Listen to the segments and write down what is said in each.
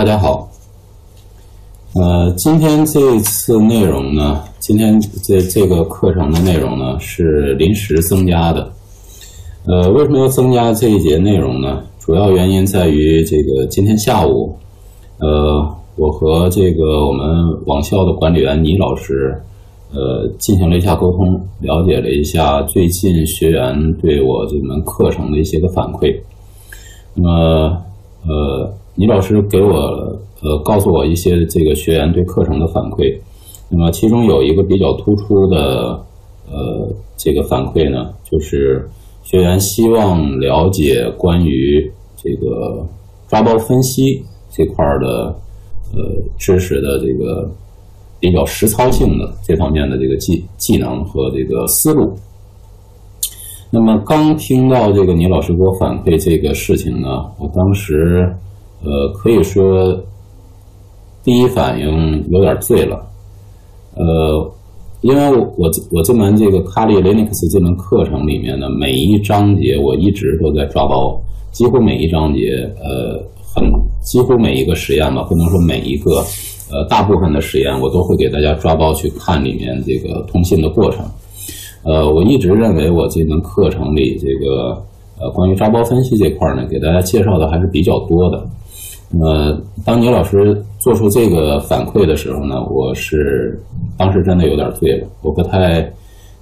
大家好。呃，今天这一次内容呢，今天这这个课程的内容呢是临时增加的。呃，为什么要增加这一节内容呢？主要原因在于这个今天下午，呃，我和这个我们网校的管理员倪老师，呃，进行了一下沟通，了解了一下最近学员对我这门课程的一些个反馈。那么，呃，倪老师给我呃告诉我一些这个学员对课程的反馈。那么其中有一个比较突出的呃这个反馈呢，就是学员希望了解关于这个抓包分析这块的呃知识的这个比较实操性的这方面的这个技技能和这个思路。那么刚听到这个倪老师给我反馈这个事情呢，我当时呃可以说第一反应有点醉了，呃，因为我我我这门这个 Kali Linux 这门课程里面的每一章节我一直都在抓包，几乎每一章节呃很几乎每一个实验吧，不能说每一个呃大部分的实验我都会给大家抓包去看里面这个通信的过程。呃，我一直认为我这门课程里这个呃关于抓包分析这块呢，给大家介绍的还是比较多的。那么当倪老师做出这个反馈的时候呢，我是当时真的有点醉了，我不太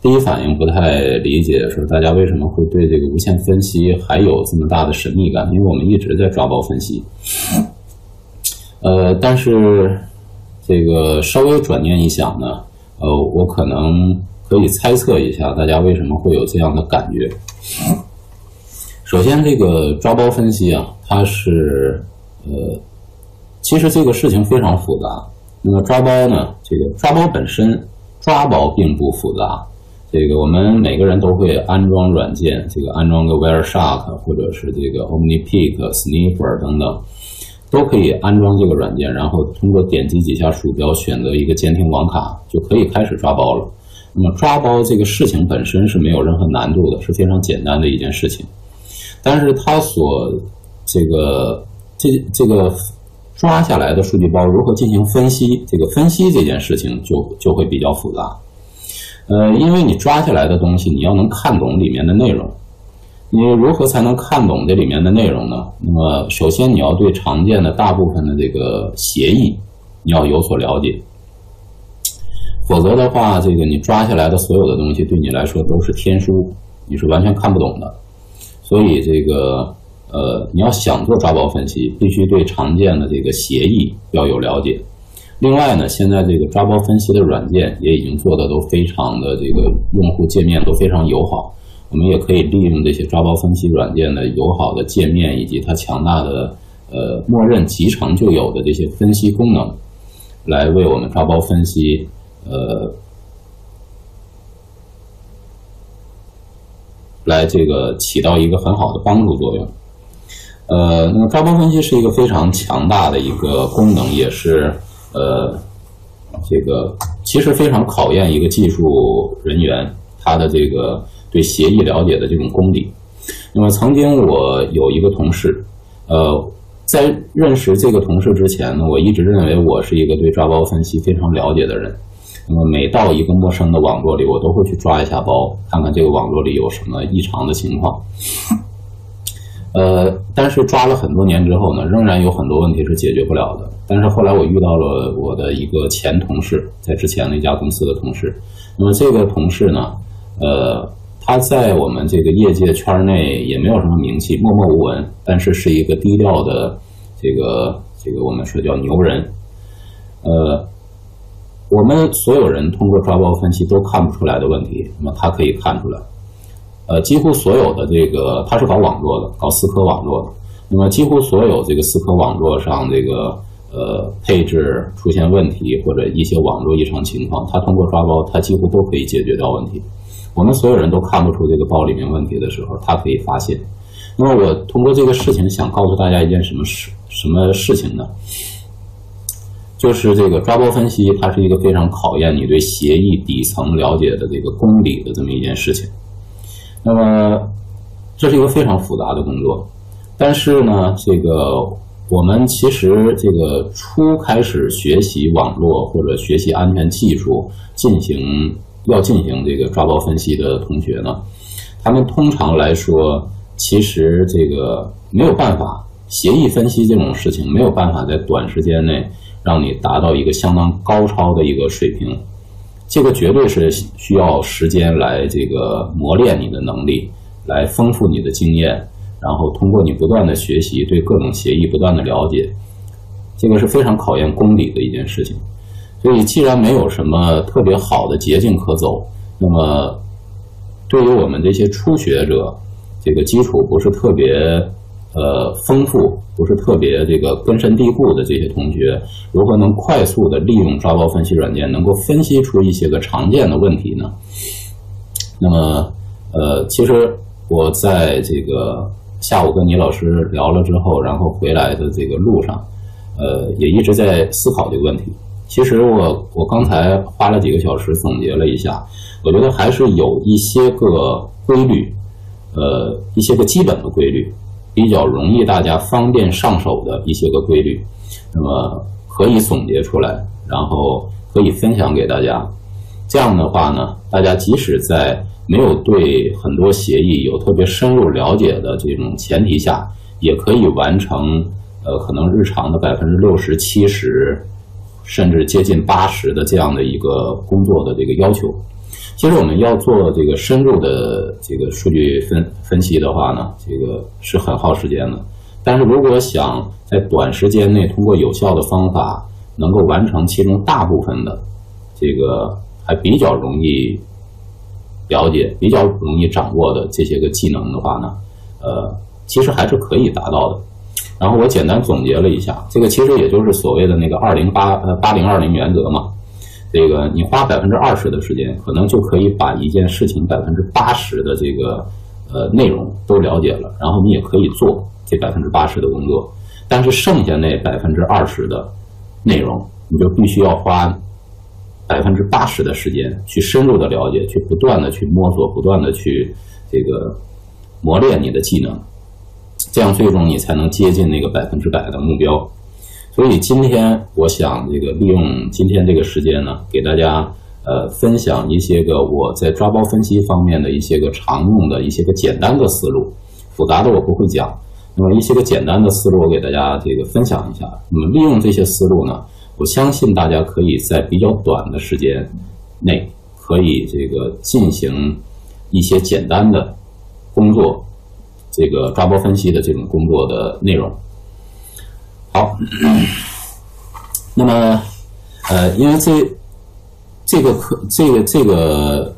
第一反应不太理解，说大家为什么会对这个无线分析还有这么大的神秘感？因为我们一直在抓包分析。呃，但是这个稍微转念一想呢，呃，我可能。可以猜测一下，大家为什么会有这样的感觉？首先，这个抓包分析啊，它是呃，其实这个事情非常复杂。那么抓包呢，这个抓包本身抓包并不复杂。这个我们每个人都会安装软件，这个安装个 Wireshark 或者是这个 OmniPeak、Sniffer 等等，都可以安装这个软件，然后通过点击几下鼠标，选择一个监听网卡，就可以开始抓包了。那么抓包这个事情本身是没有任何难度的，是非常简单的一件事情。但是它所这个这这个抓下来的数据包如何进行分析，这个分析这件事情就就会比较复杂。呃，因为你抓下来的东西，你要能看懂里面的内容。你如何才能看懂这里面的内容呢？那么首先你要对常见的大部分的这个协议你要有所了解。否则的话，这个你抓下来的所有的东西对你来说都是天书，你是完全看不懂的。所以这个呃，你要想做抓包分析，必须对常见的这个协议要有了解。另外呢，现在这个抓包分析的软件也已经做的都非常的这个用户界面都非常友好，我们也可以利用这些抓包分析软件的友好的界面以及它强大的呃默认集成就有的这些分析功能，来为我们抓包分析。呃，来这个起到一个很好的帮助作用。呃，那么抓包分析是一个非常强大的一个功能，也是呃，这个其实非常考验一个技术人员他的这个对协议了解的这种功底。那么曾经我有一个同事，呃，在认识这个同事之前呢，我一直认为我是一个对抓包分析非常了解的人。那么每到一个陌生的网络里，我都会去抓一下包，看看这个网络里有什么异常的情况。呃，但是抓了很多年之后呢，仍然有很多问题是解决不了的。但是后来我遇到了我的一个前同事，在之前那家公司的同事。那么这个同事呢，呃，他在我们这个业界圈内也没有什么名气，默默无闻，但是是一个低调的这个这个我们说叫牛人，呃。我们所有人通过抓包分析都看不出来的问题，那么他可以看出来。呃，几乎所有的这个他是搞网络的，搞思科网络的。那么几乎所有这个思科网络上这个呃配置出现问题或者一些网络异常情况，他通过抓包，他几乎都可以解决掉问题。我们所有人都看不出这个包里面问题的时候，他可以发现。那么我通过这个事情想告诉大家一件什么事什么事情呢？就是这个抓包分析，它是一个非常考验你对协议底层了解的这个公理的这么一件事情。那么，这是一个非常复杂的工作。但是呢，这个我们其实这个初开始学习网络或者学习安全技术，进行要进行这个抓包分析的同学呢，他们通常来说，其实这个没有办法，协议分析这种事情没有办法在短时间内让你达到一个相当高超的一个水平，这个绝对是需要时间来这个磨练你的能力，来丰富你的经验。然后通过你不断的学习，对各种协议不断的了解，这个是非常考验功底的一件事情。所以，既然没有什么特别好的捷径可走，那么对于我们这些初学者，这个基础不是特别呃丰富，不是特别这个根深蒂固的这些同学，如何能快速的利用抓包分析软件，能够分析出一些个常见的问题呢？那么，呃，其实我在这个。下午跟倪老师聊了之后，然后回来的这个路上，呃，也一直在思考这个问题。其实我我刚才花了几个小时总结了一下，我觉得还是有一些个规律，呃，一些个基本的规律，比较容易大家方便上手的一些个规律，那么可以总结出来，然后可以分享给大家。这样的话呢，大家即使在没有对很多协议有特别深入了解的这种前提下，也可以完成呃可能日常的百分之六十七十，甚至接近八十的这样的一个工作的这个要求。其实我们要做这个深入的这个数据分分析的话呢，这个是很耗时间的。但是如果想在短时间内通过有效的方法能够完成其中大部分的这个，还比较容易。了解比较容易掌握的这些个技能的话呢，呃，其实还是可以达到的。然后我简单总结了一下，这个其实也就是所谓的那个二零八呃八零二零原则嘛。这个你花百分之二十的时间，可能就可以把一件事情百分之八十的这个呃内容都了解了，然后你也可以做这百分之八十的工作。但是剩下那百分之二十的内容，你就必须要花。百分之八十的时间去深入的了解，去不断的去摸索，不断的去这个磨练你的技能，这样最终你才能接近那个百分之百的目标。所以今天我想这个利用今天这个时间呢，给大家呃分享一些个我在抓包分析方面的一些个常用的一些个简单的思路，复杂的我不会讲。那么一些个简单的思路，我给大家这个分享一下。那么利用这些思路呢？我相信大家可以在比较短的时间内，可以这个进行一些简单的工作，这个抓包分析的这种工作的内容。好，那么呃，因为这这个课，这个这个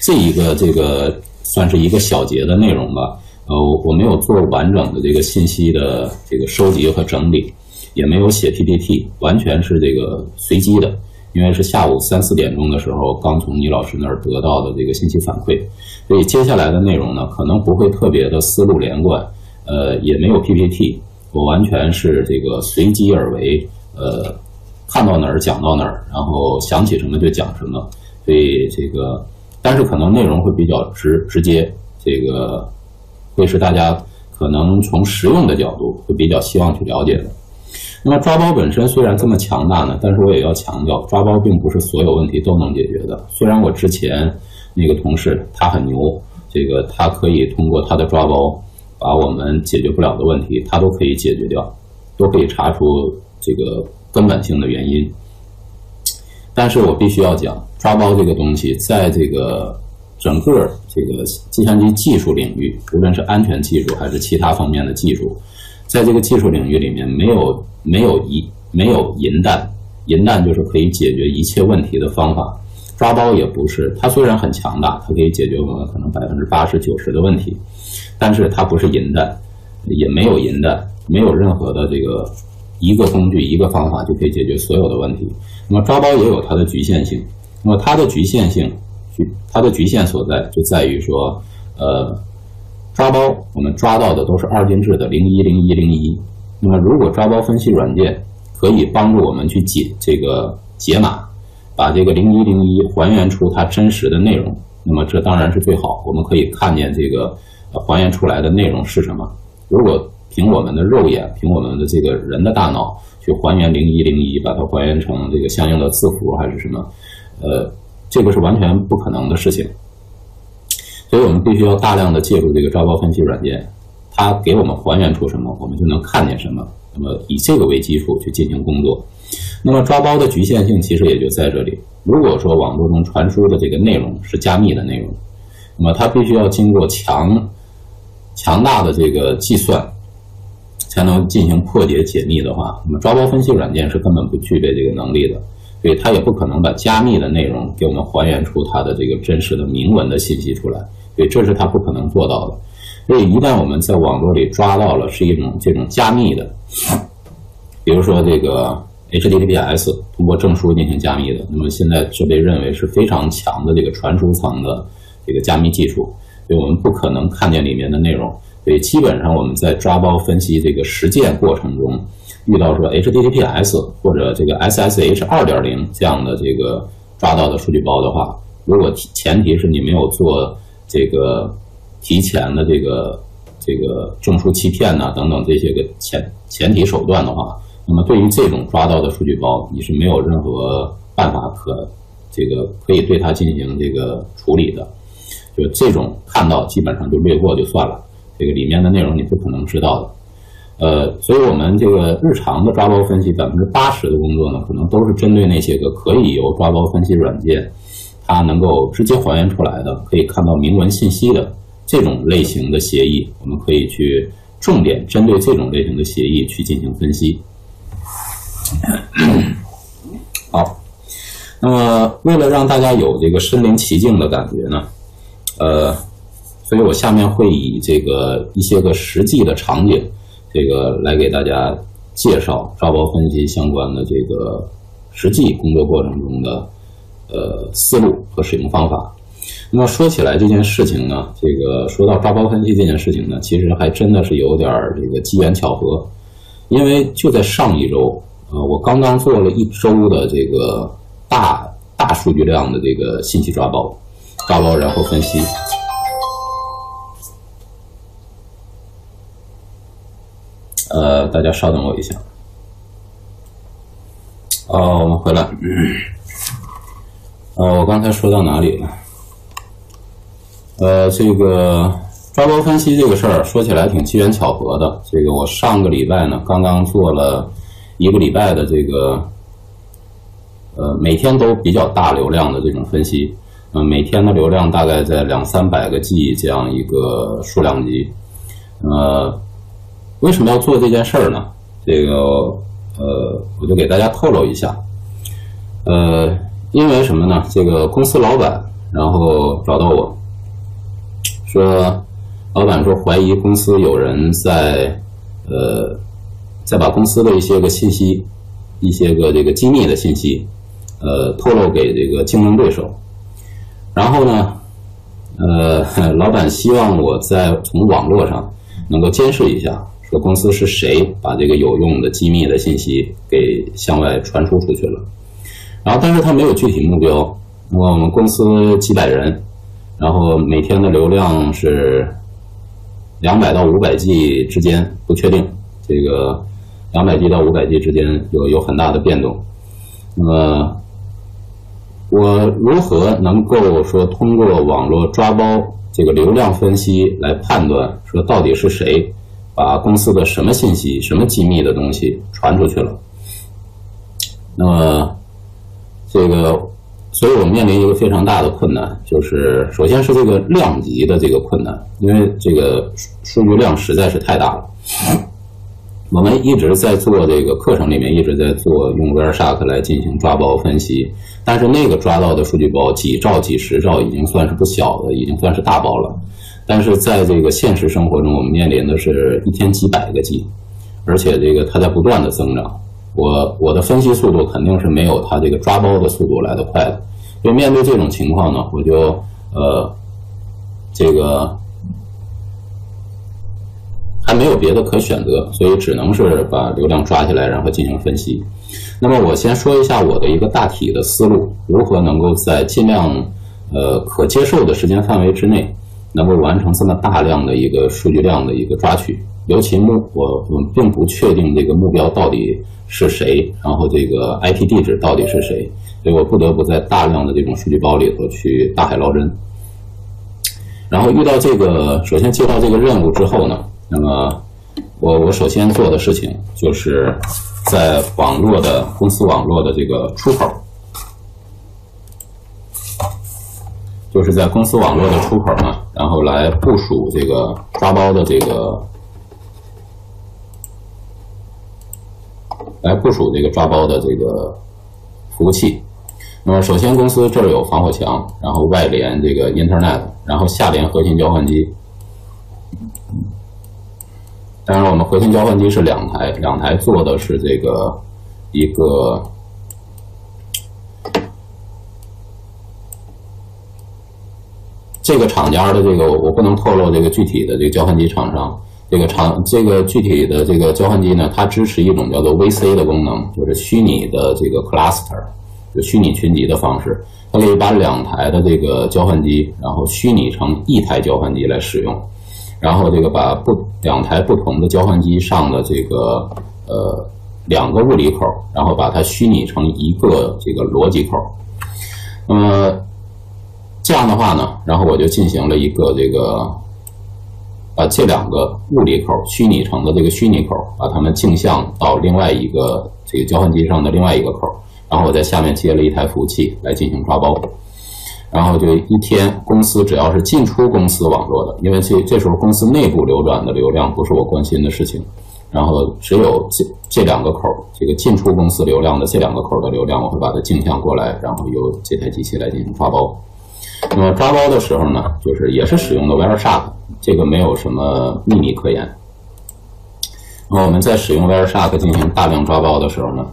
这一个这个算是一个小节的内容吧。呃，我没有做完整的这个信息的这个收集和整理。也没有写 PPT，完全是这个随机的，因为是下午三四点钟的时候刚从倪老师那儿得到的这个信息反馈，所以接下来的内容呢，可能不会特别的思路连贯，呃，也没有 PPT，我完全是这个随机而为，呃，看到哪儿讲到哪儿，然后想起什么就讲什么，所以这个，但是可能内容会比较直直接，这个会是大家可能从实用的角度会比较希望去了解的。那么抓包本身虽然这么强大呢，但是我也要强调，抓包并不是所有问题都能解决的。虽然我之前那个同事他很牛，这个他可以通过他的抓包，把我们解决不了的问题，他都可以解决掉，都可以查出这个根本性的原因。但是我必须要讲，抓包这个东西，在这个整个这个计算机技术领域，无论是安全技术还是其他方面的技术。在这个技术领域里面，没有没有一没有银弹，银弹就是可以解决一切问题的方法。抓包也不是，它虽然很强大，它可以解决我们可能百分之八十九十的问题，但是它不是银弹，也没有银弹，没有任何的这个一个工具一个方法就可以解决所有的问题。那么抓包也有它的局限性，那么它的局限性，它的局限所在就在于说，呃。抓包，我们抓到的都是二进制的零一零一零一。那么，如果抓包分析软件可以帮助我们去解这个解码，把这个零一零一还原出它真实的内容，那么这当然是最好。我们可以看见这个还原出来的内容是什么。如果凭我们的肉眼，凭我们的这个人的大脑去还原零一零一，把它还原成这个相应的字符还是什么，呃，这个是完全不可能的事情。所以我们必须要大量的借助这个招包分析软件，它给我们还原出什么，我们就能看见什么。那么以这个为基础去进行工作。那么抓包的局限性其实也就在这里。如果说网络中传输的这个内容是加密的内容，那么它必须要经过强强大的这个计算，才能进行破解解密的话，那么抓包分析软件是根本不具备这个能力的，所以它也不可能把加密的内容给我们还原出它的这个真实的明文的信息出来，所以这是它不可能做到的。所以一旦我们在网络里抓到了是一种这种加密的，比如说这个 HTTPS 通过证书进行加密的，那么现在就被认为是非常强的这个传输层的这个加密技术，所以我们不可能看见里面的内容。所以基本上我们在抓包分析这个实践过程中，遇到说 HTTPS 或者这个 SSH 二点零这样的这个抓到的数据包的话，如果前提是你没有做这个提前的这个这个证书欺骗呐等等这些个前前提手段的话，那么对于这种抓到的数据包，你是没有任何办法可这个可以对它进行这个处理的，就这种看到基本上就略过就算了。这个里面的内容你不可能知道的，呃，所以我们这个日常的抓包分析，百分之八十的工作呢，可能都是针对那些个可以由抓包分析软件它能够直接还原出来的，可以看到明文信息的这种类型的协议，我们可以去重点针对这种类型的协议去进行分析。好，那么为了让大家有这个身临其境的感觉呢，呃。所以我下面会以这个一些个实际的场景，这个来给大家介绍抓包分析相关的这个实际工作过程中的呃思路和使用方法。那么说起来这件事情呢，这个说到抓包分析这件事情呢，其实还真的是有点这个机缘巧合，因为就在上一周，呃，我刚刚做了一周的这个大大数据量的这个信息抓包，抓包然后分析。呃，大家稍等我一下。哦，我们回来。呃，我刚才说到哪里了？呃，这个抓包分析这个事儿说起来挺机缘巧合的。这个我上个礼拜呢，刚刚做了一个礼拜的这个，呃，每天都比较大流量的这种分析。嗯，每天的流量大概在两三百个 G 这样一个数量级。呃。为什么要做这件事儿呢？这个呃，我就给大家透露一下。呃，因为什么呢？这个公司老板然后找到我说，老板说怀疑公司有人在呃，再把公司的一些个信息、一些个这个机密的信息呃透露给这个竞争对手。然后呢，呃，老板希望我在从网络上能够监视一下。说公司是谁把这个有用的机密的信息给向外传输出去了？然后，但是他没有具体目标。我们公司几百人，然后每天的流量是两百到五百 G 之间，不确定。这个两百 G 到五百 G 之间有有很大的变动。那么，我如何能够说通过网络抓包这个流量分析来判断说到底是谁？把公司的什么信息、什么机密的东西传出去了？那么，这个，所以我们面临一个非常大的困难，就是首先是这个量级的这个困难，因为这个数据量实在是太大了。我们一直在做这个课程里面一直在做用 Wireshark 来进行抓包分析，但是那个抓到的数据包几兆、几十兆已经算是不小的，已经算是大包了。但是在这个现实生活中，我们面临的是一天几百个 G，而且这个它在不断的增长。我我的分析速度肯定是没有它这个抓包的速度来的快的。所以面对这种情况呢，我就呃这个还没有别的可选择，所以只能是把流量抓起来，然后进行分析。那么我先说一下我的一个大体的思路，如何能够在尽量呃可接受的时间范围之内。能够完成这么大量的一个数据量的一个抓取。尤其目我我并不确定这个目标到底是谁，然后这个 IP 地址到底是谁，所以我不得不在大量的这种数据包里头去大海捞针。然后遇到这个，首先接到这个任务之后呢，那么我我首先做的事情就是在网络的公司网络的这个出口，就是在公司网络的出口呢，然后来部署这个抓包的这个。来部署这个抓包的这个服务器。那么，首先公司这儿有防火墙，然后外连这个 Internet，然后下连核心交换机。当然，我们核心交换机是两台，两台做的是这个一个这个厂家的这个，我不能透露这个具体的这个交换机厂商。这个厂这个具体的这个交换机呢，它支持一种叫做 VC 的功能，就是虚拟的这个 cluster，就虚拟群集的方式。它可以把两台的这个交换机，然后虚拟成一台交换机来使用，然后这个把不两台不同的交换机上的这个呃两个物理口，然后把它虚拟成一个这个逻辑口。那么这样的话呢，然后我就进行了一个这个。把这两个物理口虚拟成的这个虚拟口，把它们镜像到另外一个这个交换机上的另外一个口，然后我在下面接了一台服务器来进行抓包，然后就一天公司只要是进出公司网络的，因为这这时候公司内部流转的流量不是我关心的事情，然后只有这这两个口这个进出公司流量的这两个口的流量，我会把它镜像过来，然后由这台机器来进行抓包。那么抓包的时候呢，就是也是使用的 Wireshark。这个没有什么秘密可言。那我们在使用 Wireshark 进行大量抓包的时候呢，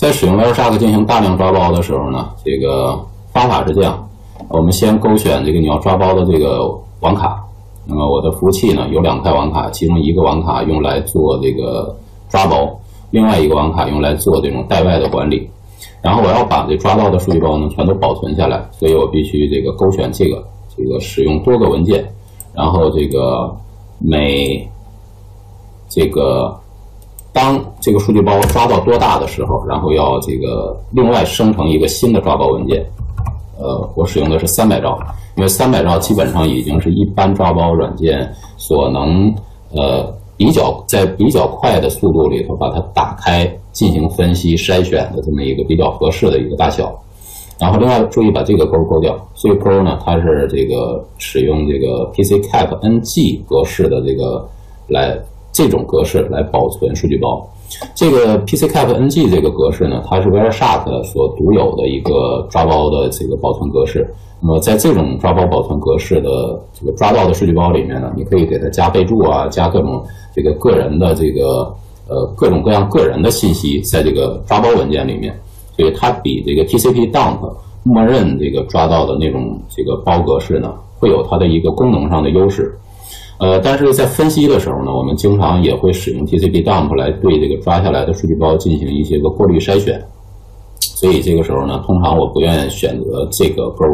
在使用 Wireshark 进行大量抓包的时候呢，这个方法是这样：我们先勾选这个你要抓包的这个网卡。那么我的服务器呢有两块网卡，其中一个网卡用来做这个抓包。另外一个网卡用来做这种带外的管理，然后我要把这抓到的数据包呢全都保存下来，所以我必须这个勾选这个这个使用多个文件，然后这个每这个当这个数据包抓到多大的时候，然后要这个另外生成一个新的抓包文件，呃，我使用的是三百兆，因为三百兆基本上已经是一般抓包软件所能呃。比较在比较快的速度里头把它打开进行分析筛选的这么一个比较合适的一个大小，然后另外注意把这个勾勾掉，这个勾呢它是这个使用这个 PCAP-NG 格式的这个来这种格式来保存数据包，这个 PCCAPNG 这个格式呢它是 Wireshark 所独有的一个抓包的这个保存格式。那么在这种抓包保存格式的这个抓到的数据包里面呢，你可以给它加备注啊，加各种这个个人的这个呃各种各样个人的信息在这个抓包文件里面，所以它比这个 TCP dump 默认这个抓到的那种这个包格式呢，会有它的一个功能上的优势。呃，但是在分析的时候呢，我们经常也会使用 TCP dump 来对这个抓下来的数据包进行一些个过滤筛选，所以这个时候呢，通常我不愿意选择这个勾。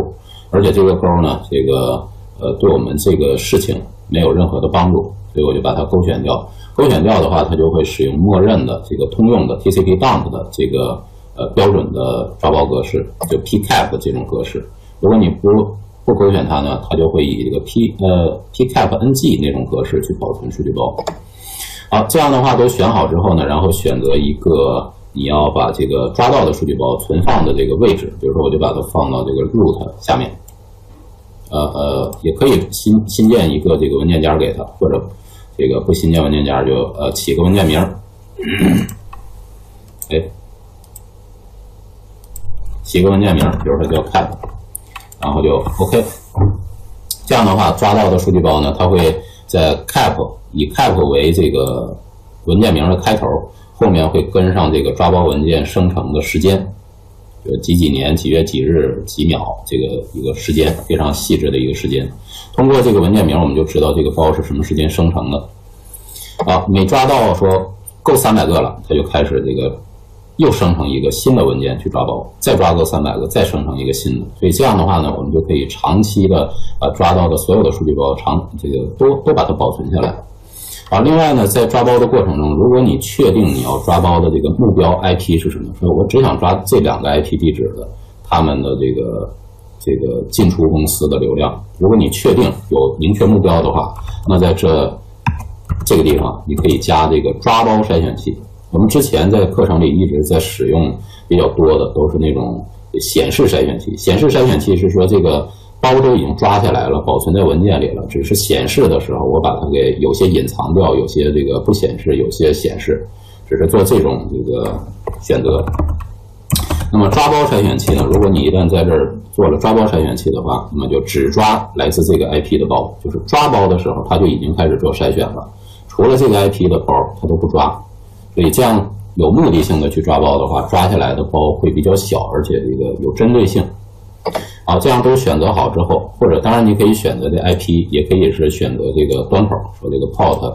而且这个勾呢，这个呃，对我们这个事情没有任何的帮助，所以我就把它勾选掉。勾选掉的话，它就会使用默认的这个通用的 TCP dump 的这个呃标准的抓包格式，就 PCAP 这种格式。如果你不不勾选它呢，它就会以这个 P 呃 PCAP-NG 那种格式去保存数据包。好，这样的话都选好之后呢，然后选择一个。你要把这个抓到的数据包存放的这个位置，比如说我就把它放到这个 root 下面，呃呃，也可以新新建一个这个文件夹给它，或者这个不新建文件夹就呃起个文件名，哎，起个文件名，比如说叫 cap，然后就 OK，这样的话抓到的数据包呢，它会在 cap 以 cap 为这个文件名的开头。后面会跟上这个抓包文件生成的时间，就几几年几月几日几秒这个一个时间非常细致的一个时间。通过这个文件名，我们就知道这个包是什么时间生成的。啊，每抓到说够三百个了，它就开始这个又生成一个新的文件去抓包，再抓够三百个，再生成一个新的。所以这样的话呢，我们就可以长期的把抓到的所有的数据包长这个都都把它保存下来。啊，另外呢，在抓包的过程中，如果你确定你要抓包的这个目标 IP 是什么，说我只想抓这两个 IP 地址的，他们的这个这个进出公司的流量，如果你确定有明确目标的话，那在这这个地方你可以加这个抓包筛选器。我们之前在课程里一直在使用比较多的都是那种显示筛选器，显示筛选器是说这个。包都已经抓下来了，保存在文件里了。只是显示的时候，我把它给有些隐藏掉，有些这个不显示，有些显示，只是做这种这个选择。那么抓包筛选器呢？如果你一旦在这儿做了抓包筛选器的话，那么就只抓来自这个 IP 的包，就是抓包的时候，它就已经开始做筛选了。除了这个 IP 的包，它都不抓。所以这样有目的性的去抓包的话，抓下来的包会比较小，而且这个有针对性。啊，这样都选择好之后，或者当然你可以选择这 IP，也可以是选择这个端口，说这个 port，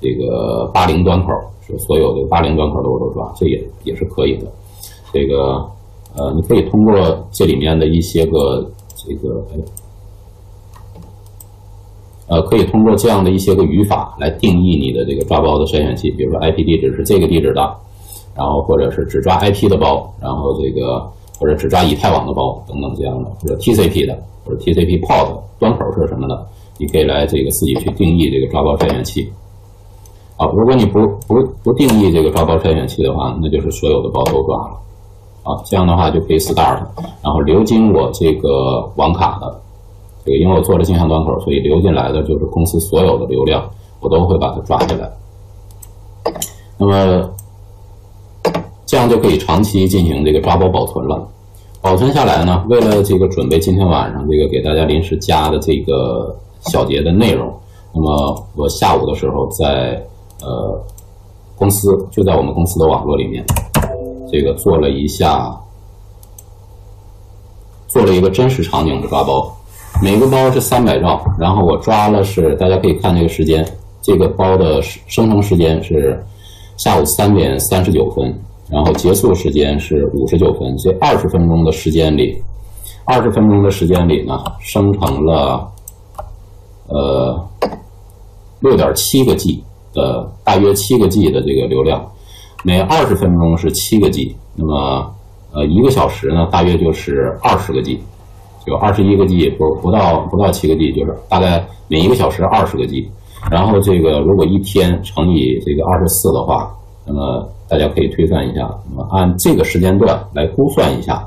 这个八零端口，是所有的八零端口的我都抓，这也也是可以的。这个呃，你可以通过这里面的一些个这个呃，可以通过这样的一些个语法来定义你的这个抓包的筛选器，比如说 IP 地址是这个地址的，然后或者是只抓 IP 的包，然后这个。或者只抓以太网的包等等这样的，或者 TCP 的，或者 TCP port 端口是什么的，你可以来这个自己去定义这个抓包筛选器。好，如果你不不不定义这个抓包筛选器的话，那就是所有的包都抓了。好，这样的话就可以 start，然后流经我这个网卡的，这个因为我做了镜像端口，所以流进来的就是公司所有的流量，我都会把它抓下来。那么。这样就可以长期进行这个抓包保存了。保存下来呢，为了这个准备今天晚上这个给大家临时加的这个小节的内容，那么我下午的时候在呃公司就在我们公司的网络里面，这个做了一下，做了一个真实场景的抓包，每个包是三百兆，然后我抓了是大家可以看这个时间，这个包的生成时间是下午三点三十九分。然后结束时间是五十九分，这二十分钟的时间里，二十分钟的时间里呢，生成了呃六点七个 G 的大约七个 G 的这个流量，每二十分钟是七个 G，那么呃一个小时呢，大约就是二十个 G，有二十一个 G 不不到不到七个 G，就是大概每一个小时二十个 G，然后这个如果一天乘以这个二十四的话，那么。大家可以推算一下，那么按这个时间段来估算一下，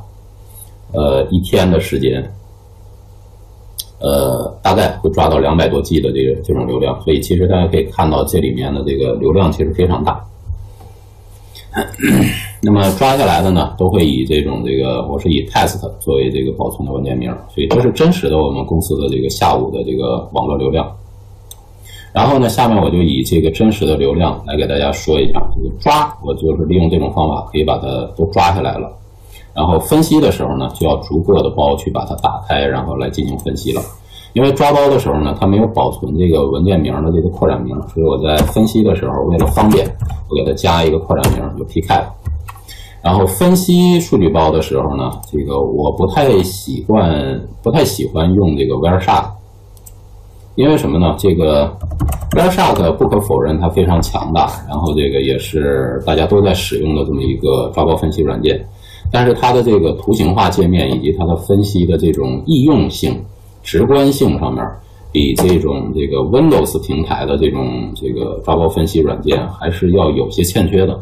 呃，一天的时间，呃，大概会抓到两百多 G 的这个这种流量，所以其实大家可以看到这里面的这个流量其实非常大。那么抓下来的呢，都会以这种这个，我是以 test 作为这个保存的文件名，所以这是真实的我们公司的这个下午的这个网络流量。然后呢，下面我就以这个真实的流量来给大家说一下，这个抓，我就是利用这种方法可以把它都抓下来了。然后分析的时候呢，就要逐个的包去把它打开，然后来进行分析了。因为抓包的时候呢，它没有保存这个文件名的这个扩展名，所以我在分析的时候为了方便，我给它加一个扩展名，就 pcap。然后分析数据包的时候呢，这个我不太习惯，不太喜欢用这个 Wireshark。因为什么呢？这个 Wireshark 不可否认它非常强大，然后这个也是大家都在使用的这么一个抓包分析软件，但是它的这个图形化界面以及它的分析的这种易用性、直观性上面，比这种这个 Windows 平台的这种这个抓包分析软件还是要有些欠缺的。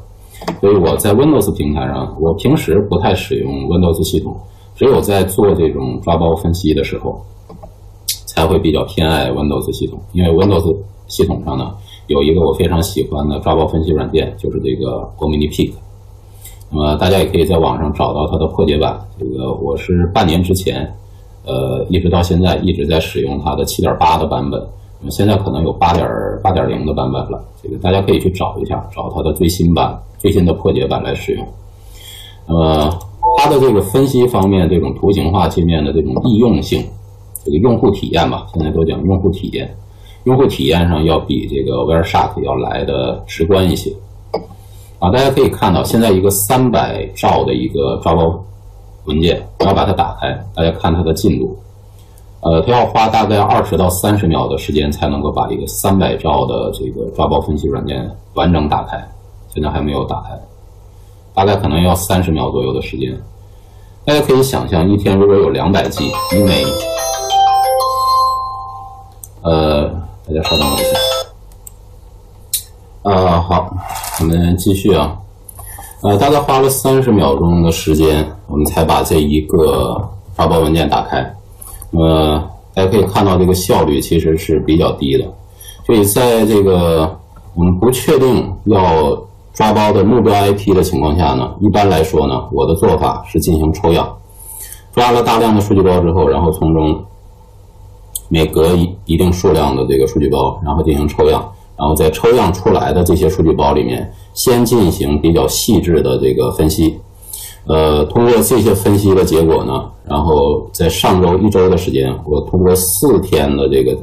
所以我在 Windows 平台上，我平时不太使用 Windows 系统，只有在做这种抓包分析的时候。才会比较偏爱 Windows 系统，因为 Windows 系统上呢有一个我非常喜欢的抓包分析软件，就是这个 OmniPeak。那么大家也可以在网上找到它的破解版。这个我是半年之前，呃，一直到现在一直在使用它的7.8的版本。现在可能有8.8.0的版本了。这个大家可以去找一下，找它的最新版、最新的破解版来使用。那么它的这个分析方面，这种图形化界面的这种易用性。这个用户体验吧，现在都讲用户体验，用户体验上要比这个 Wireshark 要来的直观一些。啊，大家可以看到，现在一个三百兆的一个抓包文件，我要把它打开，大家看它的进度。呃，它要花大概二十到三十秒的时间才能够把一个三百兆的这个抓包分析软件完整打开，现在还没有打开，大概可能要三十秒左右的时间。大家可以想象，一天如果有两百 G，你每呃，大家稍等我一下。啊，好，我们继续啊。呃，大概花了三十秒钟的时间，我们才把这一个抓包文件打开。呃，大家可以看到这个效率其实是比较低的。所以在这个我们不确定要抓包的目标 IP 的情况下呢，一般来说呢，我的做法是进行抽样，抓了大量的数据包之后，然后从中每隔一一定数量的这个数据包，然后进行抽样。然后在抽样出来的这些数据包里面，先进行比较细致的这个分析，呃，通过这些分析的结果呢，然后在上周一周的时间，我通过四天的这个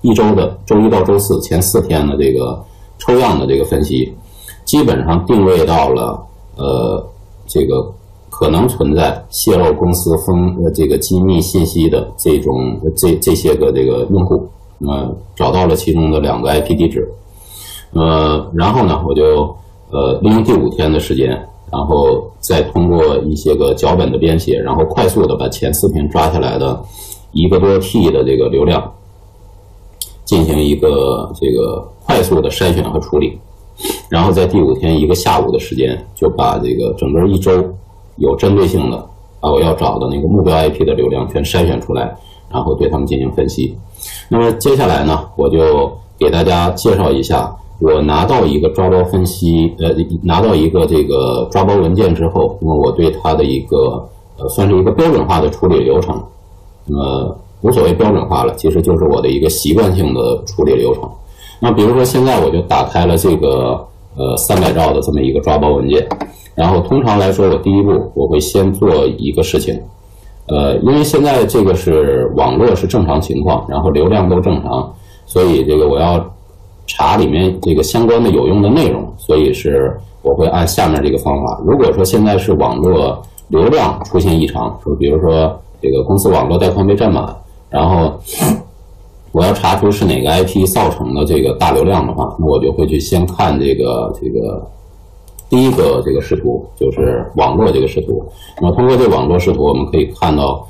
一周的周一到周四前四天的这个抽样的这个分析，基本上定位到了呃这个可能存在泄露公司风呃这个机密信息的这种这这些个这个用户。呃，找到了其中的两个 IP 地址，呃，然后呢，我就呃利用第五天的时间，然后再通过一些个脚本的编写，然后快速的把前四天抓下来的一个多 T 的这个流量进行一个这个快速的筛选和处理，然后在第五天一个下午的时间，就把这个整个一周有针对性的把我要找的那个目标 IP 的流量全筛选出来，然后对他们进行分析。那么接下来呢，我就给大家介绍一下，我拿到一个抓包分析，呃，拿到一个这个抓包文件之后，那么我对它的一个呃，算是一个标准化的处理流程，呃，无所谓标准化了，其实就是我的一个习惯性的处理流程。那比如说现在我就打开了这个呃三百兆的这么一个抓包文件，然后通常来说，我第一步我会先做一个事情。呃，因为现在这个是网络是正常情况，然后流量都正常，所以这个我要查里面这个相关的有用的内容，所以是我会按下面这个方法。如果说现在是网络流量出现异常，说比如说这个公司网络带宽被占满，然后我要查出是哪个 IP 造成的这个大流量的话，那我就会去先看这个这个。第一个这个视图就是网络这个视图，那么通过这网络视图，我们可以看到，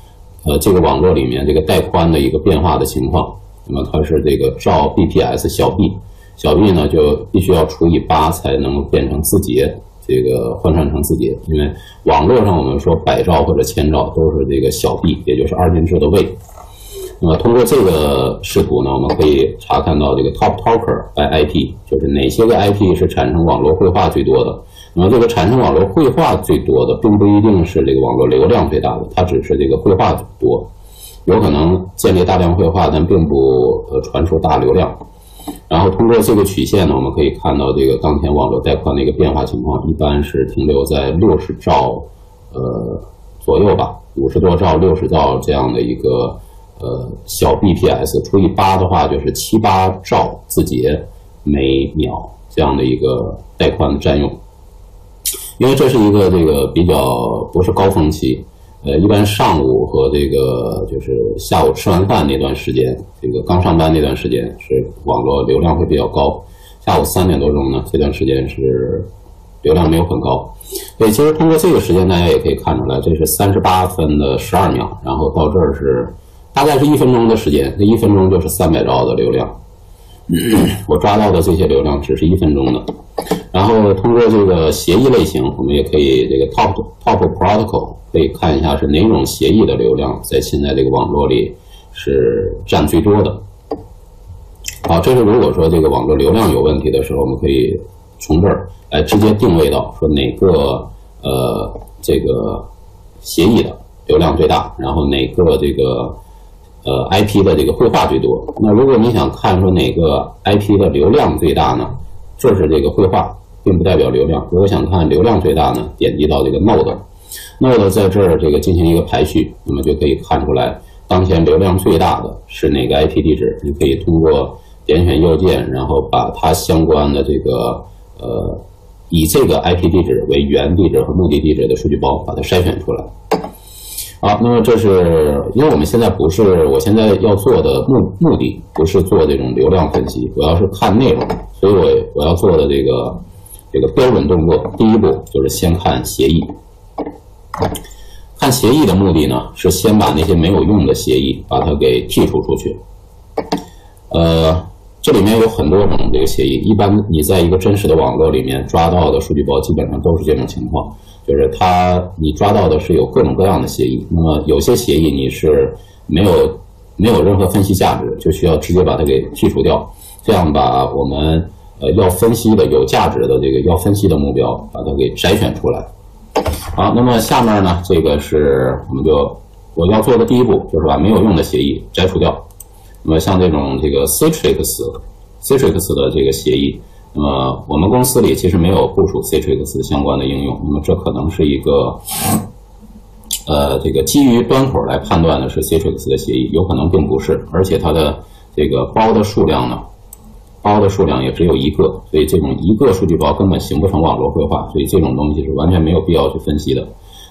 呃，这个网络里面这个带宽的一个变化的情况。那么它是这个兆 bps 小 b，小 b 呢就必须要除以八才能变成字节，这个换算成字节。因为网络上我们说百兆或者千兆都是这个小 b，也就是二进制的位。那么通过这个视图呢，我们可以查看到这个 top talker by IP，就是哪些个 IP 是产生网络绘画最多的。那么这个产生网络绘画最多的，并不一定是这个网络流量最大的，它只是这个绘画多，有可能建立大量绘画，但并不呃传输大流量。然后通过这个曲线呢，我们可以看到这个当前网络带宽的一个变化情况，一般是停留在六十兆呃左右吧，五十多兆、六十兆这样的一个呃小 bps 除以八的话，就是七八兆字节每秒这样的一个带宽的占用。因为这是一个这个比较不是高峰期，呃，一般上午和这个就是下午吃完饭那段时间，这个刚上班那段时间是网络流量会比较高。下午三点多钟呢，这段时间是流量没有很高。所以其实通过这个时间，大家也可以看出来，这是三十八分的十二秒，然后到这儿是大概是一分钟的时间，这一分钟就是三百兆的流量。我抓到的这些流量只是一分钟的。然后通过这个协议类型，我们也可以这个 top top protocol 可以看一下是哪种协议的流量在现在这个网络里是占最多的。好，这是如果说这个网络流量有问题的时候，我们可以从这儿来直接定位到说哪个呃这个协议的流量最大，然后哪个这个呃 IP 的这个绘画最多。那如果你想看说哪个 IP 的流量最大呢？这是这个绘画，并不代表流量。如果想看流量最大呢，点击到这个 node，node 在这儿这个进行一个排序，那么就可以看出来当前流量最大的是哪个 IP 地址。你可以通过点选右键，然后把它相关的这个呃以这个 IP 地址为原地址和目的地址的数据包，把它筛选出来。好，那么这是因为我们现在不是我现在要做的目目的，不是做这种流量分析，我要是看内容，所以我我要做的这个这个标准动作，第一步就是先看协议。看协议的目的呢，是先把那些没有用的协议把它给剔除出去。呃，这里面有很多种这个协议，一般你在一个真实的网络里面抓到的数据包，基本上都是这种情况，就是它你抓到的是有各种各样的协议。那么有些协议你是没有没有任何分析价值，就需要直接把它给剔除掉，这样把我们呃要分析的有价值的这个要分析的目标把它给筛选出来。好，那么下面呢，这个是我们就我要做的第一步，就是把没有用的协议摘除掉。那么像这种这个 Citrix Citrix 的这个协议，那么我们公司里其实没有部署 Citrix 相关的应用。那么这可能是一个呃，这个基于端口来判断的是 Citrix 的协议，有可能并不是，而且它的这个包的数量呢，包的数量也只有一个，所以这种一个数据包根本形不成网络绘画，所以这种东西是完全没有必要去分析的。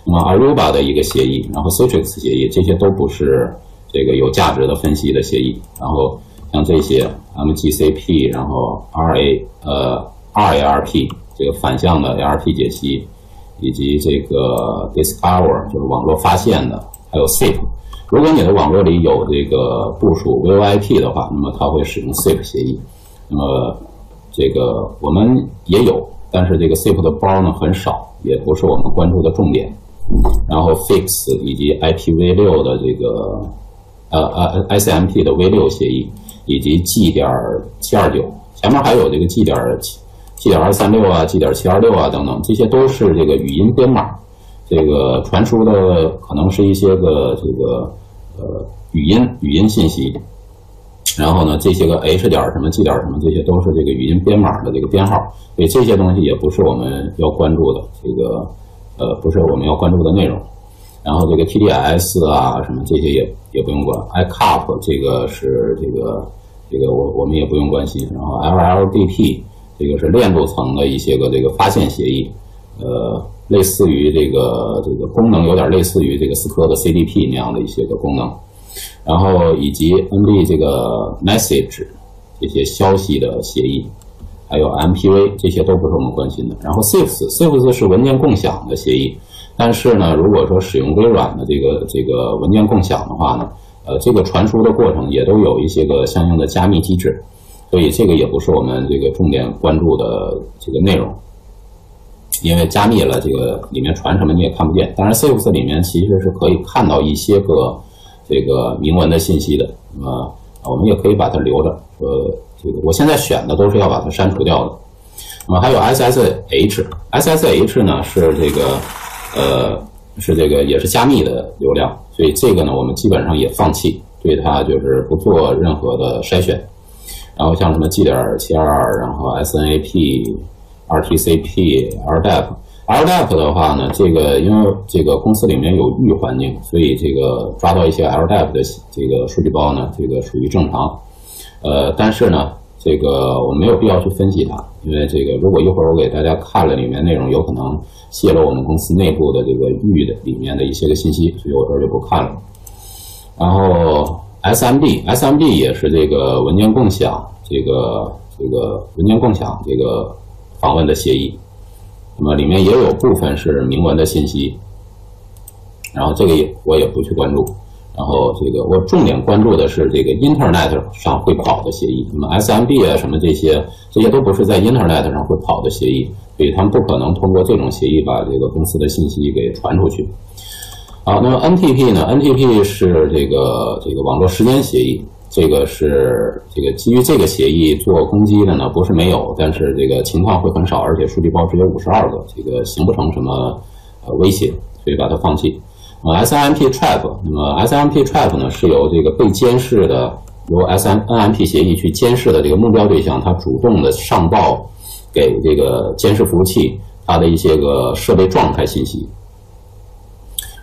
那么 Aruba 的一个协议，然后 Citrix 协议，这些都不是。这个有价值的分析的协议，然后像这些 MGCP，然后 RA 呃 RARP 这个反向的 ARP 解析，以及这个 Discover 就是网络发现的，还有 SIP。如果你的网络里有这个部署 VoIP 的话，那么它会使用 SIP 协议。那么这个我们也有，但是这个 SIP 的包呢很少，也不是我们关注的重点。然后 Fix 以及 IPv6 的这个。呃呃，SMP 的 V 六协议，以及 G 点七二九，前面还有这个 G 点 G 点二三六啊，G 点七二六啊等等，这些都是这个语音编码，这个传输的可能是一些个这个呃语音语音信息，然后呢，这些个 H 点什么 G 点什么，这些都是这个语音编码的这个编号，所以这些东西也不是我们要关注的，这个呃不是我们要关注的内容。然后这个 TDS 啊什么这些也也不用管，ICAP 这个是这个这个我我们也不用关心。然后 LLDP 这个是链路层的一些个这个发现协议，呃，类似于这个这个功能有点类似于这个思科的 CDP 那样的一些个功能。然后以及 NB 这个 Message 这些消息的协议，还有 MPV 这些都不是我们关心的。然后 SIFS SIFS 是文件共享的协议。但是呢，如果说使用微软的这个这个文件共享的话呢，呃，这个传输的过程也都有一些个相应的加密机制，所以这个也不是我们这个重点关注的这个内容，因为加密了，这个里面传什么你也看不见。当然，CIFS 里面其实是可以看到一些个这个明文的信息的，那么我们也可以把它留着。呃，这个我现在选的都是要把它删除掉的。那么还有 SSH，SSH 呢是这个。呃，是这个也是加密的流量，所以这个呢，我们基本上也放弃，对它就是不做任何的筛选。然后像什么 G 点七二二，然后 SNAP、RTCP、LDAP，LDAP 的话呢，这个因为这个公司里面有域环境，所以这个抓到一些 LDAP 的这个数据包呢，这个属于正常。呃，但是呢。这个我没有必要去分析它，因为这个如果一会儿我给大家看了里面内容，有可能泄露我们公司内部的这个域的里面的一些个信息，所以我这就不看了。然后 SMB，SMB 也是这个文件共享，这个这个文件共享这个访问的协议，那么里面也有部分是明文的信息，然后这个也我也不去关注。然后这个我重点关注的是这个 Internet 上会跑的协议，什么 SMB 啊什么这些，这些都不是在 Internet 上会跑的协议，所以他们不可能通过这种协议把这个公司的信息给传出去。好，那么 NTP 呢？NTP 是这个这个网络时间协议，这个是这个基于这个协议做攻击的呢，不是没有，但是这个情况会很少，而且数据包只有五十二个，这个形不成什么呃威胁，所以把它放弃。呃，SNMP trap，那么 SNMP trap 呢是由这个被监视的，由 SNMP 协议去监视的这个目标对象，它主动的上报给这个监视服务器它的一些个设备状态信息。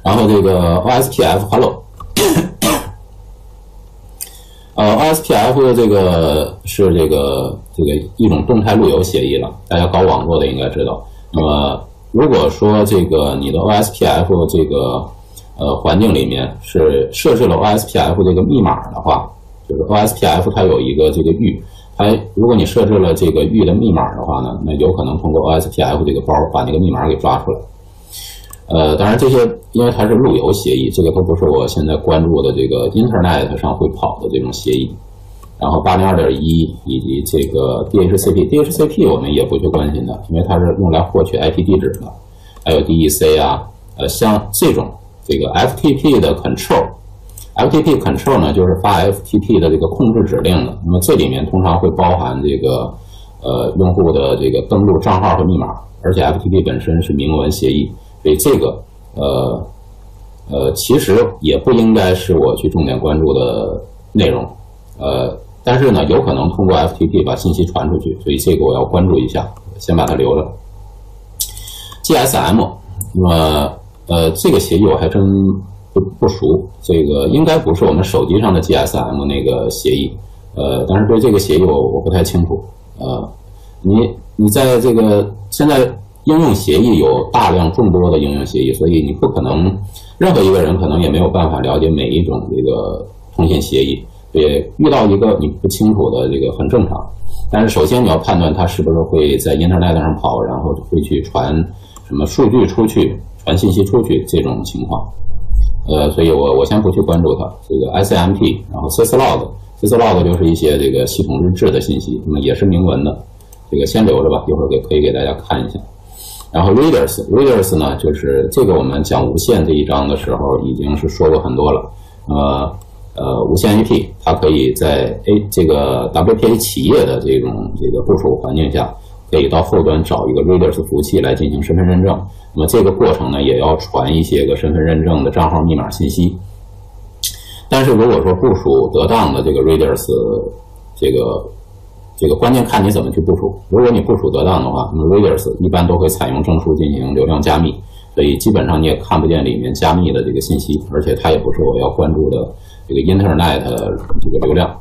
然后这个 OSPF hello，呃，OSPF 的这个是这个这个一种动态路由协议了，大家搞网络的应该知道。那么如果说这个你的 OSPF 这个呃环境里面是设置了 OSPF 这个密码的话，就是 OSPF 它有一个这个域，它如果你设置了这个域的密码的话呢，那有可能通过 OSPF 这个包把那个密码给抓出来。呃，当然这些因为它是路由协议，这个都不是我现在关注的这个 Internet 上会跑的这种协议。然后八零二点一以及这个 DHCP，DHCP 我们也不去关心的，因为它是用来获取 IP 地址的。还有 DEC 啊，呃，像这种这个 FTP 的 control，FTP control 呢就是发 FTP 的这个控制指令的。那么这里面通常会包含这个呃用户的这个登录账号和密码，而且 FTP 本身是明文协议。所以这个，呃，呃，其实也不应该是我去重点关注的内容，呃，但是呢，有可能通过 FTP 把信息传出去，所以这个我要关注一下，先把它留着。GSM，那么，呃，这个协议我还真不不熟，这个应该不是我们手机上的 GSM 那个协议，呃，但是对这个协议我我不太清楚，呃，你你在这个现在。应用协议有大量众多的应用协议，所以你不可能任何一个人可能也没有办法了解每一种这个通信协议。也遇到一个你不清楚的这个很正常，但是首先你要判断它是不是会在 Internet 上跑，然后会去传什么数据出去、传信息出去这种情况。呃，所以我我先不去关注它。这个 SMT，然后 Syslog，Syslog 就是一些这个系统日志的信息，那么也是明文的。这个先留着吧，一会儿给可以给大家看一下。然后 readers，readers 呢，就是这个我们讲无线这一章的时候已经是说过很多了。呃呃，无线 AP 它可以在 A 这个 WPA 企业的这种这个部署环境下，可以到后端找一个 readers 服务器来进行身份认证。那么这个过程呢，也要传一些个身份认证的账号密码信息。但是如果说部署得当的这个 readers，这个这个关键看你怎么去部署。如果你部署得当的话，那么 readers 一般都会采用证书进行流量加密，所以基本上你也看不见里面加密的这个信息，而且它也不是我要关注的这个 Internet 这个流量。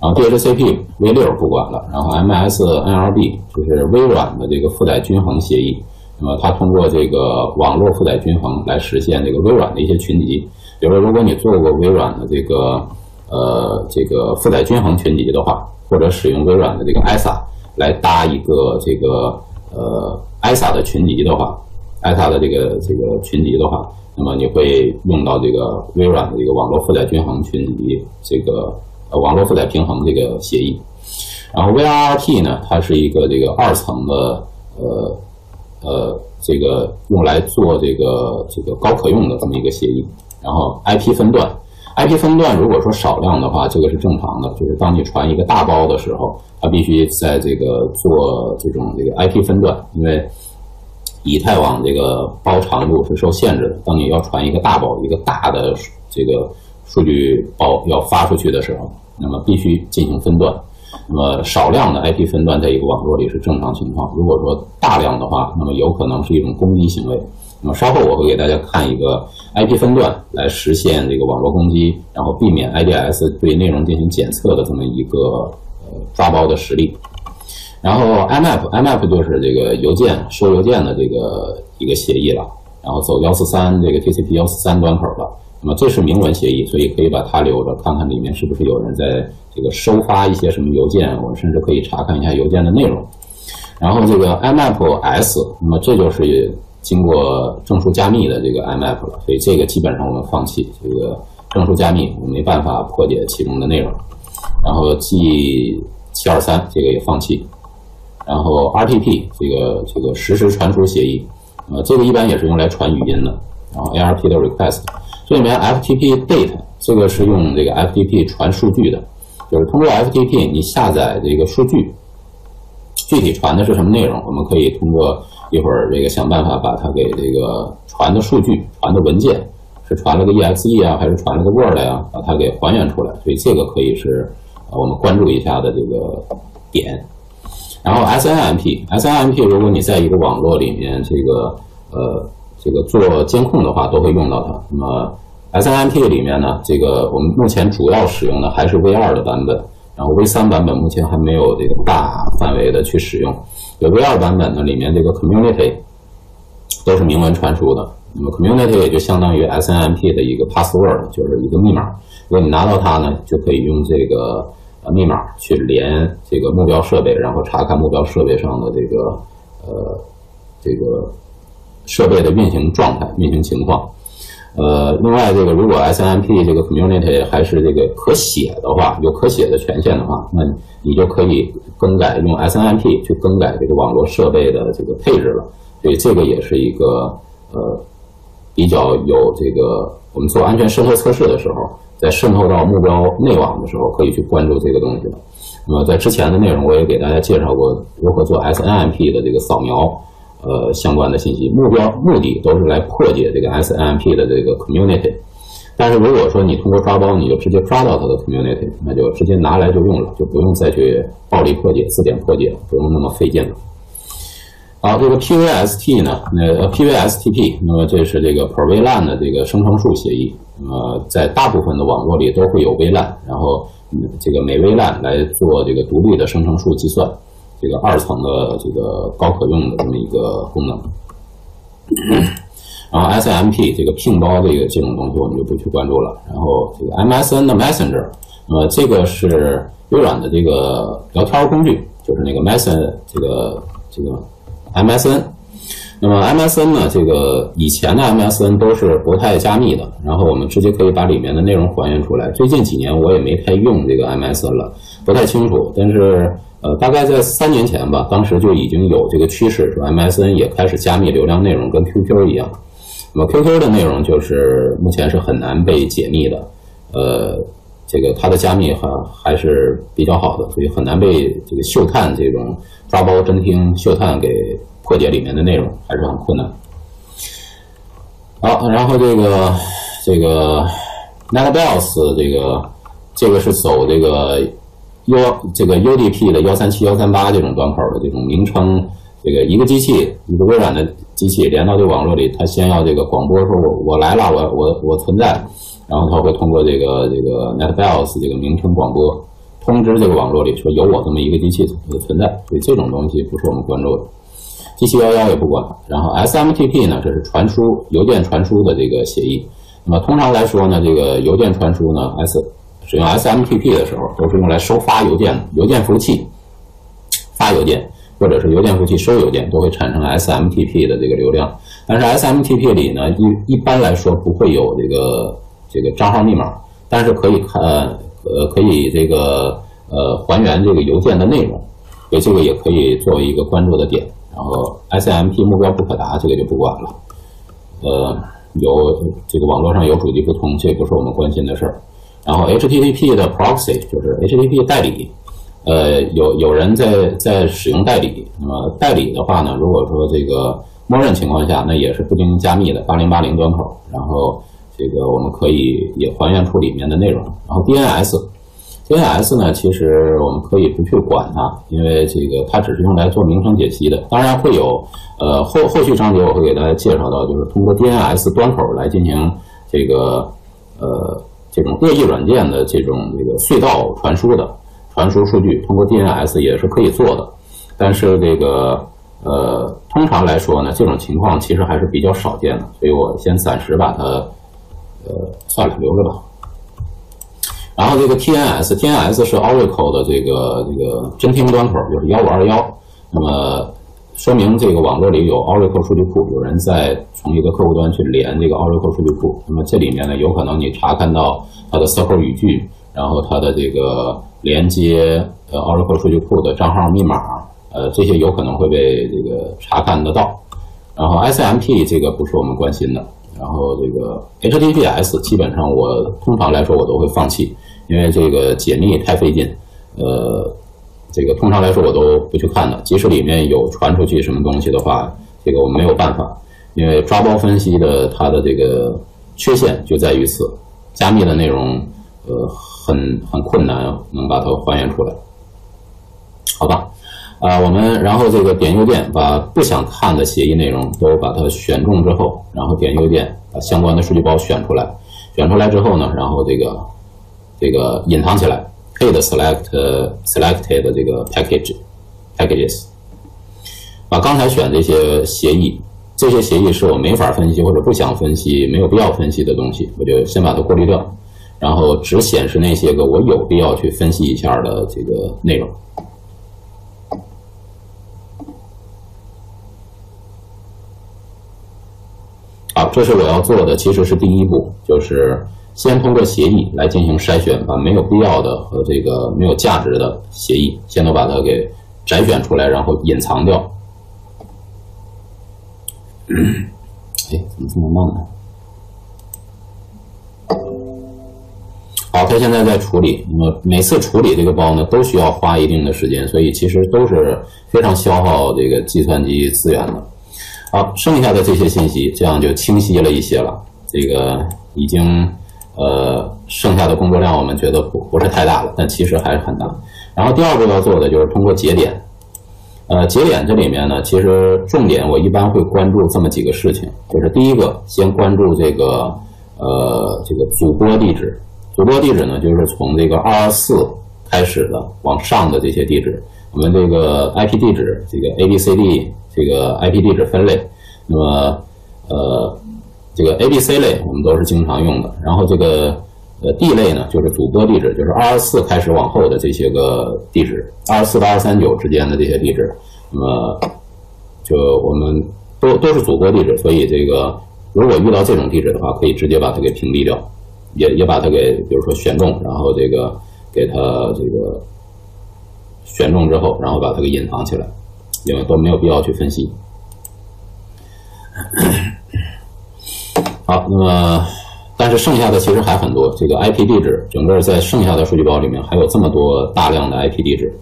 然后 DHCP v 六不管了，然后 MS-NLB 就是微软的这个负载均衡协议，那么它通过这个网络负载均衡来实现这个微软的一些群集。比如说，如果你做过微软的这个呃这个负载均衡群集的话。或者使用微软的这个 ISA 来搭一个这个呃 ISA 的群集的话，ISA 的这个这个群集的话，那么你会用到这个微软的这个网络负载均衡群集这个呃网络负载平衡这个协议。然后 VRRT 呢，它是一个这个二层的呃呃这个用来做这个这个高可用的这么一个协议。然后 IP 分段。IP 分段如果说少量的话，这个是正常的。就是当你传一个大包的时候，它必须在这个做这种这个 IP 分段，因为以太网这个包长度是受限制的。当你要传一个大包、一个大的这个数据包要发出去的时候，那么必须进行分段。那么少量的 IP 分段在一个网络里是正常情况。如果说大量的话，那么有可能是一种攻击行为。那么稍后我会给大家看一个 IP 分段来实现这个网络攻击，然后避免 IDS 对内容进行检测的这么一个呃抓包的实例。然后 IMAP，IMAP 就是这个邮件收邮件的这个一个协议了，然后走幺四三这个 TCP 幺四三端口了。那么这是明文协议，所以可以把它留着，看看里面是不是有人在这个收发一些什么邮件，我们甚至可以查看一下邮件的内容。然后这个 IMAP S，那么这就是。经过证书加密的这个 IMAP 了，所以这个基本上我们放弃。这个证书加密，我们没办法破解其中的内容。然后 G 七二三这个也放弃。然后 RTP 这个这个实时传输协议，呃，这个一般也是用来传语音的。然后 ARP 的 Request，这里面 FTP Date 这个是用这个 FTP 传数据的，就是通过 FTP 你下载这个数据，具体传的是什么内容，我们可以通过。一会儿这个想办法把它给这个传的数据、传的文件是传了个 exe 啊，还是传了个 word 呀？把它给还原出来，所以这个可以是我们关注一下的这个点。然后 SNMP，SNMP 如果你在一个网络里面这个呃这个做监控的话，都会用到它。那么 SNMP 里面呢，这个我们目前主要使用的还是 V 二的版本，然后 V 三版本目前还没有这个大范围的去使用。有 V 二版本呢，里面这个 Community 都是明文传输的。那么 Community 也就相当于 SNMP 的一个 password，就是一个密码。如果你拿到它呢，就可以用这个密码去连这个目标设备，然后查看目标设备上的这个呃这个设备的运行状态、运行情况。呃，另外，这个如果 SNMP 这个 community 还是这个可写的话，有可写的权限的话，那你就可以更改用 SNMP 去更改这个网络设备的这个配置了。所以这个也是一个呃比较有这个我们做安全渗透测试的时候，在渗透到目标内网的时候，可以去关注这个东西的。那么在之前的内容，我也给大家介绍过如何做 SNMP 的这个扫描。呃，相关的信息目标目的都是来破解这个 SNMP 的这个 community，但是如果说你通过抓包，你就直接抓到它的 community，那就直接拿来就用了，就不用再去暴力破解、字典破解，不用那么费劲了。好，这个 PVST 呢，呃 PVSTP，那么这是这个 per VLAN 的这个生成数协议，呃，在大部分的网络里都会有 VLAN，然后这个每 VLAN 来做这个独立的生成数计算。这个二层的这个高可用的这么一个功能，然后 SMP 这个聘包这个这种东西我们就不去关注了。然后这个 MSN 的 Messenger，呃，这个是微软的这个聊天工具，就是那个 Messen 这个这个 MSN。那么 MSN 呢，这个以前的 MSN 都是不太加密的，然后我们直接可以把里面的内容还原出来。最近几年我也没太用这个 MSN 了，不太清楚，但是。呃，大概在三年前吧，当时就已经有这个趋势，说 MSN 也开始加密流量内容，跟 QQ 一样。那么 QQ 的内容就是目前是很难被解密的，呃，这个它的加密还还是比较好的，所以很难被这个嗅探这种抓包侦听嗅探给破解里面的内容，还是很困难。好，然后这个这个 NetBells 这个这个是走这个。U 这个 UDP 的幺三七幺三八这种端口的这种名称，这个一个机器一个微软的机器连到这个网络里，它先要这个广播说我我来了，我我我存在，然后它会通过这个这个 NetBIOS 这个名称广播通知这个网络里说有我这么一个机器的存在，所以这种东西不是我们关注的。G 七幺幺也不管。然后 SMTP 呢，这是传输邮件传输的这个协议。那么通常来说呢，这个邮件传输呢，S 使用 SMTP 的时候，都是用来收发邮件的。邮件服务器发邮件，或者是邮件服务器收邮件，都会产生 SMTP 的这个流量。但是 SMTP 里呢，一一般来说不会有这个这个账号密码，但是可以看呃可以这个呃还原这个邮件的内容，所以这个也可以作为一个关注的点。然后 SMP 目标不可达，这个就不管了。呃，有这个网络上有主机不通，这不是我们关心的事儿。然后 HTTP 的 proxy 就是 HTTP 代理，呃，有有人在在使用代理。那么代理的话呢，如果说这个默认情况下，那也是不经加密的八零八零端口。然后这个我们可以也还原出里面的内容。然后 DNS，DNS 呢，其实我们可以不去管它，因为这个它只是用来做名称解析的。当然会有呃后后续章节我会给大家介绍到，就是通过 DNS 端口来进行这个呃。这种恶意软件的这种这个隧道传输的传输数据，通过 DNS 也是可以做的，但是这个呃，通常来说呢，这种情况其实还是比较少见的，所以我先暂时把它呃算了，留着吧。然后这个 TNS，TNS 是 Oracle 的这个这个侦听端口，就是幺五二幺，那么。说明这个网络里有 Oracle 数据库，有人在从一个客户端去连这个 Oracle 数据库。那么这里面呢，有可能你查看到它的 Circle 语句，然后它的这个连接呃 Oracle 数据库的账号密码，呃，这些有可能会被这个查看得到。然后 SMP 这个不是我们关心的。然后这个 HTTPS 基本上我通常来说我都会放弃，因为这个解密太费劲，呃。这个通常来说我都不去看的，即使里面有传出去什么东西的话，这个我没有办法，因为抓包分析的它的这个缺陷就在于此，加密的内容呃很很困难能把它还原出来，好吧？啊，我们然后这个点右键把不想看的协议内容都把它选中之后，然后点右键把相关的数据包选出来，选出来之后呢，然后这个这个隐藏起来，hid select selected 这个 package packages，把刚才选这些协议，这些协议是我没法分析或者不想分析、没有必要分析的东西，我就先把它过滤掉，然后只显示那些个我有必要去分析一下的这个内容。啊，这是我要做的，其实是第一步，就是先通过协议来进行筛选，把没有必要的和这个没有价值的协议，先都把它给摘选出来，然后隐藏掉。哎，怎么这么慢呢？好，它现在在处理。那么每次处理这个包呢，都需要花一定的时间，所以其实都是非常消耗这个计算机资源的。好，剩下的这些信息，这样就清晰了一些了。这个已经，呃，剩下的工作量我们觉得不不是太大了，但其实还是很大。然后第二步要做的就是通过节点，呃，节点这里面呢，其实重点我一般会关注这么几个事情，就是第一个，先关注这个，呃，这个主播地址。主播地址呢，就是从这个二二四开始的往上的这些地址，我们这个 IP 地址，这个 A B C D。这个 IP 地址分类，那么呃，这个 A、B、C 类我们都是经常用的。然后这个呃 D 类呢，就是主播地址，就是二二四开始往后的这些个地址，二四到二三九之间的这些地址，那么就我们都都是主播地址，所以这个如果遇到这种地址的话，可以直接把它给屏蔽掉，也也把它给比如说选中，然后这个给它这个选中之后，然后把它给隐藏起来。因为都没有必要去分析。好，那么但是剩下的其实还很多。这个 IP 地址，整个在剩下的数据包里面还有这么多大量的 IP 地址。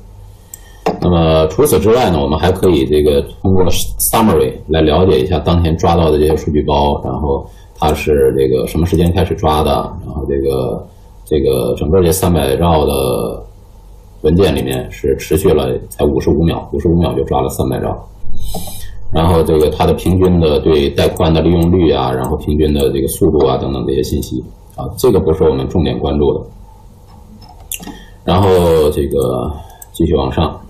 那么除此之外呢，我们还可以这个通过 summary 来了解一下当前抓到的这些数据包，然后它是这个什么时间开始抓的，然后这个这个整个这三百兆的。文件里面是持续了才五十五秒，五十五秒就抓了三百兆，然后这个它的平均的对带宽的利用率啊，然后平均的这个速度啊等等这些信息啊，这个不是我们重点关注的。然后这个继续往上，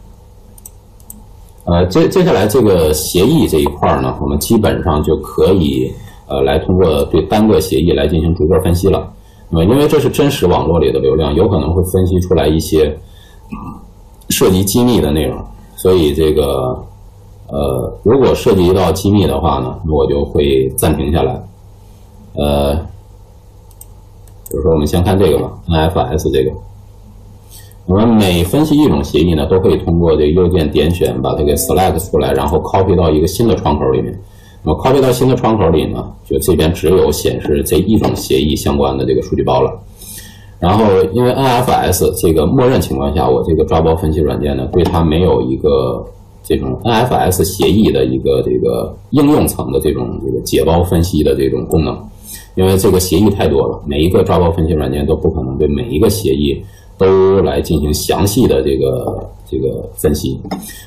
呃，接接下来这个协议这一块呢，我们基本上就可以呃来通过对单个协议来进行逐个分析了。那么因为这是真实网络里的流量，有可能会分析出来一些。涉及机密的内容，所以这个呃，如果涉及到机密的话呢，我就会暂停下来。呃，比如说我们先看这个吧，NFS 这个，我们每分析一种协议呢，都可以通过这个右键点选把它给 select 出来，然后 copy 到一个新的窗口里面。那么 copy 到新的窗口里呢，就这边只有显示这一种协议相关的这个数据包了。然后，因为 NFS 这个默认情况下，我这个抓包分析软件呢，对它没有一个这种 NFS 协议的一个这个应用层的这种这个解包分析的这种功能，因为这个协议太多了，每一个抓包分析软件都不可能对每一个协议都来进行详细的这个这个分析。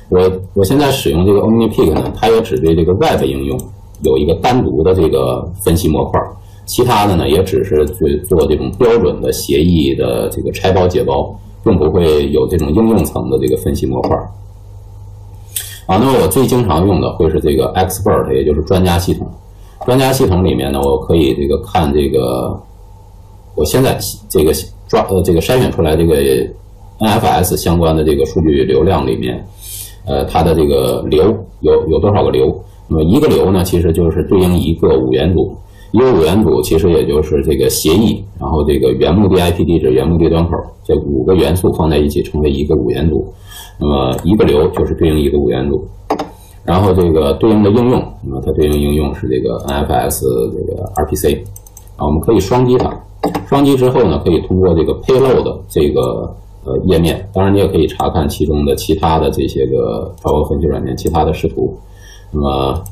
我我现在使用这个 OmniPick 呢，它也只对这个 Web 应用有一个单独的这个分析模块。其他的呢，也只是去做这种标准的协议的这个拆包解包，并不会有这种应用层的这个分析模块。啊，那么我最经常用的会是这个 Expert，也就是专家系统。专家系统里面呢，我可以这个看这个，我现在这个抓呃这个筛选出来这个 NFS 相关的这个数据流量里面，呃，它的这个流有有多少个流？那么一个流呢，其实就是对应一个五元组。一个五元组其实也就是这个协议，然后这个原目的 IP 地址、原目的端口这五个元素放在一起成为一个五元组。那么一个流就是对应一个五元组，然后这个对应的应用，那么它对应应用是这个 NFS 这个 RPC 啊，我们可以双击它，双击之后呢，可以通过这个 Payload 这个呃页面，当然你也可以查看其中的其他的这些个超高分析软件其他的视图，那么。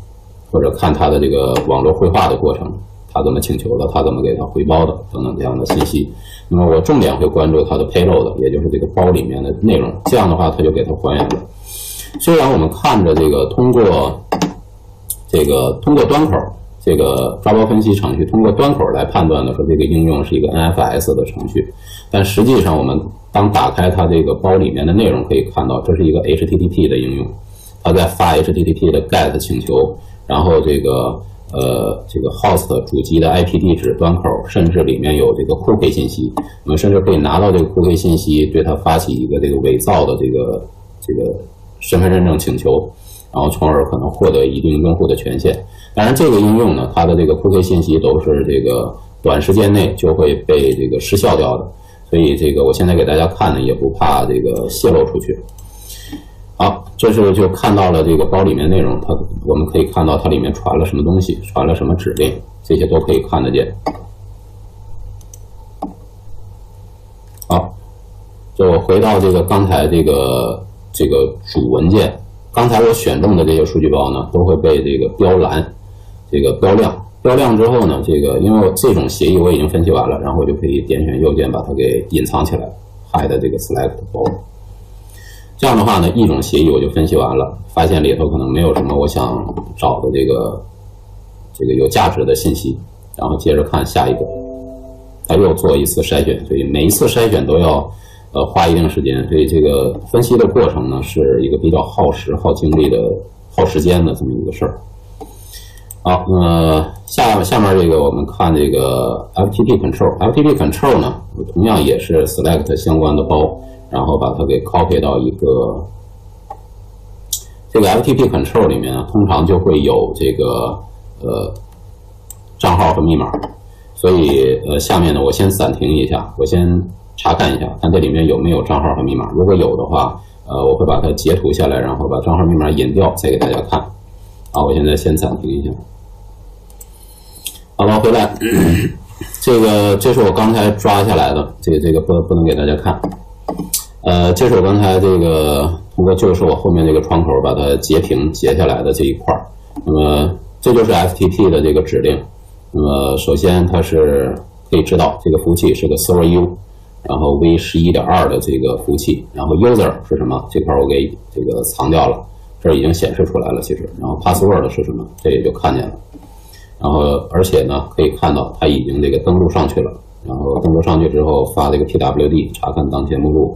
或者看它的这个网络绘画的过程，他怎么请求的，他怎么给他回包的等等这样的信息。那么我重点会关注它的 payload，也就是这个包里面的内容。这样的话，它就给它还原了。虽然我们看着这个通过这个通过端口这个抓包分析程序通过端口来判断的说这个应用是一个 NFS 的程序，但实际上我们当打开它这个包里面的内容，可以看到这是一个 HTTP 的应用，它在发 HTTP 的 GET 请求，然后这个呃这个 host 主机的 IP 地址端口，甚至里面有这个 cookie 信息，我们甚至可以拿到这个 cookie 信息，对它发起一个这个伪造的这个这个身份认证请求。然后，从而可能获得一定用户的权限。当然，这个应用呢，它的这个 cookie 信息都是这个短时间内就会被这个失效掉的。所以，这个我现在给大家看呢，也不怕这个泄露出去。好，这是就看到了这个包里面内容，它我们可以看到它里面传了什么东西，传了什么指令，这些都可以看得见。好，就回到这个刚才这个这个主文件。刚才我选中的这些数据包呢，都会被这个标蓝，这个标亮。标亮之后呢，这个因为这种协议我已经分析完了，然后就可以点选右键把它给隐藏起来，hide 这个 select 包。这样的话呢，一种协议我就分析完了，发现里头可能没有什么我想找的这个这个有价值的信息，然后接着看下一个，他又做一次筛选，所以每一次筛选都要。呃，花一定时间，所以这个分析的过程呢，是一个比较耗时、耗精力的、耗时间的这么一个事儿。好，那下下面这个我们看这个 FTP control，FTP control 呢，同样也是 select 相关的包，然后把它给 copy 到一个这个 FTP control 里面啊，通常就会有这个呃账号和密码，所以呃下面呢，我先暂停一下，我先。查看一下，看这里面有没有账号和密码。如果有的话，呃，我会把它截图下来，然后把账号密码隐掉，再给大家看。好，我现在先暂停一下。好了，回来，这个这是我刚才抓下来的，这个这个不不能给大家看。呃，这是我刚才这个通过就是我后面这个窗口把它截屏截下来的这一块儿。那么这就是 FTP 的这个指令。那么首先它是可以知道这个服务器是个 Server U。然后 v 十一点二的这个服务器，然后 user 是什么？这块我给这个藏掉了，这已经显示出来了。其实，然后 password 是什么？这也就看见了。然后，而且呢，可以看到它已经这个登录上去了。然后登录上去之后，发这个 pwd 查看当前目录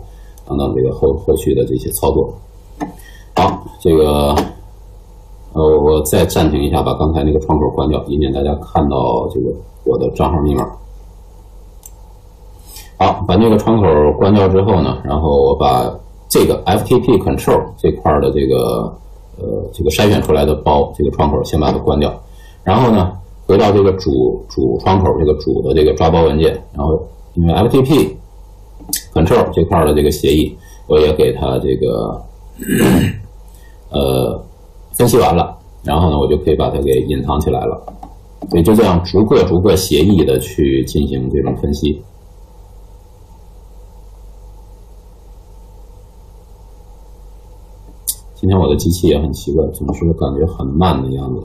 等等这个后后续的这些操作。好，这个呃，我再暂停一下，把刚才那个窗口关掉，以免大家看到这个我的账号密码。好，把那个窗口关掉之后呢，然后我把这个 FTP control 这块的这个呃这个筛选出来的包这个窗口先把它关掉，然后呢回到这个主主窗口这个主的这个抓包文件，然后因为 FTP control 这块的这个协议我也给它这个呃分析完了，然后呢我就可以把它给隐藏起来了，也就这样逐个逐个协议的去进行这种分析。今天我的机器也很奇怪，总是感觉很慢的样子。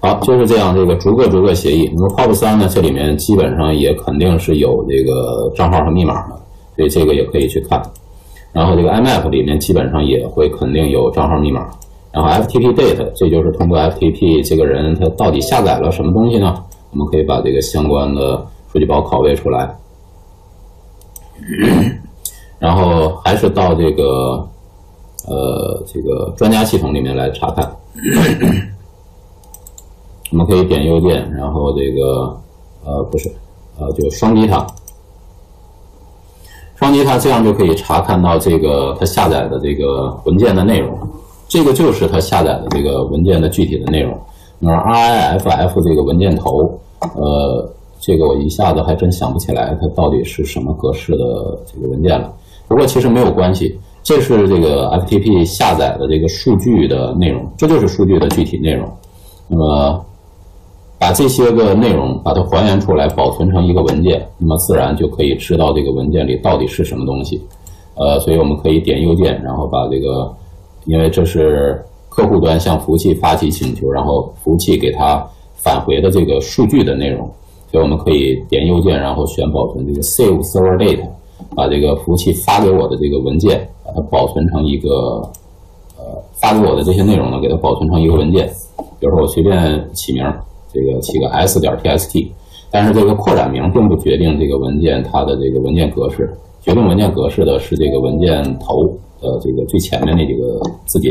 好，就是这样，这个逐个逐个协议。那么 POP 三呢，这里面基本上也肯定是有这个账号和密码的，所以这个也可以去看。然后这个 IMAP 里面基本上也会肯定有账号密码。然后 FTP date，这就是通过 FTP 这个人他到底下载了什么东西呢？我们可以把这个相关的数据包拷贝出来。然后还是到这个呃这个专家系统里面来查看，我们可以点右键，然后这个呃不是呃就双击它，双击它这样就可以查看到这个它下载的这个文件的内容，这个就是它下载的这个文件的具体的内容。那 RIFF 这个文件头呃。这个我一下子还真想不起来，它到底是什么格式的这个文件了。不过其实没有关系，这是这个 FTP 下载的这个数据的内容，这就是数据的具体内容。那么把这些个内容把它还原出来，保存成一个文件，那么自然就可以知道这个文件里到底是什么东西。呃，所以我们可以点右键，然后把这个，因为这是客户端向服务器发起请求，然后服务器给它返回的这个数据的内容。所以我们可以点右键，然后选保存这个 Save Server Date，把这个服务器发给我的这个文件，把它保存成一个呃发给我的这些内容呢，给它保存成一个文件。比如说我随便起名，这个起个 s 点 txt，但是这个扩展名并不决定这个文件它的这个文件格式，决定文件格式的是这个文件头的这个最前面那几个字节。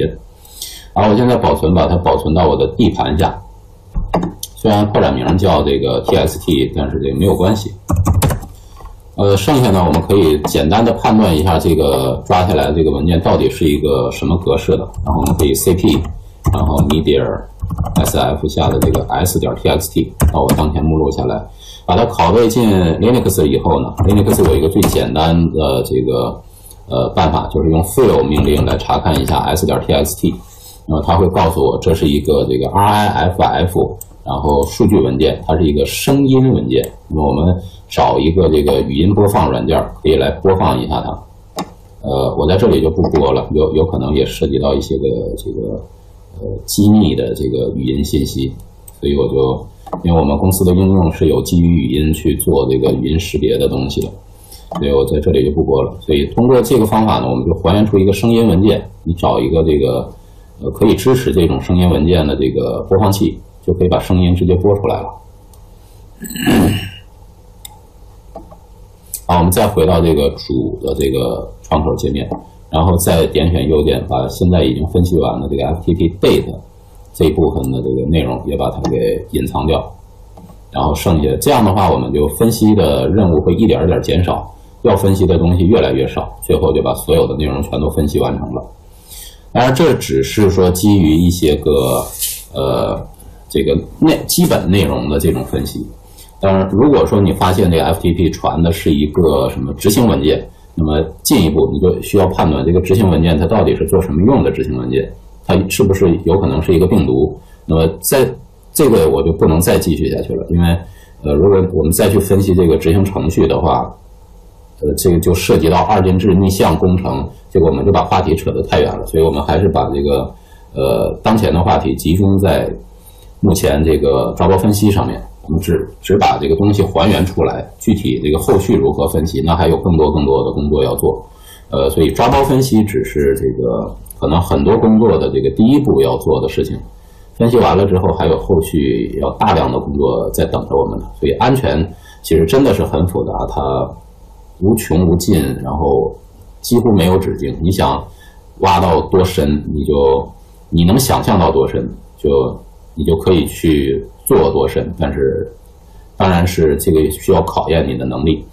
然后我现在保存，把它保存到我的 D 盘下。虽然扩展名叫这个 txt，但是这个没有关系。呃，剩下呢，我们可以简单的判断一下这个抓下来的这个文件到底是一个什么格式的。然后我们可以 cp，然后 media sf 下的这个 s 点 txt 到我当前目录下来，把它拷贝进 Linux 以后呢，Linux 有一个最简单的这个呃办法，就是用 fill 命令来查看一下 s 点 txt，那么它会告诉我这是一个这个 riff，然后数据文件，它是一个声音文件。那么我们找一个这个语音播放软件，可以来播放一下它。呃，我在这里就不播了，有有可能也涉及到一些个这个呃机密的这个语音信息，所以我就因为我们公司的应用是有基于语音去做这个语音识别的东西的，所以我在这里就不播了。所以通过这个方法呢，我们就还原出一个声音文件。你找一个这个呃可以支持这种声音文件的这个播放器，就可以把声音直接播出来了。好，我们再回到这个主的这个窗口界面，然后再点选右键，把现在已经分析完的这个 FTP date 这一部分的这个内容也把它给隐藏掉，然后剩下这样的话，我们就分析的任务会一点点减少，要分析的东西越来越少，最后就把所有的内容全都分析完成了。当然，这只是说基于一些个呃这个内基本内容的这种分析。当然，如果说你发现这个 FTP 传的是一个什么执行文件，那么进一步你就需要判断这个执行文件它到底是做什么用的执行文件，它是不是有可能是一个病毒？那么在这个我就不能再继续下去了，因为呃，如果我们再去分析这个执行程序的话，呃，这个就涉及到二进制逆向工程，这个我们就把话题扯得太远了，所以我们还是把这个呃当前的话题集中在目前这个抓包分析上面。我们只只把这个东西还原出来，具体这个后续如何分析，那还有更多更多的工作要做。呃，所以抓包分析只是这个可能很多工作的这个第一步要做的事情。分析完了之后，还有后续要大量的工作在等着我们呢。所以安全其实真的是很复杂，它无穷无尽，然后几乎没有止境。你想挖到多深，你就你能想象到多深，就你就可以去。做多深，但是当然是这个需要考验你的能力，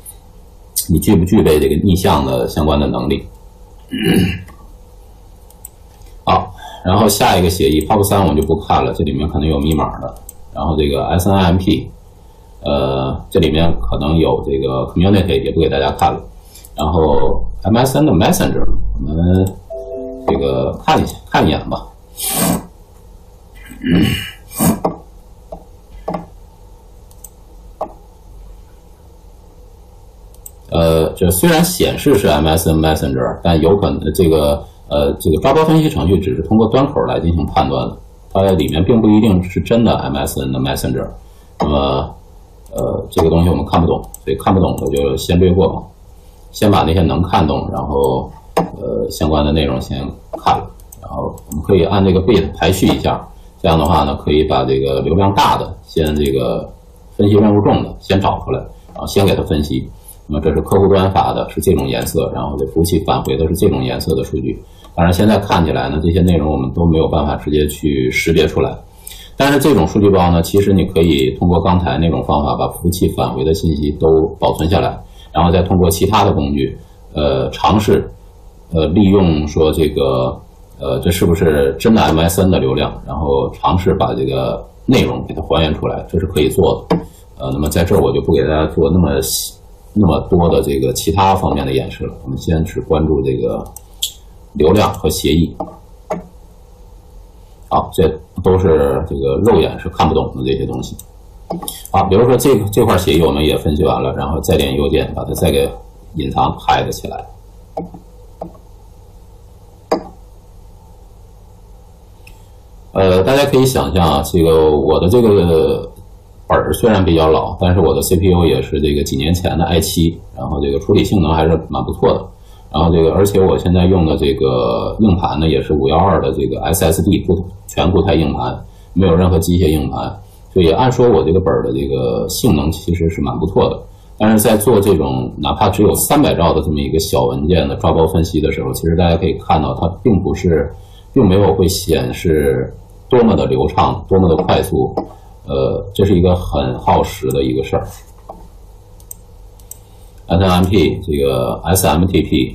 你具不具备这个逆向的相关的能力？好，然后下一个协议 POP 三我们就不看了，这里面可能有密码的。然后这个 SNMP，呃，这里面可能有这个 Community，也不给大家看了。然后 MSN 的 Messenger，我们这个看一下，看一眼吧。呃，这虽然显示是 MSN Messenger，但有可能这个呃，这个抓包分析程序只是通过端口来进行判断的，它里面并不一定是真的 MSN 的 Messenger。那么，呃，这个东西我们看不懂，所以看不懂的就先略过吧。先把那些能看懂，然后呃相关的内容先看了，然后我们可以按这个 bit 排序一下，这样的话呢，可以把这个流量大的先这个分析任务重的先找出来，然后先给它分析。那么这是客户端发的，是这种颜色，然后这服务器返回的是这种颜色的数据。当然现在看起来呢，这些内容我们都没有办法直接去识别出来。但是这种数据包呢，其实你可以通过刚才那种方法，把服务器返回的信息都保存下来，然后再通过其他的工具，呃，尝试，呃，利用说这个，呃，这是不是真的 MSN 的流量，然后尝试把这个内容给它还原出来，这是可以做的。呃，那么在这儿我就不给大家做那么细。那么多的这个其他方面的演示了，我们先是关注这个流量和协议。好，这都是这个肉眼是看不懂的这些东西。好，比如说这这块协议我们也分析完了，然后再点右键把它再给隐藏 hide 起来。呃，大家可以想象啊，这个我的这个。本虽然比较老，但是我的 CPU 也是这个几年前的 i7，然后这个处理性能还是蛮不错的。然后这个，而且我现在用的这个硬盘呢，也是五幺二的这个 SSD 固全固态硬盘，没有任何机械硬盘，所以按说我这个本儿的这个性能其实是蛮不错的。但是在做这种哪怕只有三百兆的这么一个小文件的抓包分析的时候，其实大家可以看到，它并不是，并没有会显示多么的流畅，多么的快速，呃，这是一个很耗时的一个事儿。Smp 这个 SMTP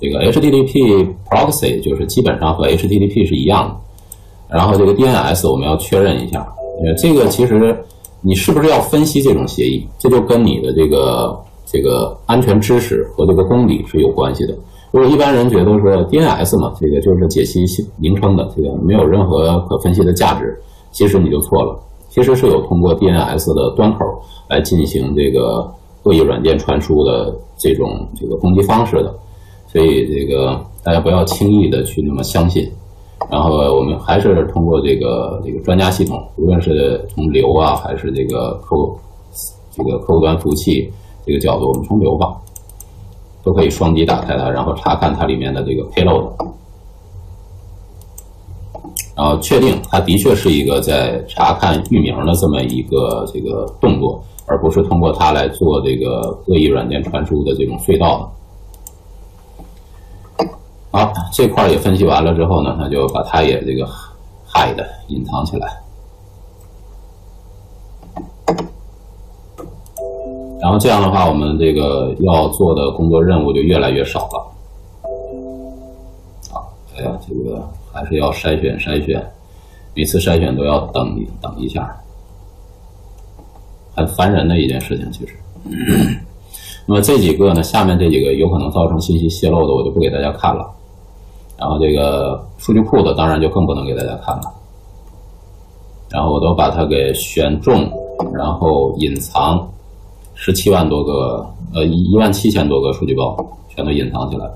这个 HTTP proxy 就是基本上和 HTTP 是一样的，然后这个 DNS 我们要确认一下，呃，这个其实你是不是要分析这种协议，这就跟你的这个这个安全知识和这个功底是有关系的。如果一般人觉得说 DNS 嘛，这个就是解析名称的，这个没有任何可分析的价值，其实你就错了，其实是有通过 DNS 的端口来进行这个。恶意软件传输的这种这个攻击方式的，所以这个大家不要轻易的去那么相信。然后我们还是通过这个这个专家系统，无论是从流啊，还是这个客这个客户端服务器这个角度，我们从流吧，都可以双击打开它，然后查看它里面的这个 payload，然后确定它的确是一个在查看域名的这么一个这个动作。而不是通过它来做这个恶意软件传输的这种隧道的。好，这块也分析完了之后呢，那就把它也这个 hide 隐藏起来。然后这样的话，我们这个要做的工作任务就越来越少了。啊，哎呀，这个还是要筛选筛选，每次筛选都要等等一下。很烦人的一件事情，其实。那么这几个呢，下面这几个有可能造成信息泄露的，我就不给大家看了。然后这个数据库的，当然就更不能给大家看了。然后我都把它给选中，然后隐藏十七万多个，呃，一万七千多个数据包，全都隐藏起来。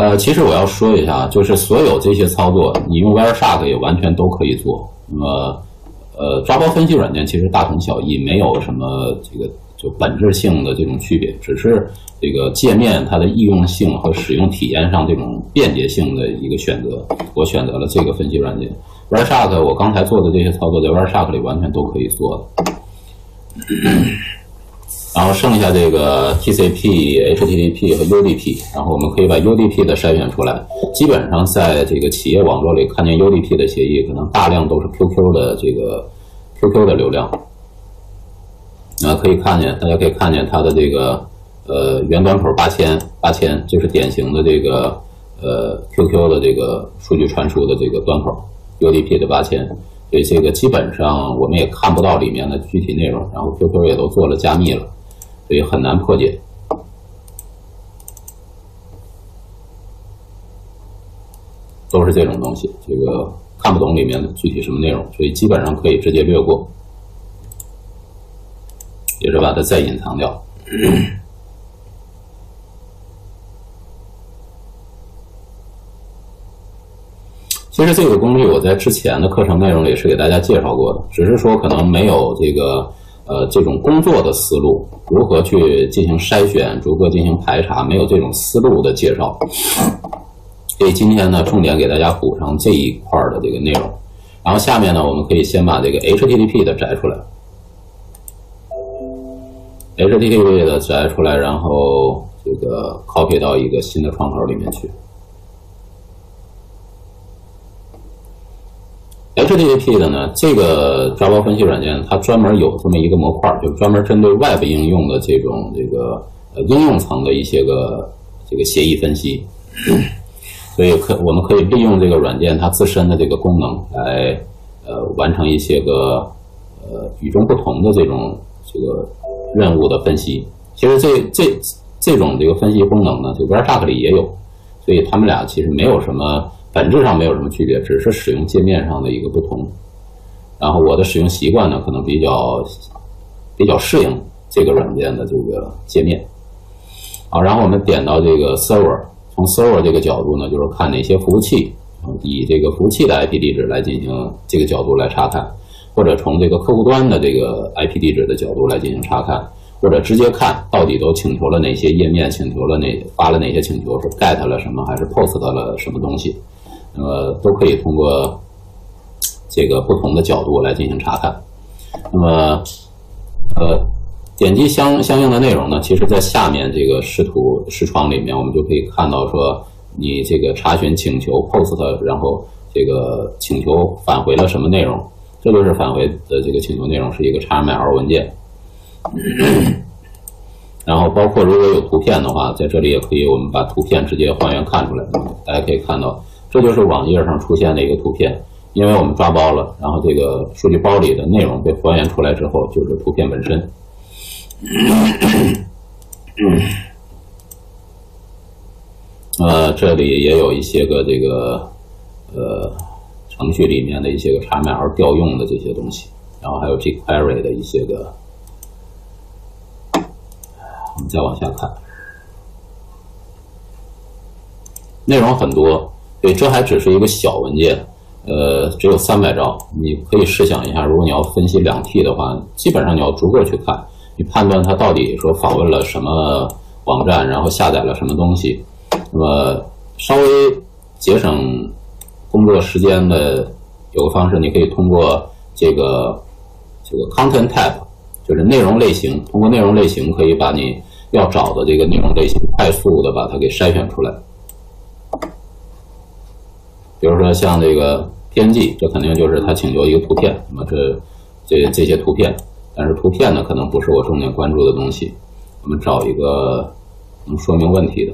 呃，其实我要说一下，就是所有这些操作，你用 Wireshark 也完全都可以做。那么，呃，抓包分析软件其实大同小异，没有什么这个就本质性的这种区别，只是这个界面它的易用性和使用体验上这种便捷性的一个选择。我选择了这个分析软件 Wireshark，我刚才做的这些操作在 Wireshark 里完全都可以做的。然后剩下这个 TCP、HTTP 和 UDP，然后我们可以把 UDP 的筛选出来。基本上在这个企业网络里看见 UDP 的协议，可能大量都是 QQ 的这个 QQ 的流量。啊，可以看见，大家可以看见它的这个呃原端口八千八千，就是典型的这个呃 QQ 的这个数据传输的这个端口 UDP 的八千。所以这个基本上我们也看不到里面的具体内容，然后 QQ 也都做了加密了。所以很难破解，都是这种东西，这个看不懂里面的具体什么内容，所以基本上可以直接略过，也是把它再隐藏掉。其实这个工具我在之前的课程内容里是给大家介绍过的，只是说可能没有这个。呃，这种工作的思路，如何去进行筛选，逐个进行排查，没有这种思路的介绍。所以今天呢，重点给大家补上这一块的这个内容。然后下面呢，我们可以先把这个 HTTP 的摘出来，HTTP 的摘出来，然后这个 copy 到一个新的窗口里面去。HTTP 的呢，这个抓包分析软件它专门有这么一个模块，就专门针对 Web 应用的这种这个呃应用层的一些个这个协议分析，所以可我们可以利用这个软件它自身的这个功能来呃完成一些个呃与众不同的这种这个任务的分析。其实这这这种这个分析功能呢，这 Wireshark 里也有，所以他们俩其实没有什么。本质上没有什么区别，只是使用界面上的一个不同。然后我的使用习惯呢，可能比较比较适应这个软件的这个界面。好，然后我们点到这个 server，从 server 这个角度呢，就是看哪些服务器，以这个服务器的 IP 地址来进行这个角度来查看，或者从这个客户端的这个 IP 地址的角度来进行查看，或者直接看到底都请求了哪些页面，请求了哪发了哪些请求，是 get 了什么，还是 post 了什么东西，那么都可以通过这个不同的角度来进行查看。那么，呃。点击相相应的内容呢，其实在下面这个视图视窗里面，我们就可以看到说，你这个查询请求 post，然后这个请求返回了什么内容，这就是返回的这个请求内容是一个 XML 文件。然后包括如果有图片的话，在这里也可以我们把图片直接还原看出来。大家可以看到，这就是网页上出现的一个图片，因为我们抓包了，然后这个数据包里的内容被还原出来之后，就是图片本身。呃，这里也有一些个这个呃程序里面的一些个 XML 调用的这些东西，然后还有 jQuery 的一些个，我们再往下看，内容很多，对，这还只是一个小文件，呃，只有三百兆，你可以试想一下，如果你要分析两 T 的话，基本上你要逐个去看。你判断它到底说访问了什么网站，然后下载了什么东西，那么稍微节省工作时间的有个方式，你可以通过这个这个 content type，就是内容类型，通过内容类型可以把你要找的这个内容类型快速的把它给筛选出来。比如说像这个 PNG，这肯定就是他请求一个图片，那么这这这些图片。但是图片呢，可能不是我重点关注的东西。我们找一个能说明问题的，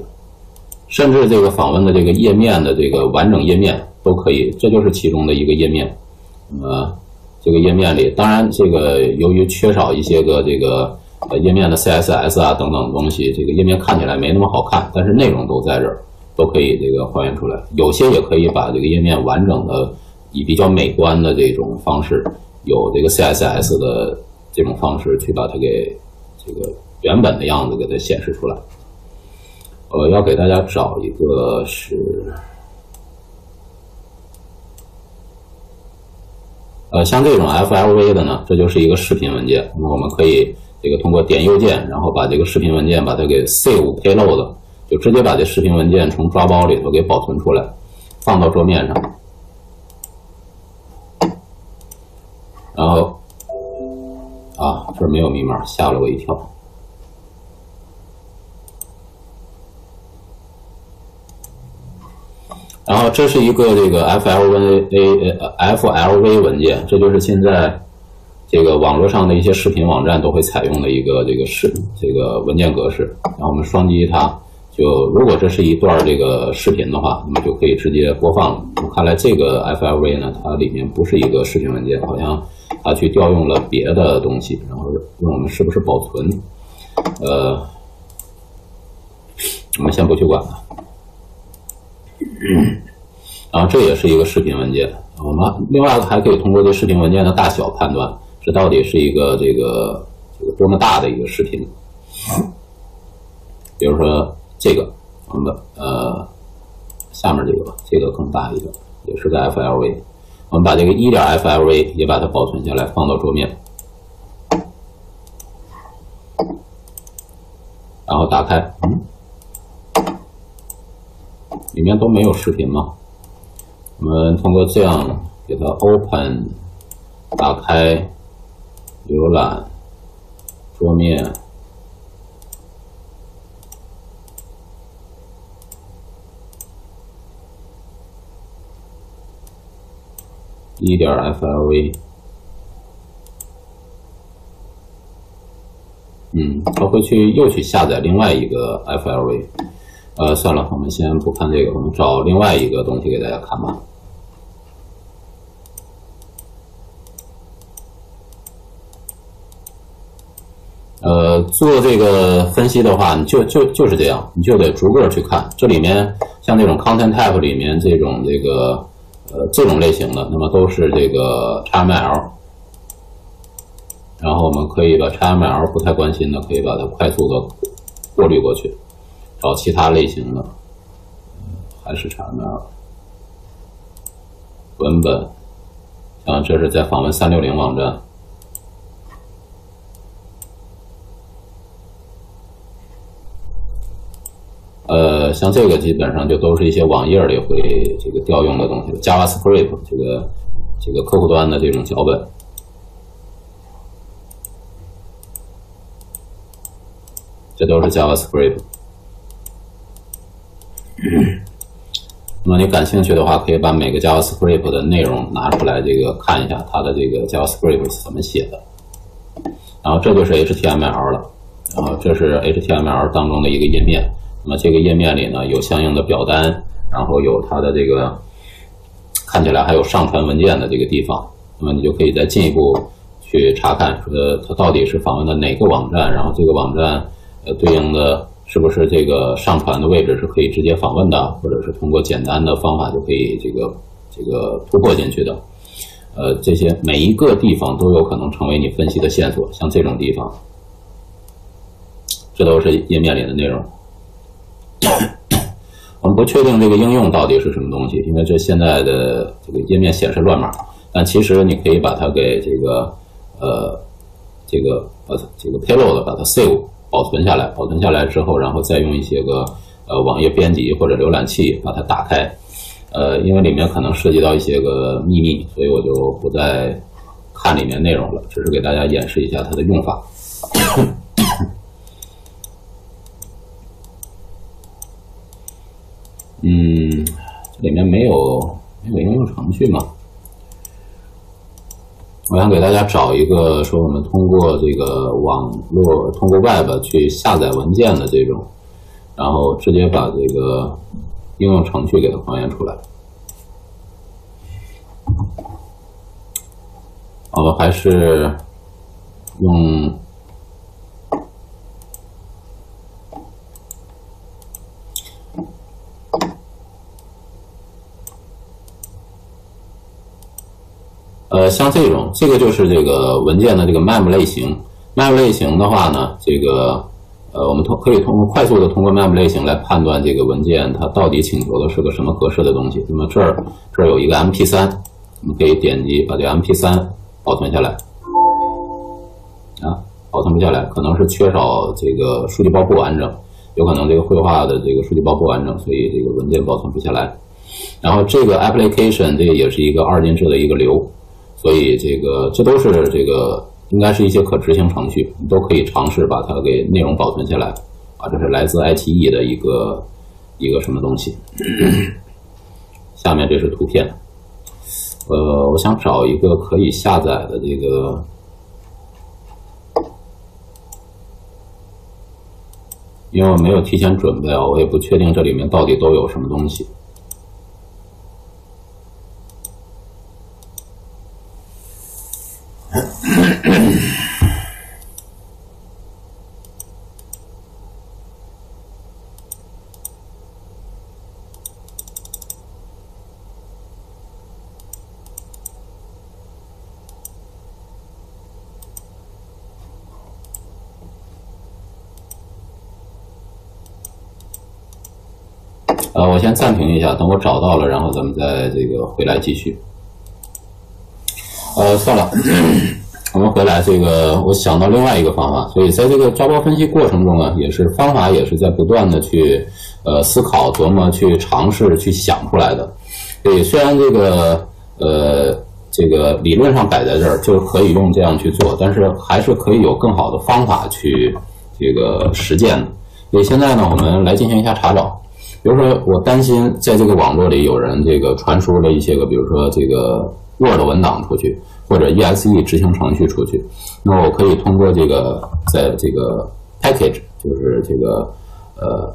甚至这个访问的这个页面的这个完整页面都可以，这就是其中的一个页面。那么这个页面里，当然这个由于缺少一些个这个呃页面的 CSS 啊等等东西，这个页面看起来没那么好看。但是内容都在这儿，都可以这个还原出来。有些也可以把这个页面完整的以比较美观的这种方式，有这个 CSS 的。这种方式去把它给这个原本的样子给它显示出来。我要给大家找一个是，呃，像这种 FLV 的呢，这就是一个视频文件。那么我们可以这个通过点右键，然后把这个视频文件把它给 save payload，就直接把这视频文件从抓包里头给保存出来，放到桌面上，然后。啊，这没有密码，吓了我一跳。然后这是一个这个 FLV A FLV 文件，这就是现在这个网络上的一些视频网站都会采用的一个这个视这个文件格式。然后我们双击它，就如果这是一段这个视频的话，那么就可以直接播放了。看来这个 FLV 呢，它里面不是一个视频文件，好像。它去调用了别的东西，然后问我们是不是保存，呃，我们先不去管它。然后这也是一个视频文件，我们另外还可以通过这视频文件的大小判断，这到底是一个这个这个多么大的一个视频。比如说这个，我们呃下面这个吧，这个更大一个，也是个 FLV。我们把这个一点 FLV 也把它保存下来，放到桌面，然后打开，嗯，里面都没有视频吗？我们通过这样给它 Open，打开，浏览，桌面。一点 FLV，嗯，他会去又去下载另外一个 FLV，呃，算了，我们先不看这个，我们找另外一个东西给大家看吧。呃，做这个分析的话，你就就就是这样，你就得逐个去看。这里面像这种 Content Type 里面这种这个。呃，这种类型的，那么都是这个 XML，然后我们可以把 XML 不太关心的，可以把它快速的过滤过去。找其他类型的，还是 XML 文本，像这是在访问三六零网站。呃，像这个基本上就都是一些网页里会这个调用的东西，JavaScript 这个这个客户端的这种脚本，这都是 JavaScript。那么你感兴趣的话，可以把每个 JavaScript 的内容拿出来，这个看一下它的这个 JavaScript 是怎么写的。然后这就是 HTML 了，然后这是 HTML 当中的一个页面。那么这个页面里呢，有相应的表单，然后有它的这个看起来还有上传文件的这个地方。那么你就可以再进一步去查看，呃它到底是访问的哪个网站，然后这个网站呃对应的是不是这个上传的位置是可以直接访问的，或者是通过简单的方法就可以这个这个突破进去的。呃，这些每一个地方都有可能成为你分析的线索。像这种地方，这都是页面里的内容。我们不确定这个应用到底是什么东西，因为这现在的这个页面显示乱码。但其实你可以把它给这个呃这个呃这个 payload 把它 save 保存下来，保存下来之后，然后再用一些个呃网页编辑或者浏览器把它打开。呃，因为里面可能涉及到一些个秘密，所以我就不再看里面内容了，只是给大家演示一下它的用法。嗯，里面没有没有应用程序嘛？我想给大家找一个说我们通过这个网络通过 Web 去下载文件的这种，然后直接把这个应用程序给它还原出来。我们还是用。呃，像这种，这个就是这个文件的这个 mem 类型。mem 类型的话呢，这个呃，我们通可以通过快速的通过 mem 类型来判断这个文件它到底请求的是个什么格式的东西。那么这儿这儿有一个 MP3，我们可以点击把这个 MP3 保存下来。啊，保存不下来，可能是缺少这个数据包不完整，有可能这个绘画的这个数据包不完整，所以这个文件保存不下来。然后这个 application 这个也是一个二进制的一个流。所以这个这都是这个应该是一些可执行程序，你都可以尝试把它给内容保存下来啊。这是来自爱奇艺的一个一个什么东西？下面这是图片，呃，我想找一个可以下载的这个，因为我没有提前准备啊，我也不确定这里面到底都有什么东西。呃，我先暂停一下，等我找到了，然后咱们再这个回来继续。呃，算了，我们回来这个，我想到另外一个方法，所以在这个抓包分析过程中呢，也是方法也是在不断的去呃思考、琢磨、去尝试、去想出来的。所以虽然这个呃这个理论上摆在这儿，就可以用这样去做，但是还是可以有更好的方法去这个实践的。所以现在呢，我们来进行一下查找。比如说，我担心在这个网络里有人这个传输了一些个，比如说这个 Word 文档出去，或者 EXE 执行程序出去，那我可以通过这个在这个 package，就是这个呃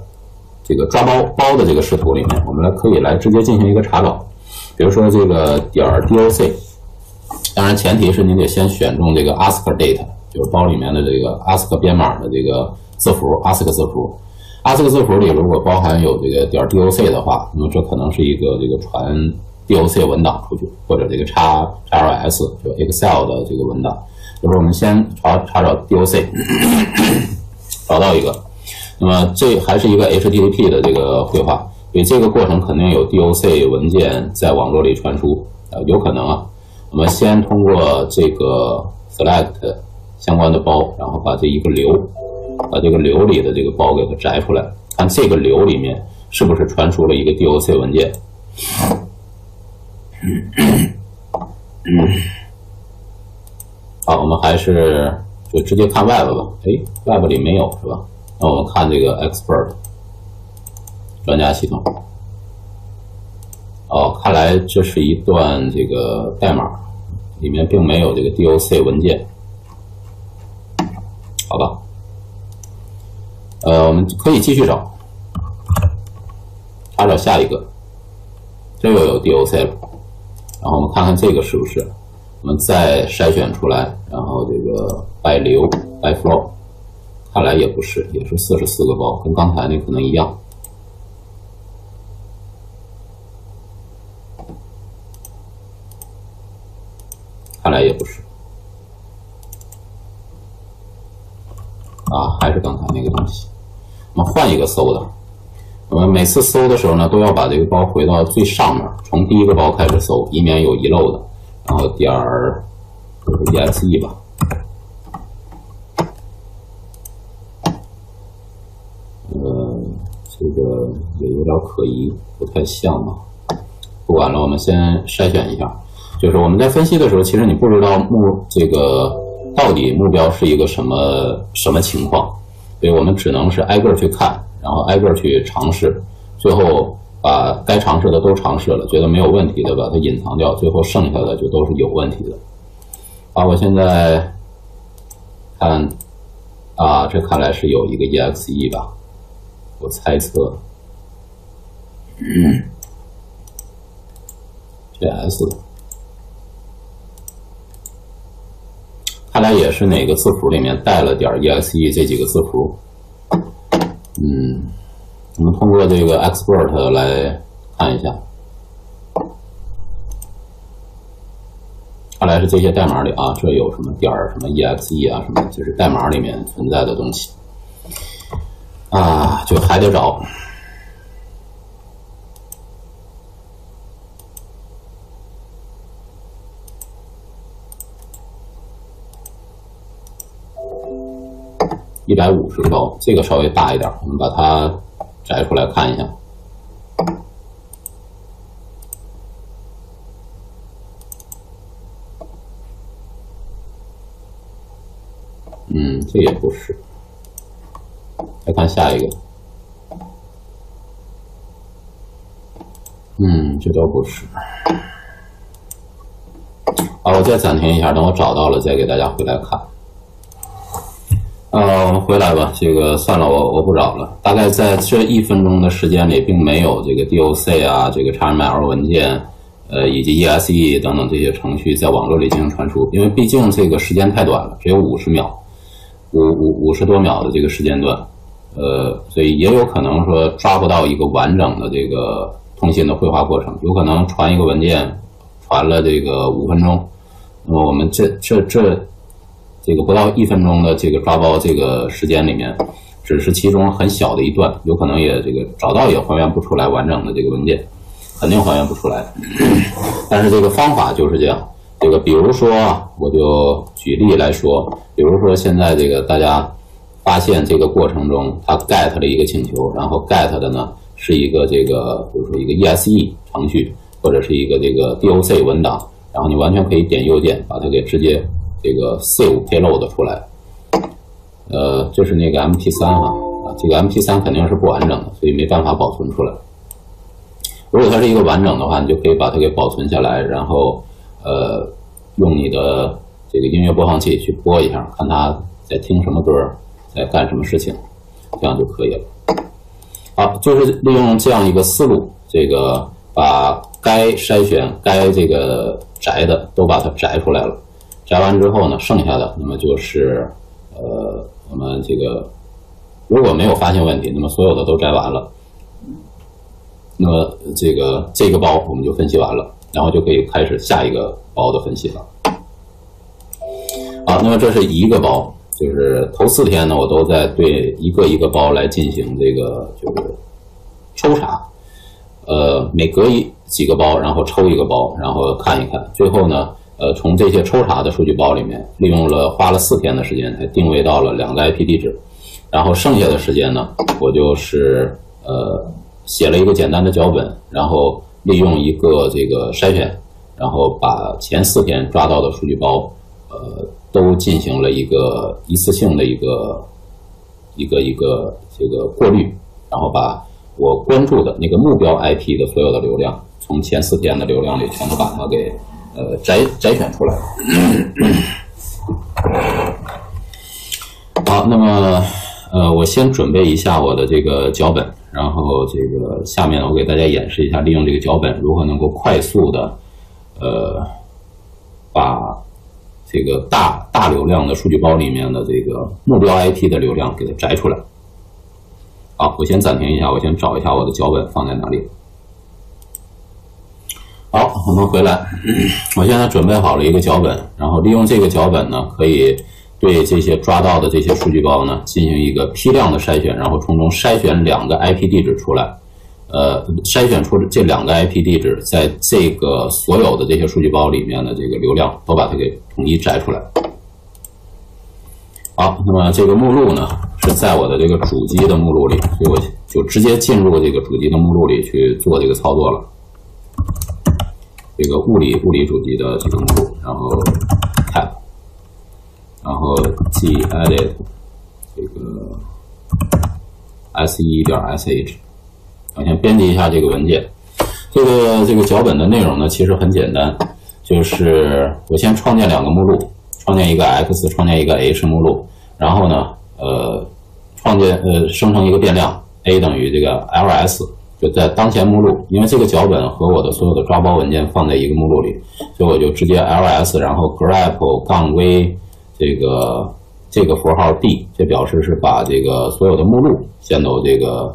这个抓包包的这个视图里面，我们来可以来直接进行一个查找。比如说这个点 doc，当然前提是您得先选中这个 ask date，就是包里面的这个 ask 编码的这个字符 ask 字符。ASCII 字符里如果包含有这个点 doc 的话，那么这可能是一个这个传 doc 文档出去，或者这个叉叉 ls 就 Excel 的这个文档。就是我们先查查找 doc，找到一个，那么这还是一个 HTTP 的这个绘画，所以这个过程肯定有 DOC 文件在网络里传输，呃，有可能啊。我们先通过这个 select 相关的包，然后把这一个流，把这个流里的这个包给它摘出来，看这个流里面是不是传输了一个 DOC 文件。好，我们还是就直接看 Web 吧。哎，Web 里没有是吧？那我们看这个 Expert 专家系统。哦，看来这是一段这个代码，里面并没有这个 DOC 文件。好吧，呃，我们可以继续找，查找下一个，这又有 DOC 了。然后我们看看这个是不是，我们再筛选出来，然后这个 by 流 by flow。看来也不是，也是四十四个包，跟刚才那可能一样。看来也不是，啊，还是刚才那个东西。我们换一个搜的，我们每次搜的时候呢，都要把这个包回到最上面，从第一个包开始搜，以免有遗漏的。然后点儿就是 exe 吧。这个也有点可疑，不太像啊。不管了，我们先筛选一下。就是我们在分析的时候，其实你不知道目这个到底目标是一个什么什么情况，所以我们只能是挨个去看，然后挨个去尝试，最后把该尝试的都尝试了，觉得没有问题的把它隐藏掉，最后剩下的就都是有问题的。好，我现在看啊，这看来是有一个 exe 吧。我猜测，ps，看来也是哪个字符里面带了点 exe 这几个字符。嗯，我们通过这个 export 来看一下，看来是这些代码里啊，这有什么点什么 exe 啊什么，就是代码里面存在的东西。啊，就还得找一百五十个包，这个稍微大一点，我们把它摘出来看一下。嗯，这也不是。再看下一个，嗯，这都不是。啊，我再暂停一下，等我找到了再给大家回来看。呃，我们回来吧，这个算了，我我不找了。大概在这一分钟的时间里，并没有这个 DOC 啊，这个 XML 文件，呃，以及 ESE 等等这些程序在网络里进行传输，因为毕竟这个时间太短了，只有五十秒，五五五十多秒的这个时间段。呃，所以也有可能说抓不到一个完整的这个通信的绘画过程，有可能传一个文件，传了这个五分钟，那么我们这这这这个不到一分钟的这个抓包这个时间里面，只是其中很小的一段，有可能也这个找到也还原不出来完整的这个文件，肯定还原不出来。但是这个方法就是这样，这个比如说我就举例来说，比如说现在这个大家。发现这个过程中，他 get 了一个请求，然后 get 的呢是一个这个，比如说一个 exe 程序，或者是一个这个 doc 文档，然后你完全可以点右键把它给直接这个 save payload 出来。呃，这是那个 MP3 啊，啊，这个 MP3 肯定是不完整的，所以没办法保存出来。如果它是一个完整的话，你就可以把它给保存下来，然后呃，用你的这个音乐播放器去播一下，看它在听什么歌。在干什么事情，这样就可以了。好，就是利用这样一个思路，这个把该筛选、该这个摘的都把它摘出来了。摘完之后呢，剩下的那么就是呃，我们这个如果没有发现问题，那么所有的都摘完了，那么这个这个包我们就分析完了，然后就可以开始下一个包的分析了。好，那么这是一个包。就是头四天呢，我都在对一个一个包来进行这个就是抽查，呃，每隔一几个包，然后抽一个包，然后看一看，最后呢，呃，从这些抽查的数据包里面，利用了花了四天的时间才定位到了两个 IP 地址，然后剩下的时间呢，我就是呃写了一个简单的脚本，然后利用一个这个筛选，然后把前四天抓到的数据包，呃。都进行了一个一次性的一个一个一个这个过滤，然后把我关注的那个目标 IP 的所有的流量，从前四天的流量里全都把它给呃摘摘选出来。好，那么呃，我先准备一下我的这个脚本，然后这个下面我给大家演示一下，利用这个脚本如何能够快速的呃把。这个大大流量的数据包里面的这个目标 IP 的流量给它摘出来。好，我先暂停一下，我先找一下我的脚本放在哪里。好，我们回来，我现在准备好了一个脚本，然后利用这个脚本呢，可以对这些抓到的这些数据包呢进行一个批量的筛选，然后从中筛选两个 IP 地址出来。呃，筛选出这两个 IP 地址，在这个所有的这些数据包里面的这个流量，都把它给统一摘出来。好，那么这个目录呢，是在我的这个主机的目录里，所以我就直接进入这个主机的目录里去做这个操作了。这个物理物理主机的这个目录，然后 tab，然后 gedit 这个 s 一点 sh。我先编辑一下这个文件，这个这个脚本的内容呢，其实很简单，就是我先创建两个目录，创建一个 x，创建一个 h 目录，然后呢，呃，创建呃生成一个变量 a 等于这个 ls，就在当前目录，因为这个脚本和我的所有的抓包文件放在一个目录里，所以我就直接 ls，然后 grep 杠 v 这个这个符号 d，这表示是把这个所有的目录先都这个。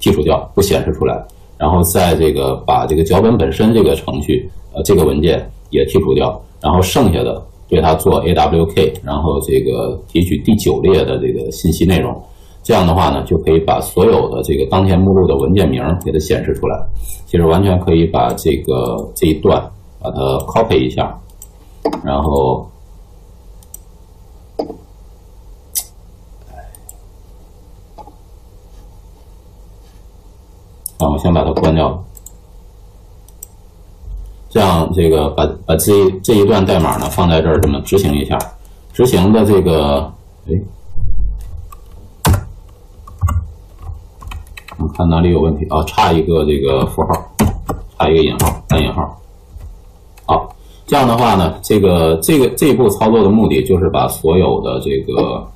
剔除掉不显示出来，然后在这个把这个脚本本身这个程序呃这个文件也剔除掉，然后剩下的对它做 awk，然后这个提取第九列的这个信息内容，这样的话呢就可以把所有的这个当前目录的文件名给它显示出来。其实完全可以把这个这一段把它 copy 一下，然后。啊，我先把它关掉，这样这个把把这这一段代码呢放在这儿，这么执行一下，执行的这个，哎，我看哪里有问题啊？差一个这个符号，差一个引号，单引号。好，这样的话呢，这个这个这一步操作的目的就是把所有的这个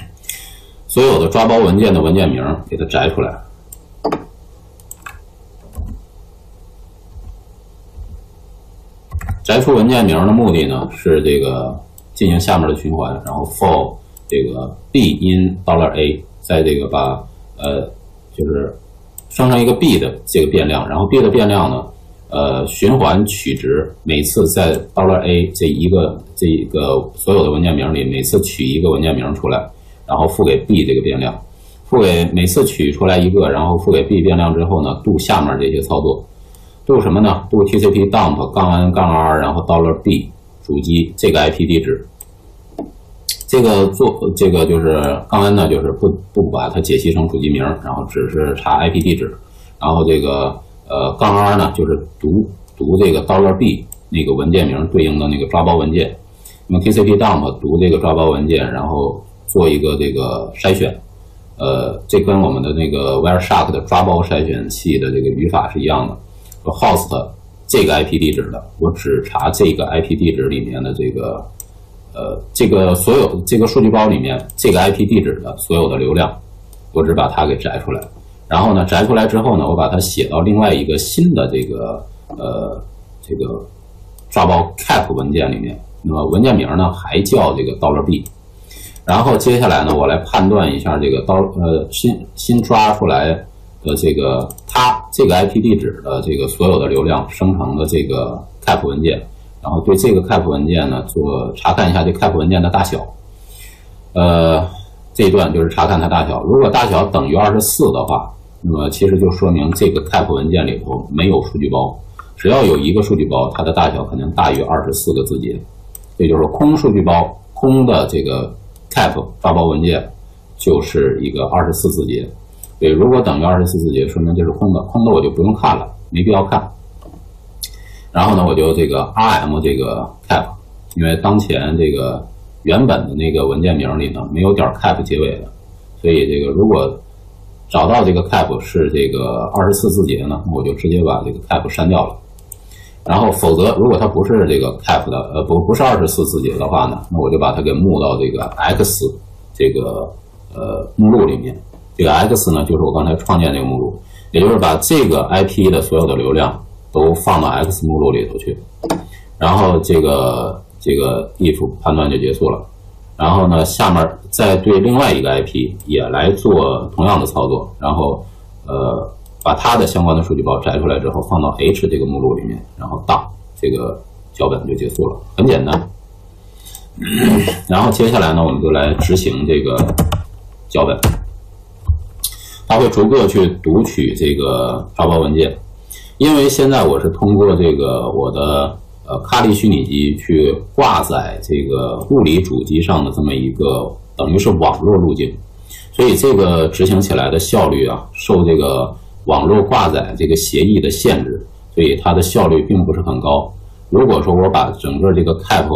所有的抓包文件的文件名给它摘出来。摘出文件名的目的呢，是这个进行下面的循环，然后 for 这个 b in dollar a，在这个把呃就是生成一个 b 的这个变量，然后 b 的变量呢，呃循环取值，每次在 dollar a 这一个这一个所有的文件名里，每次取一个文件名出来，然后赋给 b 这个变量，赋给每次取出来一个，然后赋给 b 变量之后呢，do 下面这些操作。do 什么呢？do TCP dump 杠 n 杠 r，然后 dollar b 主机这个 IP 地址。这个做这个就是杠 n 呢，就是不不把它解析成主机名，然后只是查 IP 地址。然后这个呃杠 r 呢，就是读读这个 dollar b 那个文件名对应的那个抓包文件。用 TCP dump 读这个抓包文件，然后做一个这个筛选。呃，这跟我们的那个 Wireshark 的抓包筛选器的这个语法是一样的。host 这个 IP 地址的，我只查这个 IP 地址里面的这个，呃，这个所有这个数据包里面这个 IP 地址的所有的流量，我只把它给摘出来。然后呢，摘出来之后呢，我把它写到另外一个新的这个呃这个抓包 cap 文件里面。那么文件名呢还叫这个 dollar b。然后接下来呢，我来判断一下这个刀呃新新抓出来。的这个它这个 IP 地址的这个所有的流量生成的这个 cap 文件，然后对这个 cap 文件呢做查看一下这 cap 文件的大小，呃，这一段就是查看它大小。如果大小等于二十四的话，那么其实就说明这个 cap 文件里头没有数据包。只要有一个数据包，它的大小肯定大于二十四个字节，也就是空数据包，空的这个 cap 发包文件就是一个二十四字节。对，如果等于二十四字节，说明这是空的，空的我就不用看了，没必要看。然后呢，我就这个 rm 这个 cap，因为当前这个原本的那个文件名里呢没有点 cap 结尾的，所以这个如果找到这个 cap 是这个二十四字节呢，我就直接把这个 cap 删掉了。然后否则，如果它不是这个 cap 的，呃不不是二十四字节的话呢，那我就把它给目到这个 x 这个呃目录里面。这个 x 呢，就是我刚才创建这个目录，也就是把这个 IP 的所有的流量都放到 x 目录里头去。然后这个这个 if 判断就结束了。然后呢，下面再对另外一个 IP 也来做同样的操作，然后呃。把它的相关的数据包摘出来之后，放到 H 这个目录里面，然后大这个脚本就结束了，很简单。然后接下来呢，我们就来执行这个脚本，它会逐个去读取这个抓包文件。因为现在我是通过这个我的呃卡利虚拟机去挂载这个物理主机上的这么一个等于是网络路径，所以这个执行起来的效率啊，受这个。网络挂载这个协议的限制，所以它的效率并不是很高。如果说我把整个这个 cap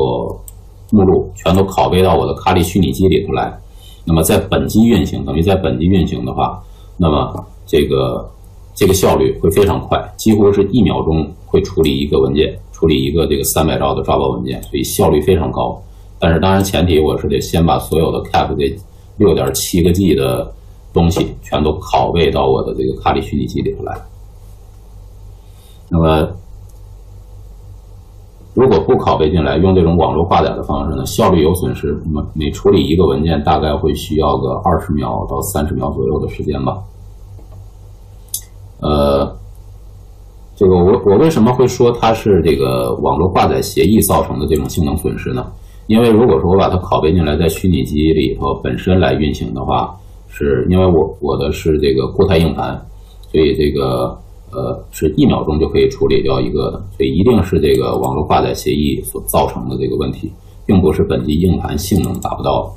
目录全都拷贝到我的卡利虚拟机里头来，那么在本机运行，等于在本机运行的话，那么这个这个效率会非常快，几乎是一秒钟会处理一个文件，处理一个这个三百兆的抓包文件，所以效率非常高。但是当然前提我是得先把所有的 cap 这六点七个 G 的。东西全都拷贝到我的这个卡里虚拟机里头来。那么，如果不拷贝进来，用这种网络挂载的方式呢，效率有损失。那么每处理一个文件，大概会需要个二十秒到三十秒左右的时间吧。呃，这个我我为什么会说它是这个网络挂载协议造成的这种性能损失呢？因为如果说我把它拷贝进来，在虚拟机里头本身来运行的话。是因为我我的是这个固态硬盘，所以这个呃是一秒钟就可以处理掉一个的，所以一定是这个网络挂载协议所造成的这个问题，并不是本机硬盘性能达不到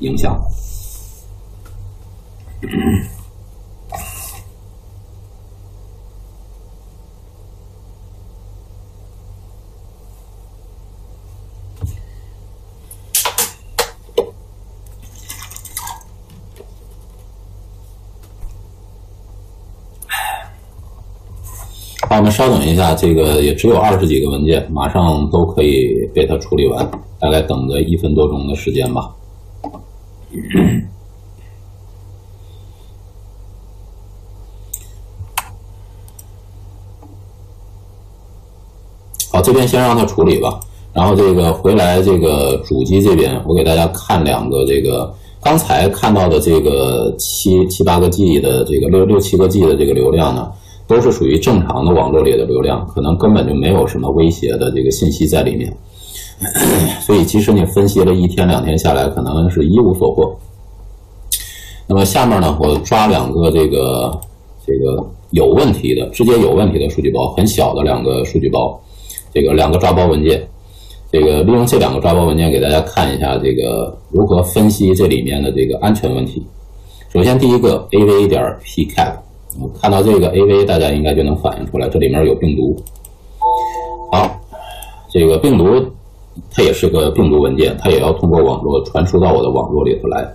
影响。好，我们稍等一下，这个也只有二十几个文件，马上都可以被它处理完，大概等个一分多钟的时间吧。好，这边先让它处理吧，然后这个回来这个主机这边，我给大家看两个这个刚才看到的这个七七八个 G 的这个六六七个 G 的这个流量呢。都是属于正常的网络里的流量，可能根本就没有什么威胁的这个信息在里面，所以即使你分析了一天两天下来，可能是一无所获。那么下面呢，我抓两个这个这个有问题的、直接有问题的数据包，很小的两个数据包，这个两个抓包文件，这个利用这两个抓包文件给大家看一下这个如何分析这里面的这个安全问题。首先第一个 av 点 pcap。看到这个 AV，大家应该就能反映出来，这里面有病毒。好，这个病毒它也是个病毒文件，它也要通过网络传输到我的网络里头来。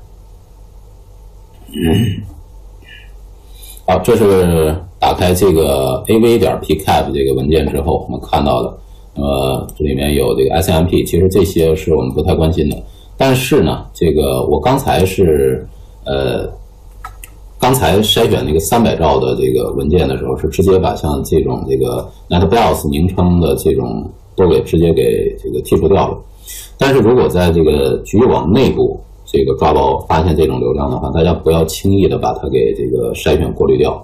好，这是打开这个 AV 点 pcap 这个文件之后，我们看到的。呃，这里面有这个 SMP，其实这些是我们不太关心的。但是呢，这个我刚才是呃。刚才筛选那个三百兆的这个文件的时候，是直接把像这种这个 NetBIOS 名称的这种都给直接给这个剔除掉了。但是如果在这个局域网内部这个抓包发现这种流量的话，大家不要轻易的把它给这个筛选过滤掉，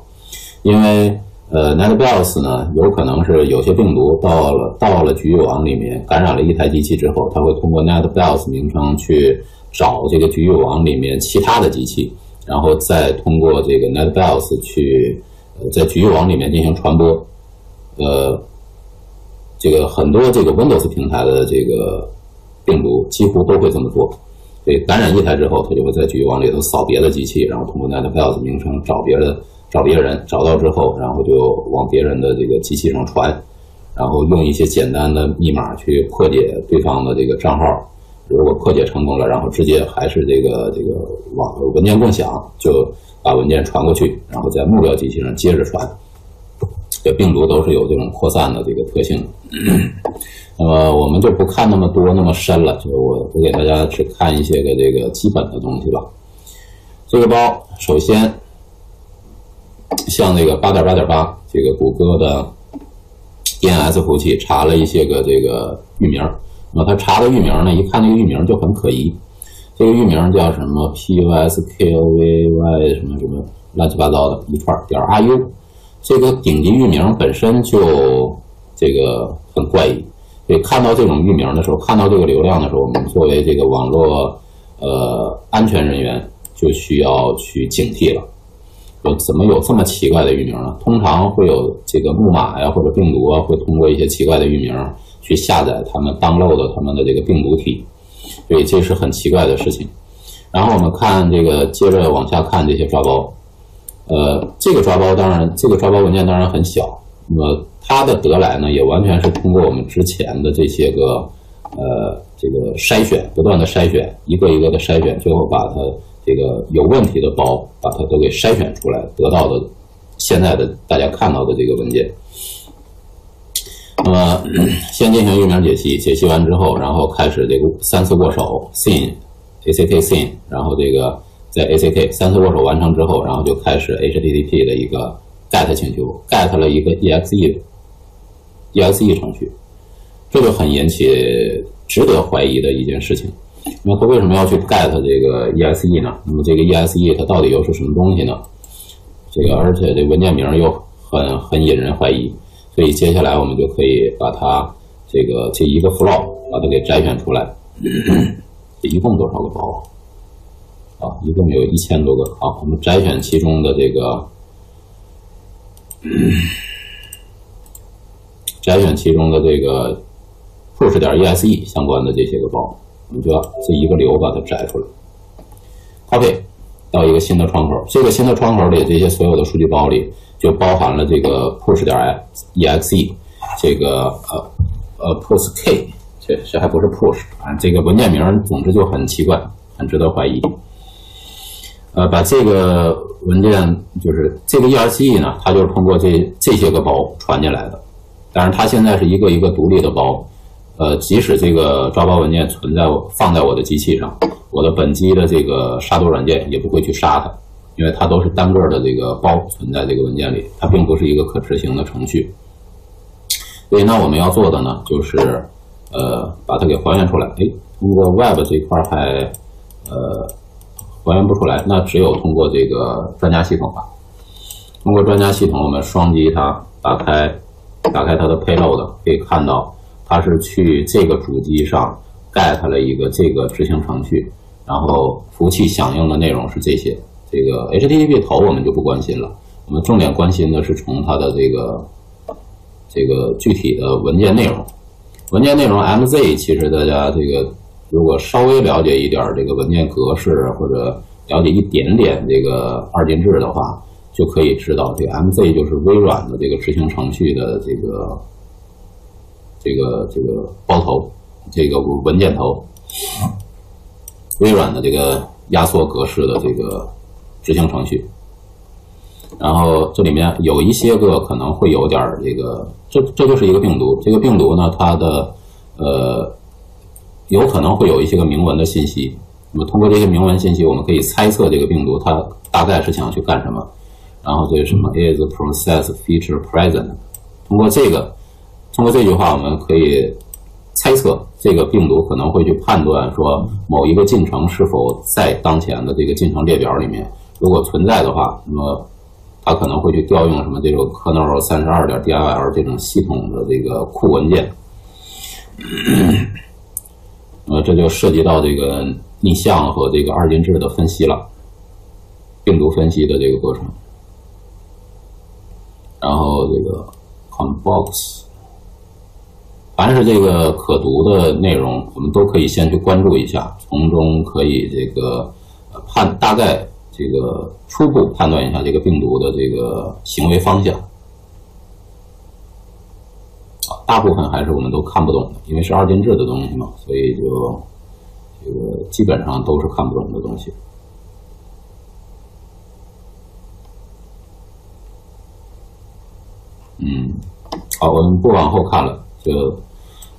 因为呃 NetBIOS 呢有可能是有些病毒到了到了局域网里面感染了一台机器之后，它会通过 NetBIOS 名称去。找这个局域网里面其他的机器，然后再通过这个 NetBIOS 去呃在局域网里面进行传播。呃，这个很多这个 Windows 平台的这个病毒几乎都会这么做。对，感染一台之后，它就会在局域网里头扫别的机器，然后通过 NetBIOS 名称找别的找别人，找到之后，然后就往别人的这个机器上传，然后用一些简单的密码去破解对方的这个账号。如果破解成功了，然后直接还是这个这个网文件共享，就把文件传过去，然后在目标机器上接着传。这病毒都是有这种扩散的这个特性。那么我们就不看那么多那么深了，就我我给大家只看一些个这个基本的东西吧。这个包首先像那个八点八点八，这个谷歌的 DNS 服务器查了一些个这个域名，那他查的域名呢，一看这个域名就很可疑。这个域名叫什么 PUSKOVY 什么什么乱七八糟的一串点 RU，这个顶级域名本身就这个很怪异。所以看到这种域名的时候，看到这个流量的时候，我们作为这个网络呃安全人员就需要去警惕了。说怎么有这么奇怪的域名呢？通常会有这个木马呀或者病毒啊，会通过一些奇怪的域名去下载他们 download 他们的这个病毒体，所以这是很奇怪的事情。然后我们看这个，接着往下看这些抓包。呃，这个抓包当然，这个抓包文件当然很小，那么。它的得来呢，也完全是通过我们之前的这些个，呃，这个筛选，不断的筛选，一个一个的筛选，最后把它这个有问题的包，把它都给筛选出来，得到的现在的大家看到的这个文件。那么，先进行域名解析，解析完之后，然后开始这个三次握手，SYN，ACK SYN，然后这个在 ACK 三次握手完成之后，然后就开始 HTTP 的一个 GET 请求，GET 了一个 EXE。EXE 程序，这就很引起值得怀疑的一件事情。那么，他为什么要去 get 这个 EXE 呢？那么，这个 EXE 它到底又是什么东西呢？这个，而且这文件名又很很引人怀疑。所以，接下来我们就可以把它这个这一个 flow 把它给摘选出来。这一共多少个包啊？一共有一千多个。好，我们摘选其中的这个。摘选其中的这个 push 点 ESE 相关的这些个包，我们就要这一个流把它摘出来，copy 到一个新的窗口。这个新的窗口里这些所有的数据包里就包含了这个 push 点 exe 这个呃呃 push k 这这还不是 push 啊，这个文件名总之就很奇怪，很值得怀疑。呃，把这个文件就是这个 exe 呢，它就是通过这这些个包传进来的。但是它现在是一个一个独立的包，呃，即使这个抓包文件存在放在我的机器上，我的本机的这个杀毒软件也不会去杀它，因为它都是单个的这个包存在这个文件里，它并不是一个可执行的程序。所以那我们要做的呢，就是呃把它给还原出来。哎，通过 Web 这块还呃还原不出来，那只有通过这个专家系统了。通过专家系统，我们双击它，打开。打开它的 payload，可以看到它是去这个主机上 get 了一个这个执行程序，然后服务器响应的内容是这些。这个 HTTP 头我们就不关心了，我们重点关心的是从它的这个这个具体的文件内容。文件内容 MZ 其实大家这个如果稍微了解一点这个文件格式或者了解一点点这个二进制的话。就可以知道，这个 MZ 就是微软的这个执行程序的这个这个这个包头，这个文件头，微软的这个压缩格式的这个执行程序。然后这里面有一些个可能会有点这个，这这就是一个病毒。这个病毒呢，它的呃有可能会有一些个明文的信息。那么通过这些明文信息，我们可以猜测这个病毒它大概是想去干什么。然后这个什么 is process feature present，通过这个，通过这句话，我们可以猜测这个病毒可能会去判断说某一个进程是否在当前的这个进程列表里面。如果存在的话，那么它可能会去调用什么这种 kernel 三十二点 dll 这种系统的这个库文件。呃，这就涉及到这个逆向和这个二进制的分析了，病毒分析的这个过程。然后这个 Conbox，凡是这个可读的内容，我们都可以先去关注一下，从中可以这个判大概这个初步判断一下这个病毒的这个行为方向啊。大部分还是我们都看不懂的，因为是二进制的东西嘛，所以就这个基本上都是看不懂的东西。嗯，好，我们不往后看了，就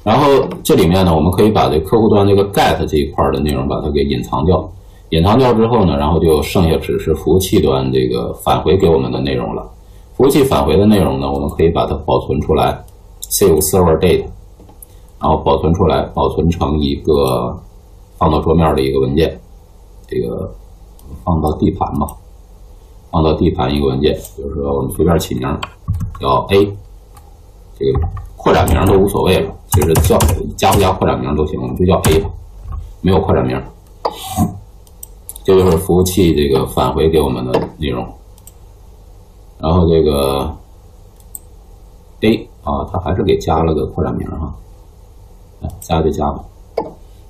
然后这里面呢，我们可以把这客户端这个 get 这一块的内容把它给隐藏掉，隐藏掉之后呢，然后就剩下只是服务器端这个返回给我们的内容了。服务器返回的内容呢，我们可以把它保存出来。save server date，然后保存出来，保存成一个放到桌面的一个文件，这个放到地盘吧，放到地盘一个文件，比如说我们随便起名，叫 A，这个扩展名都无所谓了，其实叫加不加扩展名都行，我们就叫 A 吧，没有扩展名，这就是服务器这个返回给我们的内容，然后这个 A。啊，它还是给加了个扩展名哈，加就加吧。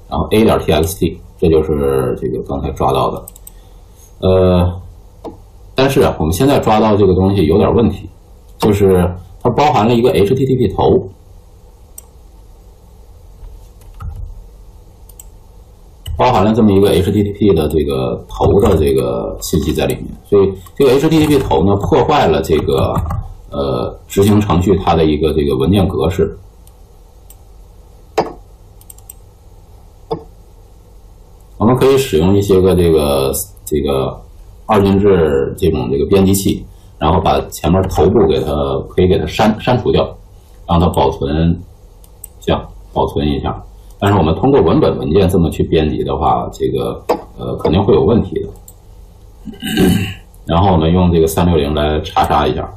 然后 a 点 txt，这就是这个刚才抓到的。呃，但是，我们现在抓到这个东西有点问题，就是它包含了一个 http 头，包含了这么一个 http 的这个头的这个信息在里面，所以这个 http 头呢破坏了这个。呃，执行程序它的一个这个文件格式，我们可以使用一些个这个这个二进制这种这个编辑器，然后把前面头部给它可以给它删删除掉，让它保存，这样保存一下。但是我们通过文本文件这么去编辑的话，这个呃肯定会有问题的。然后我们用这个三六零来查查一下。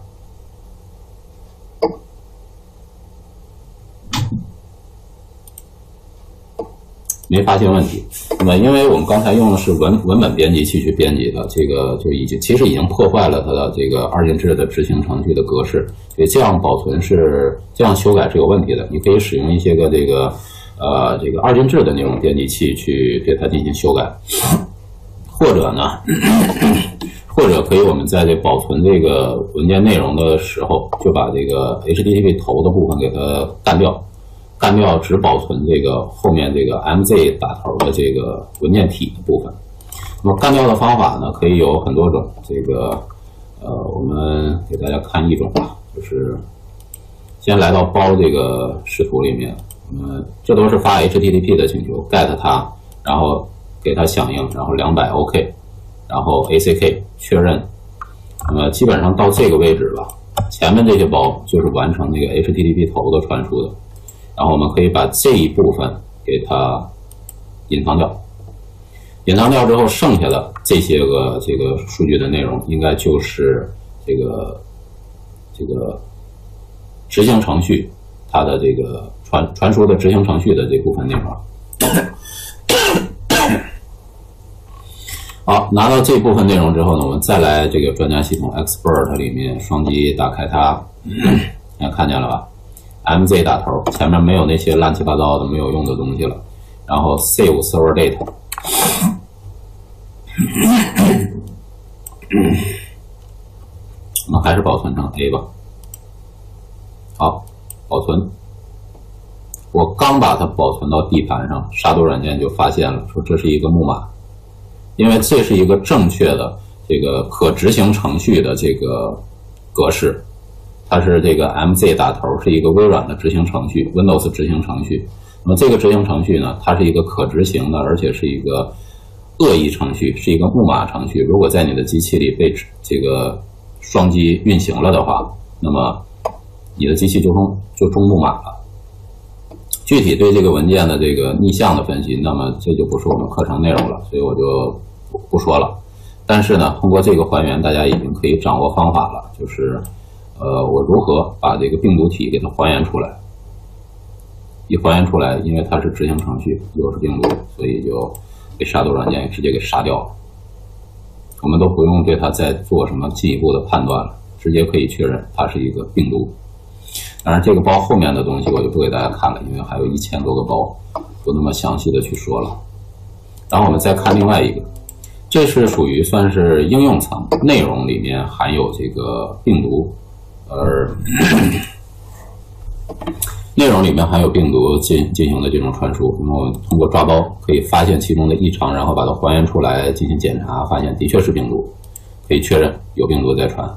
没发现问题，那么因为我们刚才用的是文文本编辑器去编辑的，这个就已经其实已经破坏了它的这个二进制的执行程序的格式，所以这样保存是这样修改是有问题的。你可以使用一些个这个呃这个二进制的那种编辑器去对它进行修改，或者呢，或者可以我们在这保存这个文件内容的时候，就把这个 HTTP 头的部分给它干掉。干掉只保存这个后面这个 MZ 打头的这个文件体的部分。那么干掉的方法呢，可以有很多种。这个呃，我们给大家看一种吧，就是先来到包这个视图里面，嗯，这都是发 HTTP 的请求，get 它，然后给它响应，然后两百 OK，然后 ACK 确认。那么基本上到这个位置了，前面这些包就是完成那个 HTTP 头的传输的。然后我们可以把这一部分给它隐藏掉，隐藏掉之后，剩下的这些个这个数据的内容，应该就是这个这个执行程序它的这个传传输的执行程序的这部分内容。好，拿到这部分内容之后呢，我们再来这个专家系统 Expert 里面双击打开它，大家看见了吧？MZ 打头，前面没有那些乱七八糟的没有用的东西了。然后 Save Server Date，我们还是保存成 A 吧。好，保存。我刚把它保存到 D 盘上，杀毒软件就发现了，说这是一个木马，因为这是一个正确的这个可执行程序的这个格式。它是这个 MZ 打头，是一个微软的执行程序，Windows 执行程序。那么这个执行程序呢，它是一个可执行的，而且是一个恶意程序，是一个木马程序。如果在你的机器里被这个双击运行了的话，那么你的机器就中就中木马了。具体对这个文件的这个逆向的分析，那么这就不是我们课程内容了，所以我就不说了。但是呢，通过这个还原，大家已经可以掌握方法了，就是。呃，我如何把这个病毒体给它还原出来？一还原出来，因为它是执行程序，又是病毒，所以就被杀毒软件直接给杀掉了。我们都不用对它再做什么进一步的判断了，直接可以确认它是一个病毒。当然，这个包后面的东西我就不给大家看了，因为还有一千多个包，不那么详细的去说了。然后我们再看另外一个，这是属于算是应用层内容里面含有这个病毒，而内容里面含有病毒进进行的这种传输。那么通过抓包可以发现其中的异常，然后把它还原出来进行检查，发现的确是病毒，可以确认有病毒在传。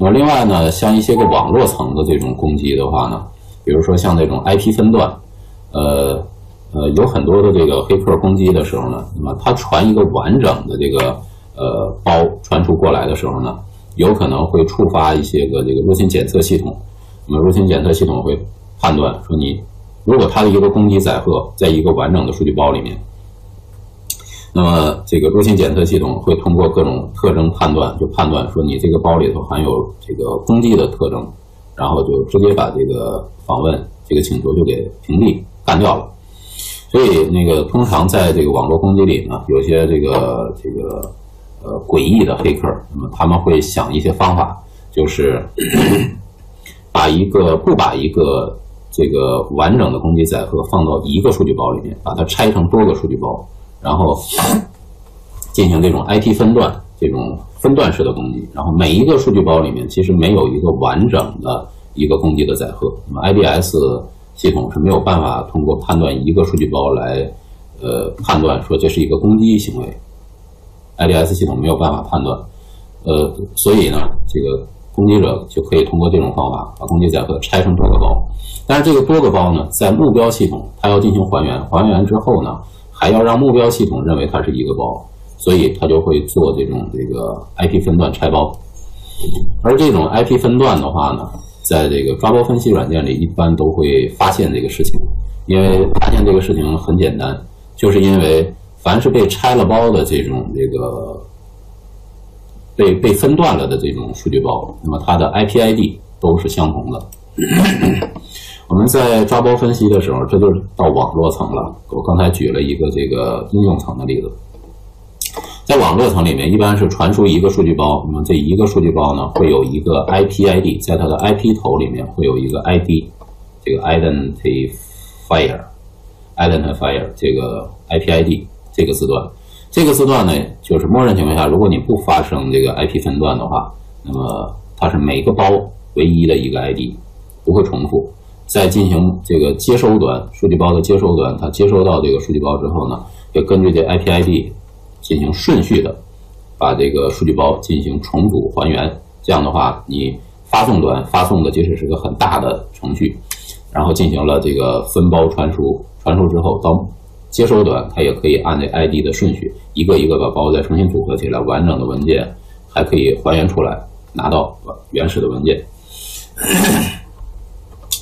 那么另外呢，像一些个网络层的这种攻击的话呢，比如说像这种 IP 分段，呃。呃，有很多的这个黑客攻击的时候呢，那么它传一个完整的这个呃包传输过来的时候呢，有可能会触发一些个这个入侵检测系统。那么入侵检测系统会判断说，你如果它的一个攻击载荷在一个完整的数据包里面，那么这个入侵检测系统会通过各种特征判断，就判断说你这个包里头含有这个攻击的特征，然后就直接把这个访问这个请求就给屏蔽干掉了。所以，那个通常在这个网络攻击里呢，有些这个这个呃诡异的黑客，那么他们会想一些方法，就是 把一个不把一个这个完整的攻击载荷放到一个数据包里面，把它拆成多个数据包，然后进行这种 IT 分段这种分段式的攻击。然后每一个数据包里面其实没有一个完整的一个攻击的载荷，那么 IDS。系统是没有办法通过判断一个数据包来，呃，判断说这是一个攻击行为。IDS 系统没有办法判断，呃，所以呢，这个攻击者就可以通过这种方法把攻击载荷拆成多个包。但是这个多个包呢，在目标系统它要进行还原，还原之后呢，还要让目标系统认为它是一个包，所以它就会做这种这个 IP 分段拆包。而这种 IP 分段的话呢？在这个抓包分析软件里，一般都会发现这个事情，因为发现这个事情很简单，就是因为凡是被拆了包的这种这个被被分段了的这种数据包，那么它的 IP ID 都是相同的。我们在抓包分析的时候，这就是到网络层了。我刚才举了一个这个应用层的例子。在网络层里面，一般是传输一个数据包，那么这一个数据包呢，会有一个 IP ID，在它的 IP 头里面会有一个 ID，这个 identifier，identifier 这个 IP ID 这个字段，这个字段呢，就是默认情况下，如果你不发生这个 IP 分段的话，那么它是每个包唯一的一个 ID，不会重复。在进行这个接收端，数据包的接收端，它接收到这个数据包之后呢，会根据这 IP ID。进行顺序的把这个数据包进行重组还原，这样的话，你发送端发送的即使是个很大的程序，然后进行了这个分包传输，传输之后到接收端，它也可以按这 ID 的顺序，一个一个把包再重新组合起来，完整的文件还可以还原出来，拿到原始的文件。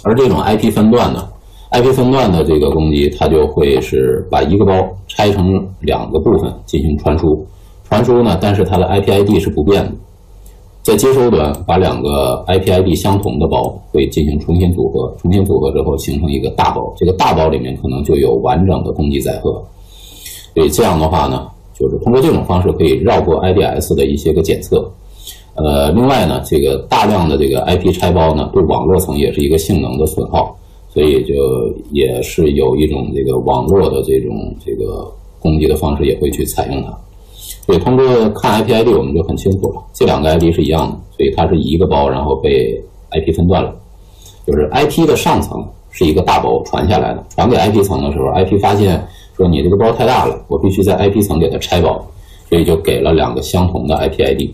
而这种 IP 分段呢？IP 分段的这个攻击，它就会是把一个包拆成两个部分进行传输，传输呢，但是它的 IP ID 是不变的。在接收端，把两个 IP ID 相同的包会进行重新组合，重新组合之后形成一个大包，这个大包里面可能就有完整的攻击载荷。所以这样的话呢，就是通过这种方式可以绕过 IDS 的一些个检测。呃，另外呢，这个大量的这个 IP 拆包呢，对网络层也是一个性能的损耗。所以就也是有一种这个网络的这种这个攻击的方式，也会去采用它。所以通过看 IP ID，我们就很清楚了，这两个 ID 是一样的，所以它是一个包，然后被 IP 分段了。就是 IP 的上层是一个大包传下来的，传给 IP 层的时候，IP 发现说你这个包太大了，我必须在 IP 层给它拆包，所以就给了两个相同的 IP ID。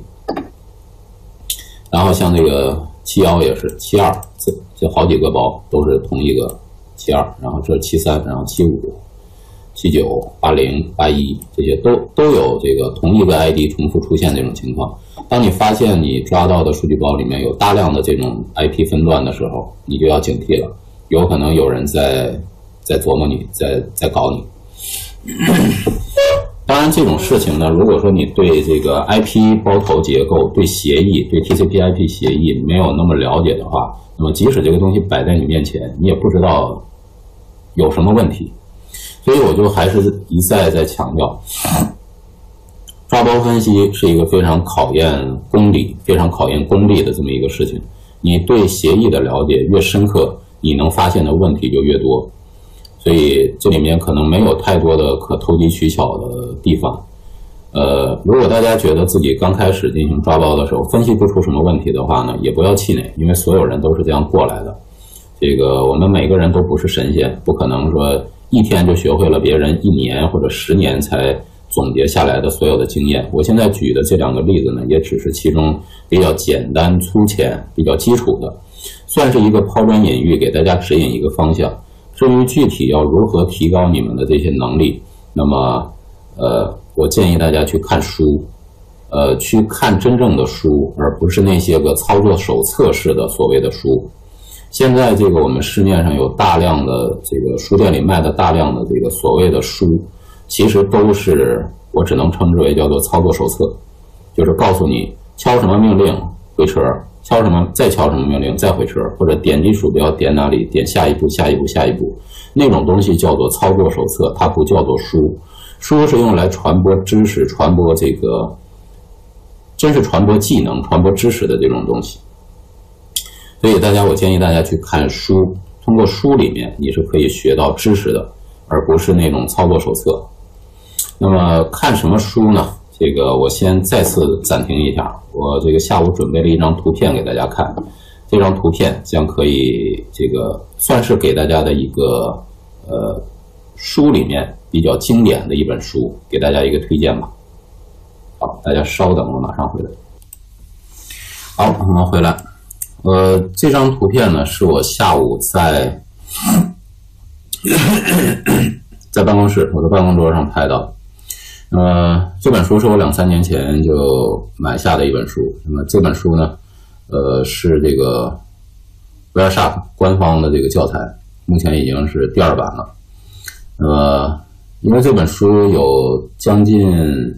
然后像这个。七幺也是七二，这这好几个包都是同一个七二，然后这七三，然后七五、七九、八零、八一这些都都有这个同一个 ID 重复出现这种情况。当你发现你抓到的数据包里面有大量的这种 IP 分段的时候，你就要警惕了，有可能有人在在琢磨你，在在搞你。当然，这种事情呢，如果说你对这个 IP 包头结构、对协议、对 TCP/IP 协议没有那么了解的话，那么即使这个东西摆在你面前，你也不知道有什么问题。所以我就还是一再在强调，抓包分析是一个非常考验功力、非常考验功力的这么一个事情。你对协议的了解越深刻，你能发现的问题就越多。所以这里面可能没有太多的可投机取巧的地方。呃，如果大家觉得自己刚开始进行抓包的时候分析不出什么问题的话呢，也不要气馁，因为所有人都是这样过来的。这个我们每个人都不是神仙，不可能说一天就学会了别人一年或者十年才总结下来的所有的经验。我现在举的这两个例子呢，也只是其中比较简单粗浅、比较基础的，算是一个抛砖引玉，给大家指引一个方向。至于具体要如何提高你们的这些能力，那么，呃。我建议大家去看书，呃，去看真正的书，而不是那些个操作手册式的所谓的书。现在这个我们市面上有大量的这个书店里卖的大量的这个所谓的书，其实都是我只能称之为叫做操作手册，就是告诉你敲什么命令回车，敲什么再敲什么命令再回车，或者点击鼠标点哪里点下一步下一步下一步，那种东西叫做操作手册，它不叫做书。书是用来传播知识、传播这个，真是传播技能、传播知识的这种东西。所以大家，我建议大家去看书，通过书里面你是可以学到知识的，而不是那种操作手册。那么看什么书呢？这个我先再次暂停一下，我这个下午准备了一张图片给大家看，这张图片将可以这个算是给大家的一个呃书里面。比较经典的一本书，给大家一个推荐吧。好，大家稍等，我马上回来。好，我们回来。呃，这张图片呢，是我下午在 在办公室我的办公桌上拍的。呃，这本书是我两三年前就买下的一本书。那么这本书呢，呃，是这个 web shop 官方的这个教材，目前已经是第二版了。那么因为这本书有将近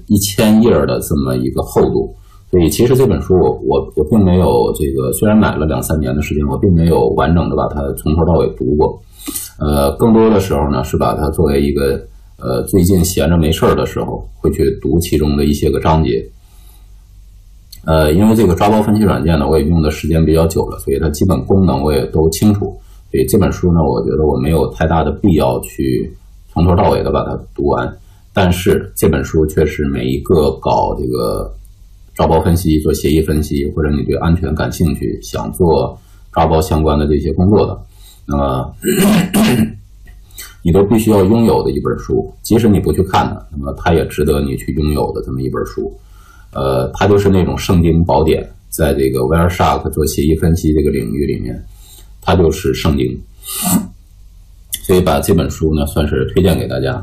一千页的这么一个厚度，所以其实这本书我我我并没有这个，虽然买了两三年的时间，我并没有完整的把它从头到尾读过。呃，更多的时候呢是把它作为一个呃最近闲着没事儿的时候会去读其中的一些个章节。呃，因为这个抓包分析软件呢，我也用的时间比较久了，所以它基本功能我也都清楚。所以这本书呢，我觉得我没有太大的必要去。从头到尾的把它读完，但是这本书确实每一个搞这个抓包分析、做协议分析，或者你对安全感兴趣、想做抓包相关的这些工作的，那么你都必须要拥有的一本书。即使你不去看它，那么它也值得你去拥有的这么一本书。呃，它就是那种圣经宝典，在这个 Wireshark 做协议分析这个领域里面，它就是圣经。所以把这本书呢，算是推荐给大家。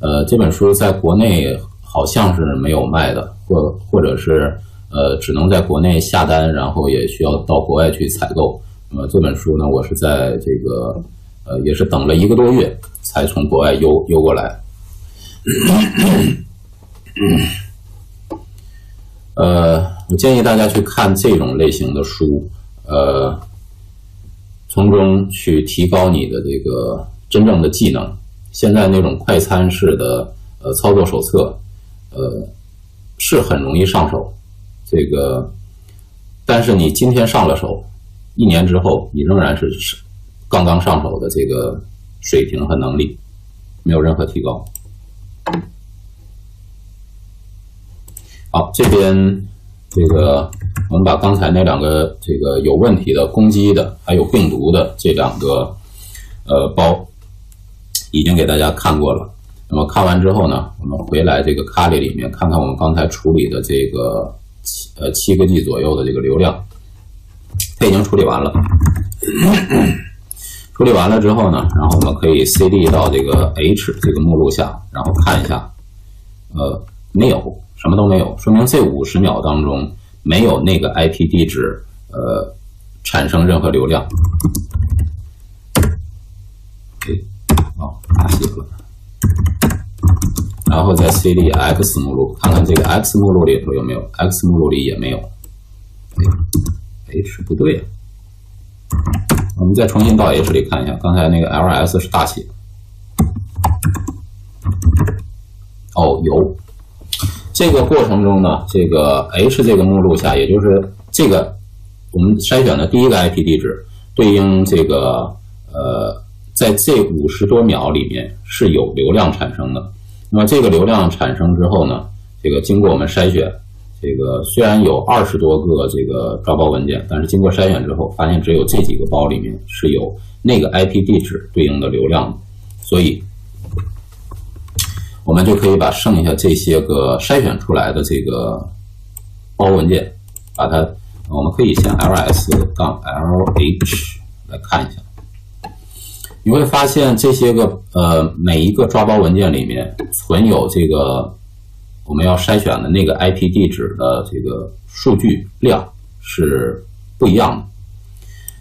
呃，这本书在国内好像是没有卖的，或或者是呃，只能在国内下单，然后也需要到国外去采购。那么这本书呢，我是在这个呃，也是等了一个多月才从国外邮邮过来。呃，我建议大家去看这种类型的书，呃。从中去提高你的这个真正的技能。现在那种快餐式的呃操作手册，呃是很容易上手。这个，但是你今天上了手，一年之后你仍然是刚刚上手的这个水平和能力，没有任何提高。好，这边。这个，我们把刚才那两个这个有问题的攻击的，还有病毒的这两个呃包，已经给大家看过了。那么看完之后呢，我们回来这个卡里里面看看我们刚才处理的这个七呃七个 G 左右的这个流量，它已经处理完了。处理完了之后呢，然后我们可以 CD 到这个 H 这个目录下，然后看一下，呃，没有。什么都没有，说明这五十秒当中没有那个 IP 地址呃产生任何流量。哎，哦，打写了。然后在 CD X 目录看看这个 X 目录里头有没有，X 目录里也没有。H 不对啊，我们再重新到 H 里看一下，刚才那个 LS 是大写。哦，有。这个过程中呢，这个 H 这个目录下，也就是这个我们筛选的第一个 IP 地址，对应这个呃，在这五十多秒里面是有流量产生的。那么这个流量产生之后呢，这个经过我们筛选，这个虽然有二十多个这个抓包文件，但是经过筛选之后，发现只有这几个包里面是有那个 IP 地址对应的流量，所以。我们就可以把剩下这些个筛选出来的这个包文件，把它，我们可以先 ls 杠 lh 来看一下，你会发现这些个呃每一个抓包文件里面存有这个我们要筛选的那个 IP 地址的这个数据量是不一样的，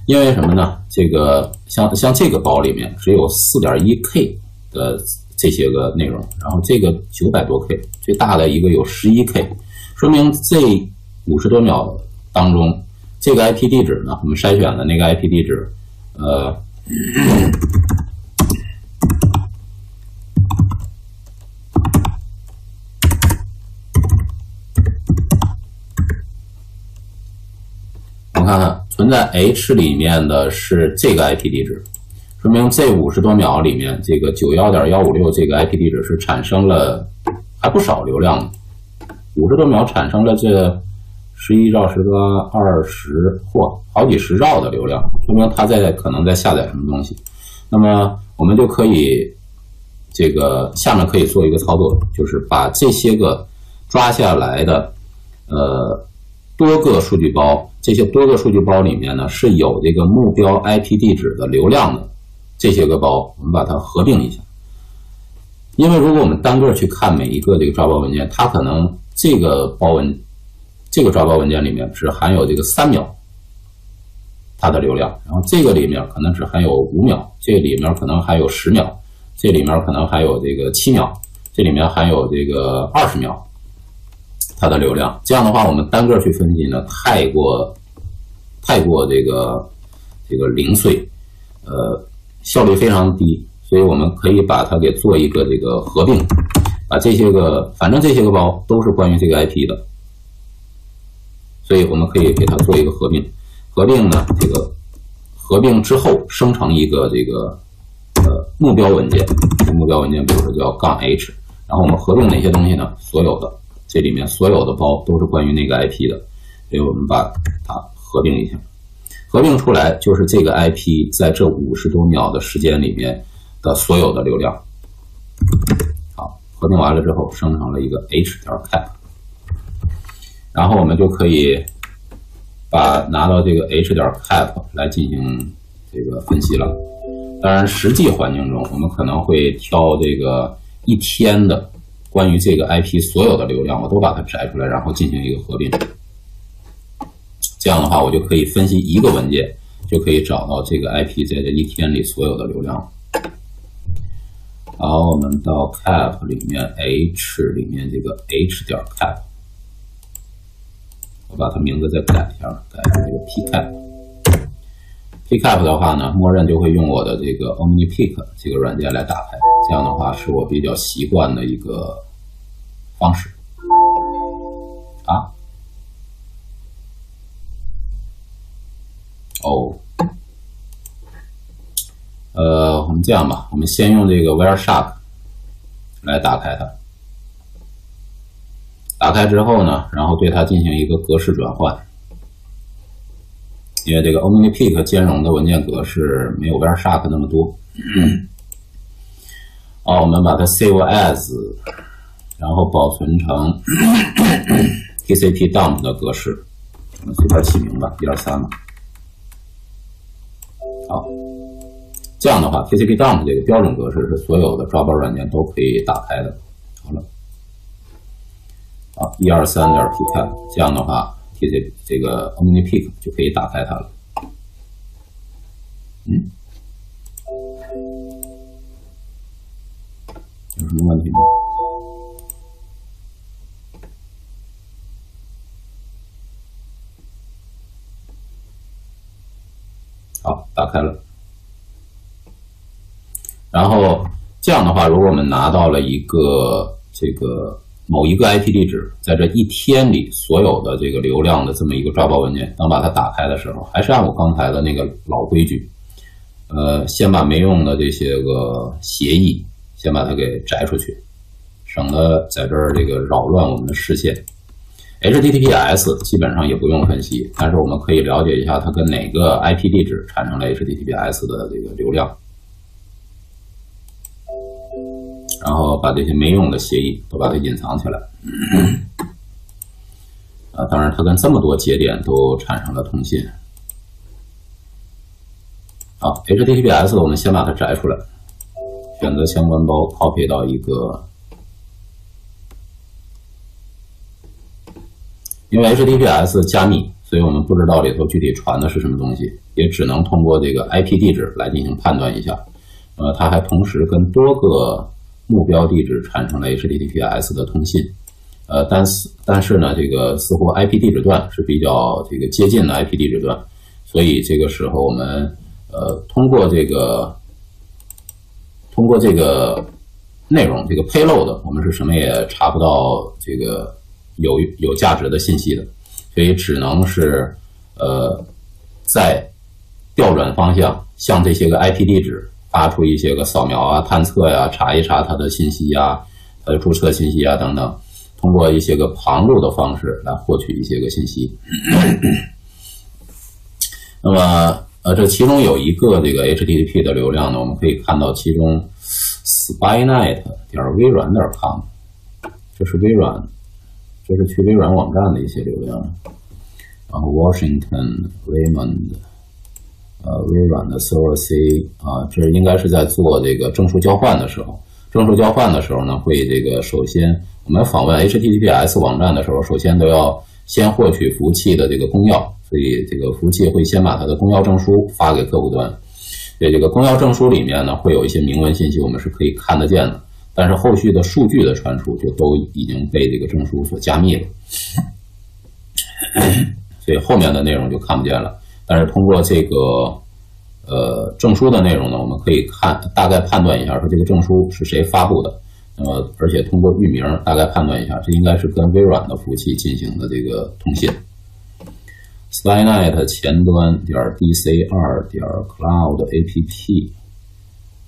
因为什么呢？这个像像这个包里面只有四点一 K 的。这些个内容，然后这个九百多 K，最大的一个有十一 K，说明这五十多秒当中，这个 IP 地址呢，我们筛选的那个 IP 地址，呃，我看看存在 H 里面的是这个 IP 地址。说明这五十多秒里面，这个九幺点幺五六这个 IP 地址是产生了还不少流量的。五十多秒产生了这十一兆、十多、二十或好几十兆的流量，说明它在可能在下载什么东西。那么我们就可以这个下面可以做一个操作，就是把这些个抓下来的呃多个数据包，这些多个数据包里面呢是有这个目标 IP 地址的流量的。这些个包，我们把它合并一下，因为如果我们单个去看每一个这个抓包文件，它可能这个包文，这个抓包文件里面只含有这个三秒，它的流量，然后这个里面可能只含有五秒，这里面可能还有十秒，这里面可能还有这个七秒，这里面还有这个二十秒，它的流量。这样的话，我们单个去分析呢，太过太过这个这个零碎，呃。效率非常低，所以我们可以把它给做一个这个合并，把这些个反正这些个包都是关于这个 IP 的，所以我们可以给它做一个合并。合并呢，这个合并之后生成一个这个呃目标文件，目标文件比如说叫杠 H，然后我们合并哪些东西呢？所有的这里面所有的包都是关于那个 IP 的，所以我们把它合并一下。合并出来就是这个 IP 在这五十多秒的时间里面的所有的流量。好，合并完了之后生成了一个 H 点 cap，然后我们就可以把拿到这个 H 点 cap 来进行这个分析了。当然，实际环境中我们可能会挑这个一天的关于这个 IP 所有的流量，我都把它摘出来，然后进行一个合并。这样的话，我就可以分析一个文件，就可以找到这个 IP 在这一天里所有的流量。好，我们到 cap 里面，H 里面这个 H 点 cap，我把它名字再改一下，改成这个 pcap。pcap 的话呢，默认就会用我的这个 OmniPick 这个软件来打开。这样的话，是我比较习惯的一个方式。啊。哦，呃，我们这样吧，我们先用这个 Wireshark 来打开它。打开之后呢，然后对它进行一个格式转换，因为这个 OmniPick 兼容的文件格式没有 Wireshark 那么多。好，我们把它 Save As，然后保存成 TCP Dump 的格式，我们随便起名吧，一二三吧。好，这样的话，TCP dump 这个标准格式是所有的抓包软件都可以打开的。好了，好，一二三点 pcap，这样的话，TC 这个 OmniPick 就可以打开它了。嗯，有什么问题吗？好，打开了。然后这样。的话，如果我们拿到了一个这个某一个 IP 地址，在这一天里所有的这个流量的这么一个抓包文件，当把它打开的时候，还是按我刚才的那个老规矩，呃，先把没用的这些个协议先把它给摘出去，省得在这儿这个扰乱我们的视线。HTTPS 基本上也不用分析，但是我们可以了解一下它跟哪个 IP 地址产生了 HTTPS 的这个流量。然后把这些没用的协议都把它隐藏起来。啊，当然，它跟这么多节点都产生了通信。好，HTTPS 我们先把它摘出来，选择相关包，copy 到一个。因为 HTTPS 加密，所以我们不知道里头具体传的是什么东西，也只能通过这个 IP 地址来进行判断一下。呃，它还同时跟多个。目标地址产生了 HTTPS 的通信，呃，但是但是呢，这个似乎 IP 地址段是比较这个接近的 IP 地址段，所以这个时候我们呃通过这个通过这个内容这个 payload，我们是什么也查不到这个有有价值的信息的，所以只能是呃在调转方向向这些个 IP 地址。发出一些个扫描啊、探测呀、查一查它的信息呀、它的注册信息啊等等，通过一些个旁路的方式来获取一些个信息。那么，呃，这其中有一个这个 HTTP 的流量呢，我们可以看到其中 Spynet 点微软点 com，这是微软，这是去微软网站的一些流量。然后 Washington Raymond。呃，微软的 Server C 啊，这应该是在做这个证书交换的时候。证书交换的时候呢，会这个首先我们访问 HTTPS 网站的时候，首先都要先获取服务器的这个公钥，所以这个服务器会先把它的公钥证书发给客户端。对这个公钥证书里面呢，会有一些明文信息，我们是可以看得见的。但是后续的数据的传输就都已经被这个证书所加密了，所以后面的内容就看不见了。但是通过这个呃证书的内容呢，我们可以看大概判断一下，说这个证书是谁发布的。那么，而且通过域名大概判断一下，这应该是跟微软的服务器进行的这个通信。Spynet 前端点 dc 二点 cloud app，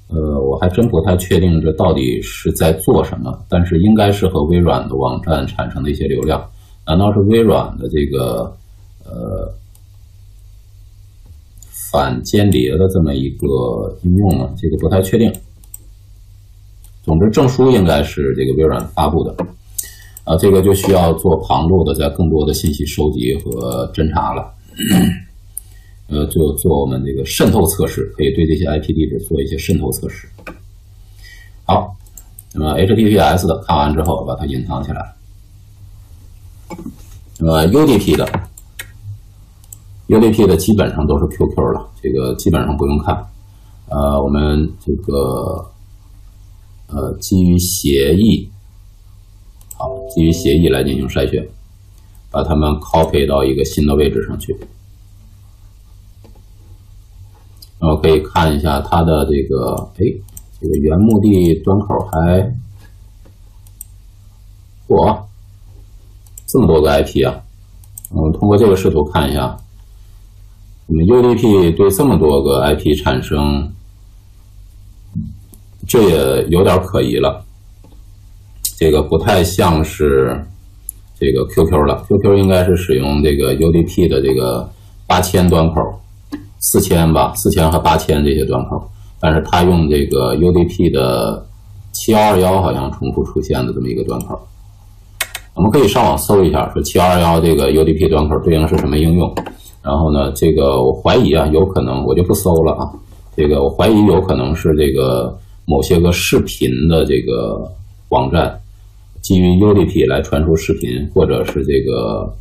呃，我还真不太确定这到底是在做什么，但是应该是和微软的网站产生的一些流量。难道是微软的这个呃？反间谍的这么一个应用呢，这个不太确定。总之，证书应该是这个微软发布的，啊，这个就需要做旁路的，在更多的信息收集和侦查了。呃，就做我们这个渗透测试，可以对这些 IP 地址做一些渗透测试。好，那么 HTTPS 的看完之后，把它隐藏起来。那么 UDP 的。UDP 的基本上都是 QQ 了，这个基本上不用看。呃，我们这个呃基于协议，好，基于协议来进行筛选，把它们 copy 到一个新的位置上去。那我可以看一下它的这个，哎，这个原目的端口还，嚯，这么多个 IP 啊！我们，通过这个视图看一下。我们 UDP 对这么多个 IP 产生，这也有点可疑了。这个不太像是这个 QQ 了，QQ 应该是使用这个 UDP 的这个八千端口，四千吧，四千和八千这些端口，但是它用这个 UDP 的七幺二幺好像重复出现的这么一个端口。我们可以上网搜一下，说七幺二幺这个 UDP 端口对应是什么应用。然后呢，这个我怀疑啊，有可能我就不搜了啊。这个我怀疑有可能是这个某些个视频的这个网站，基于 UDP 来传输视频，或者是这个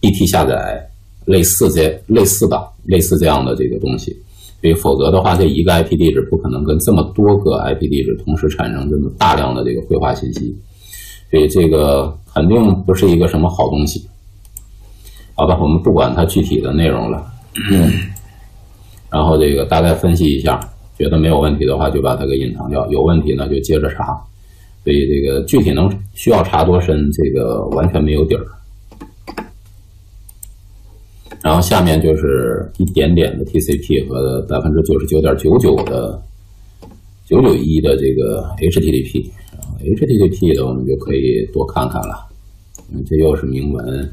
BT 下载类似这类似的类似这样的这个东西。所以否则的话，这一个 IP 地址不可能跟这么多个 IP 地址同时产生这么大量的这个绘画信息。所以这个肯定不是一个什么好东西。好吧，我们不管它具体的内容了，然后这个大概分析一下，觉得没有问题的话，就把它给隐藏掉；有问题呢，就接着查。所以这个具体能需要查多深，这个完全没有底儿。然后下面就是一点点的 TCP 和百分之九十九点九九的九九一的这个 HTTP，HTTP 的我们就可以多看看了。这又是明文，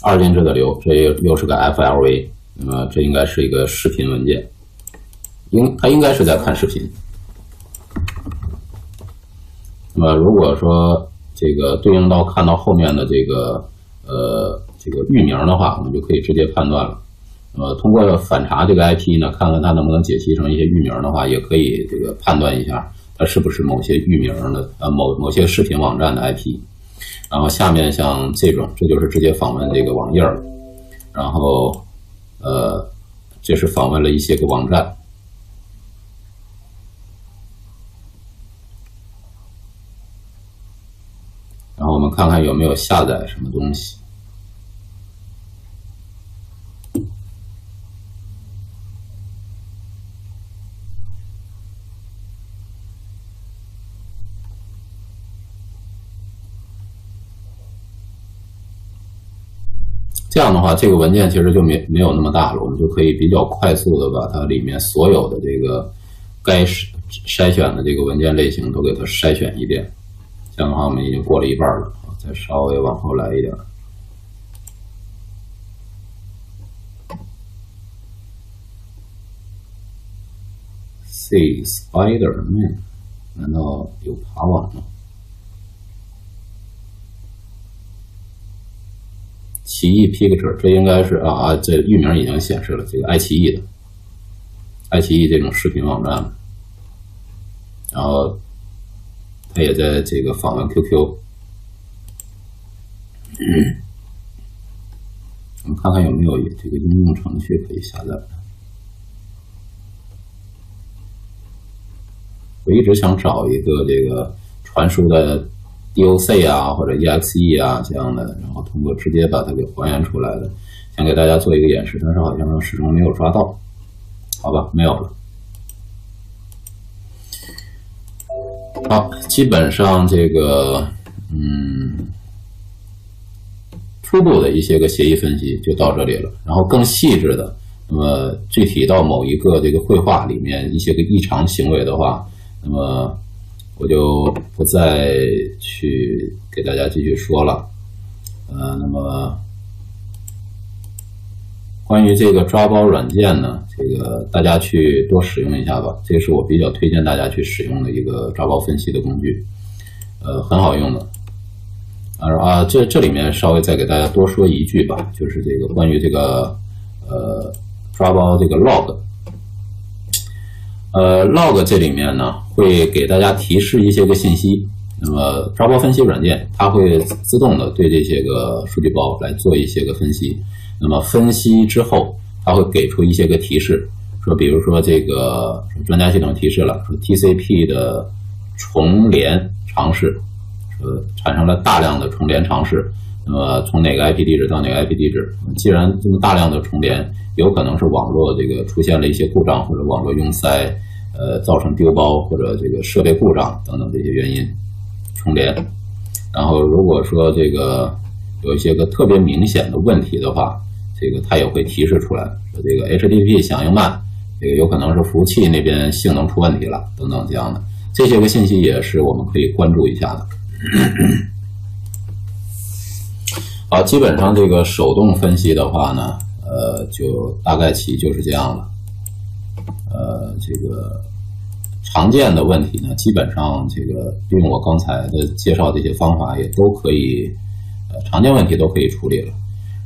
二进制的流，这又又是个 FLV，那么这应该是一个视频文件，应它应该是在看视频。那么如果说这个对应到看到后面的这个呃这个域名的话，我们就可以直接判断了。呃，通过反查这个 IP 呢，看看它能不能解析成一些域名的话，也可以这个判断一下。它是不是某些域名的呃某某些视频网站的 IP？然后下面像这种，这就是直接访问这个网页儿，然后呃这是访问了一些个网站，然后我们看看有没有下载什么东西。这样的话，这个文件其实就没没有那么大了，我们就可以比较快速的把它里面所有的这个该筛筛选的这个文件类型都给它筛选一遍。这样的话，我们已经过了一半了，再稍微往后来一点。See Spiderman，难道有爬网吗？奇异 Picture，这应该是啊啊，这域名已经显示了，这个爱奇艺的，爱奇艺这种视频网站，然后他也在这个访问 QQ，我们看看有没有这个应用程序可以下载。我一直想找一个这个传输的。DOC 啊，或者 EXE 啊这样的，然后通过直接把它给还原出来的，想给大家做一个演示，但是好像始终没有抓到，好吧，没有了。好，基本上这个，嗯，初步的一些个协议分析就到这里了，然后更细致的，那么具体到某一个这个绘画里面一些个异常行为的话，那么。我就不再去给大家继续说了，呃，那么关于这个抓包软件呢，这个大家去多使用一下吧，这是我比较推荐大家去使用的一个抓包分析的工具，呃，很好用的。啊啊，这这里面稍微再给大家多说一句吧，就是这个关于这个呃抓包这个 log。呃，log 这里面呢会给大家提示一些个信息。那么抓包分析软件它会自动的对这些个数据包来做一些个分析。那么分析之后，它会给出一些个提示，说比如说这个专家系统提示了，说 TCP 的重连尝试，呃，产生了大量的重连尝试。那么从哪个 IP 地址到哪个 IP 地址？既然这么大量的重连，有可能是网络这个出现了一些故障，或者网络拥塞，呃，造成丢包或者这个设备故障等等这些原因重连。然后如果说这个有一些个特别明显的问题的话，这个它也会提示出来，说这个 HTTP 响应慢，这个有可能是服务器那边性能出问题了等等这样的这些个信息也是我们可以关注一下的。好，基本上这个手动分析的话呢，呃，就大概其就是这样了。呃，这个常见的问题呢，基本上这个用我刚才的介绍这些方法也都可以，呃，常见问题都可以处理了。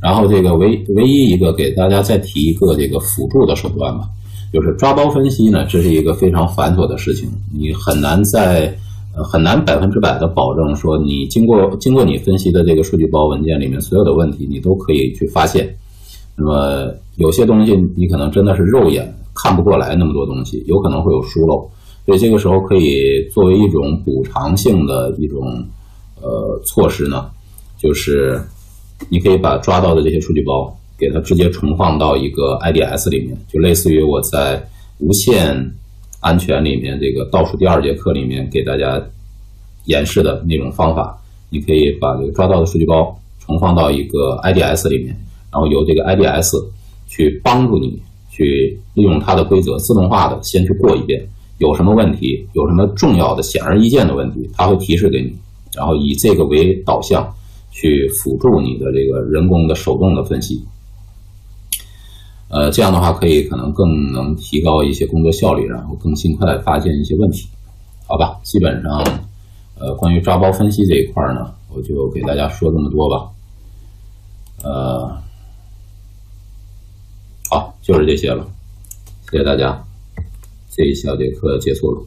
然后这个唯唯一一个给大家再提一个这个辅助的手段吧，就是抓包分析呢，这是一个非常繁琐的事情，你很难在。很难百分之百的保证说你经过经过你分析的这个数据包文件里面所有的问题你都可以去发现，那么有些东西你可能真的是肉眼看不过来那么多东西，有可能会有疏漏，所以这个时候可以作为一种补偿性的一种呃措施呢，就是你可以把抓到的这些数据包给它直接重放到一个 IDS 里面，就类似于我在无线安全里面这个倒数第二节课里面给大家演示的那种方法。你可以把这个抓到的数据包重放到一个 IDS 里面，然后由这个 IDS 去帮助你去利用它的规则自动化的先去过一遍，有什么问题，有什么重要的显而易见的问题，它会提示给你，然后以这个为导向去辅助你的这个人工的手动的分析。呃，这样的话可以可能更能提高一些工作效率，然后更尽快发现一些问题，好吧？基本上，呃，关于抓包分析这一块呢，我就给大家说这么多吧。呃，好，就是这些了，谢谢大家，这一小节课结束了。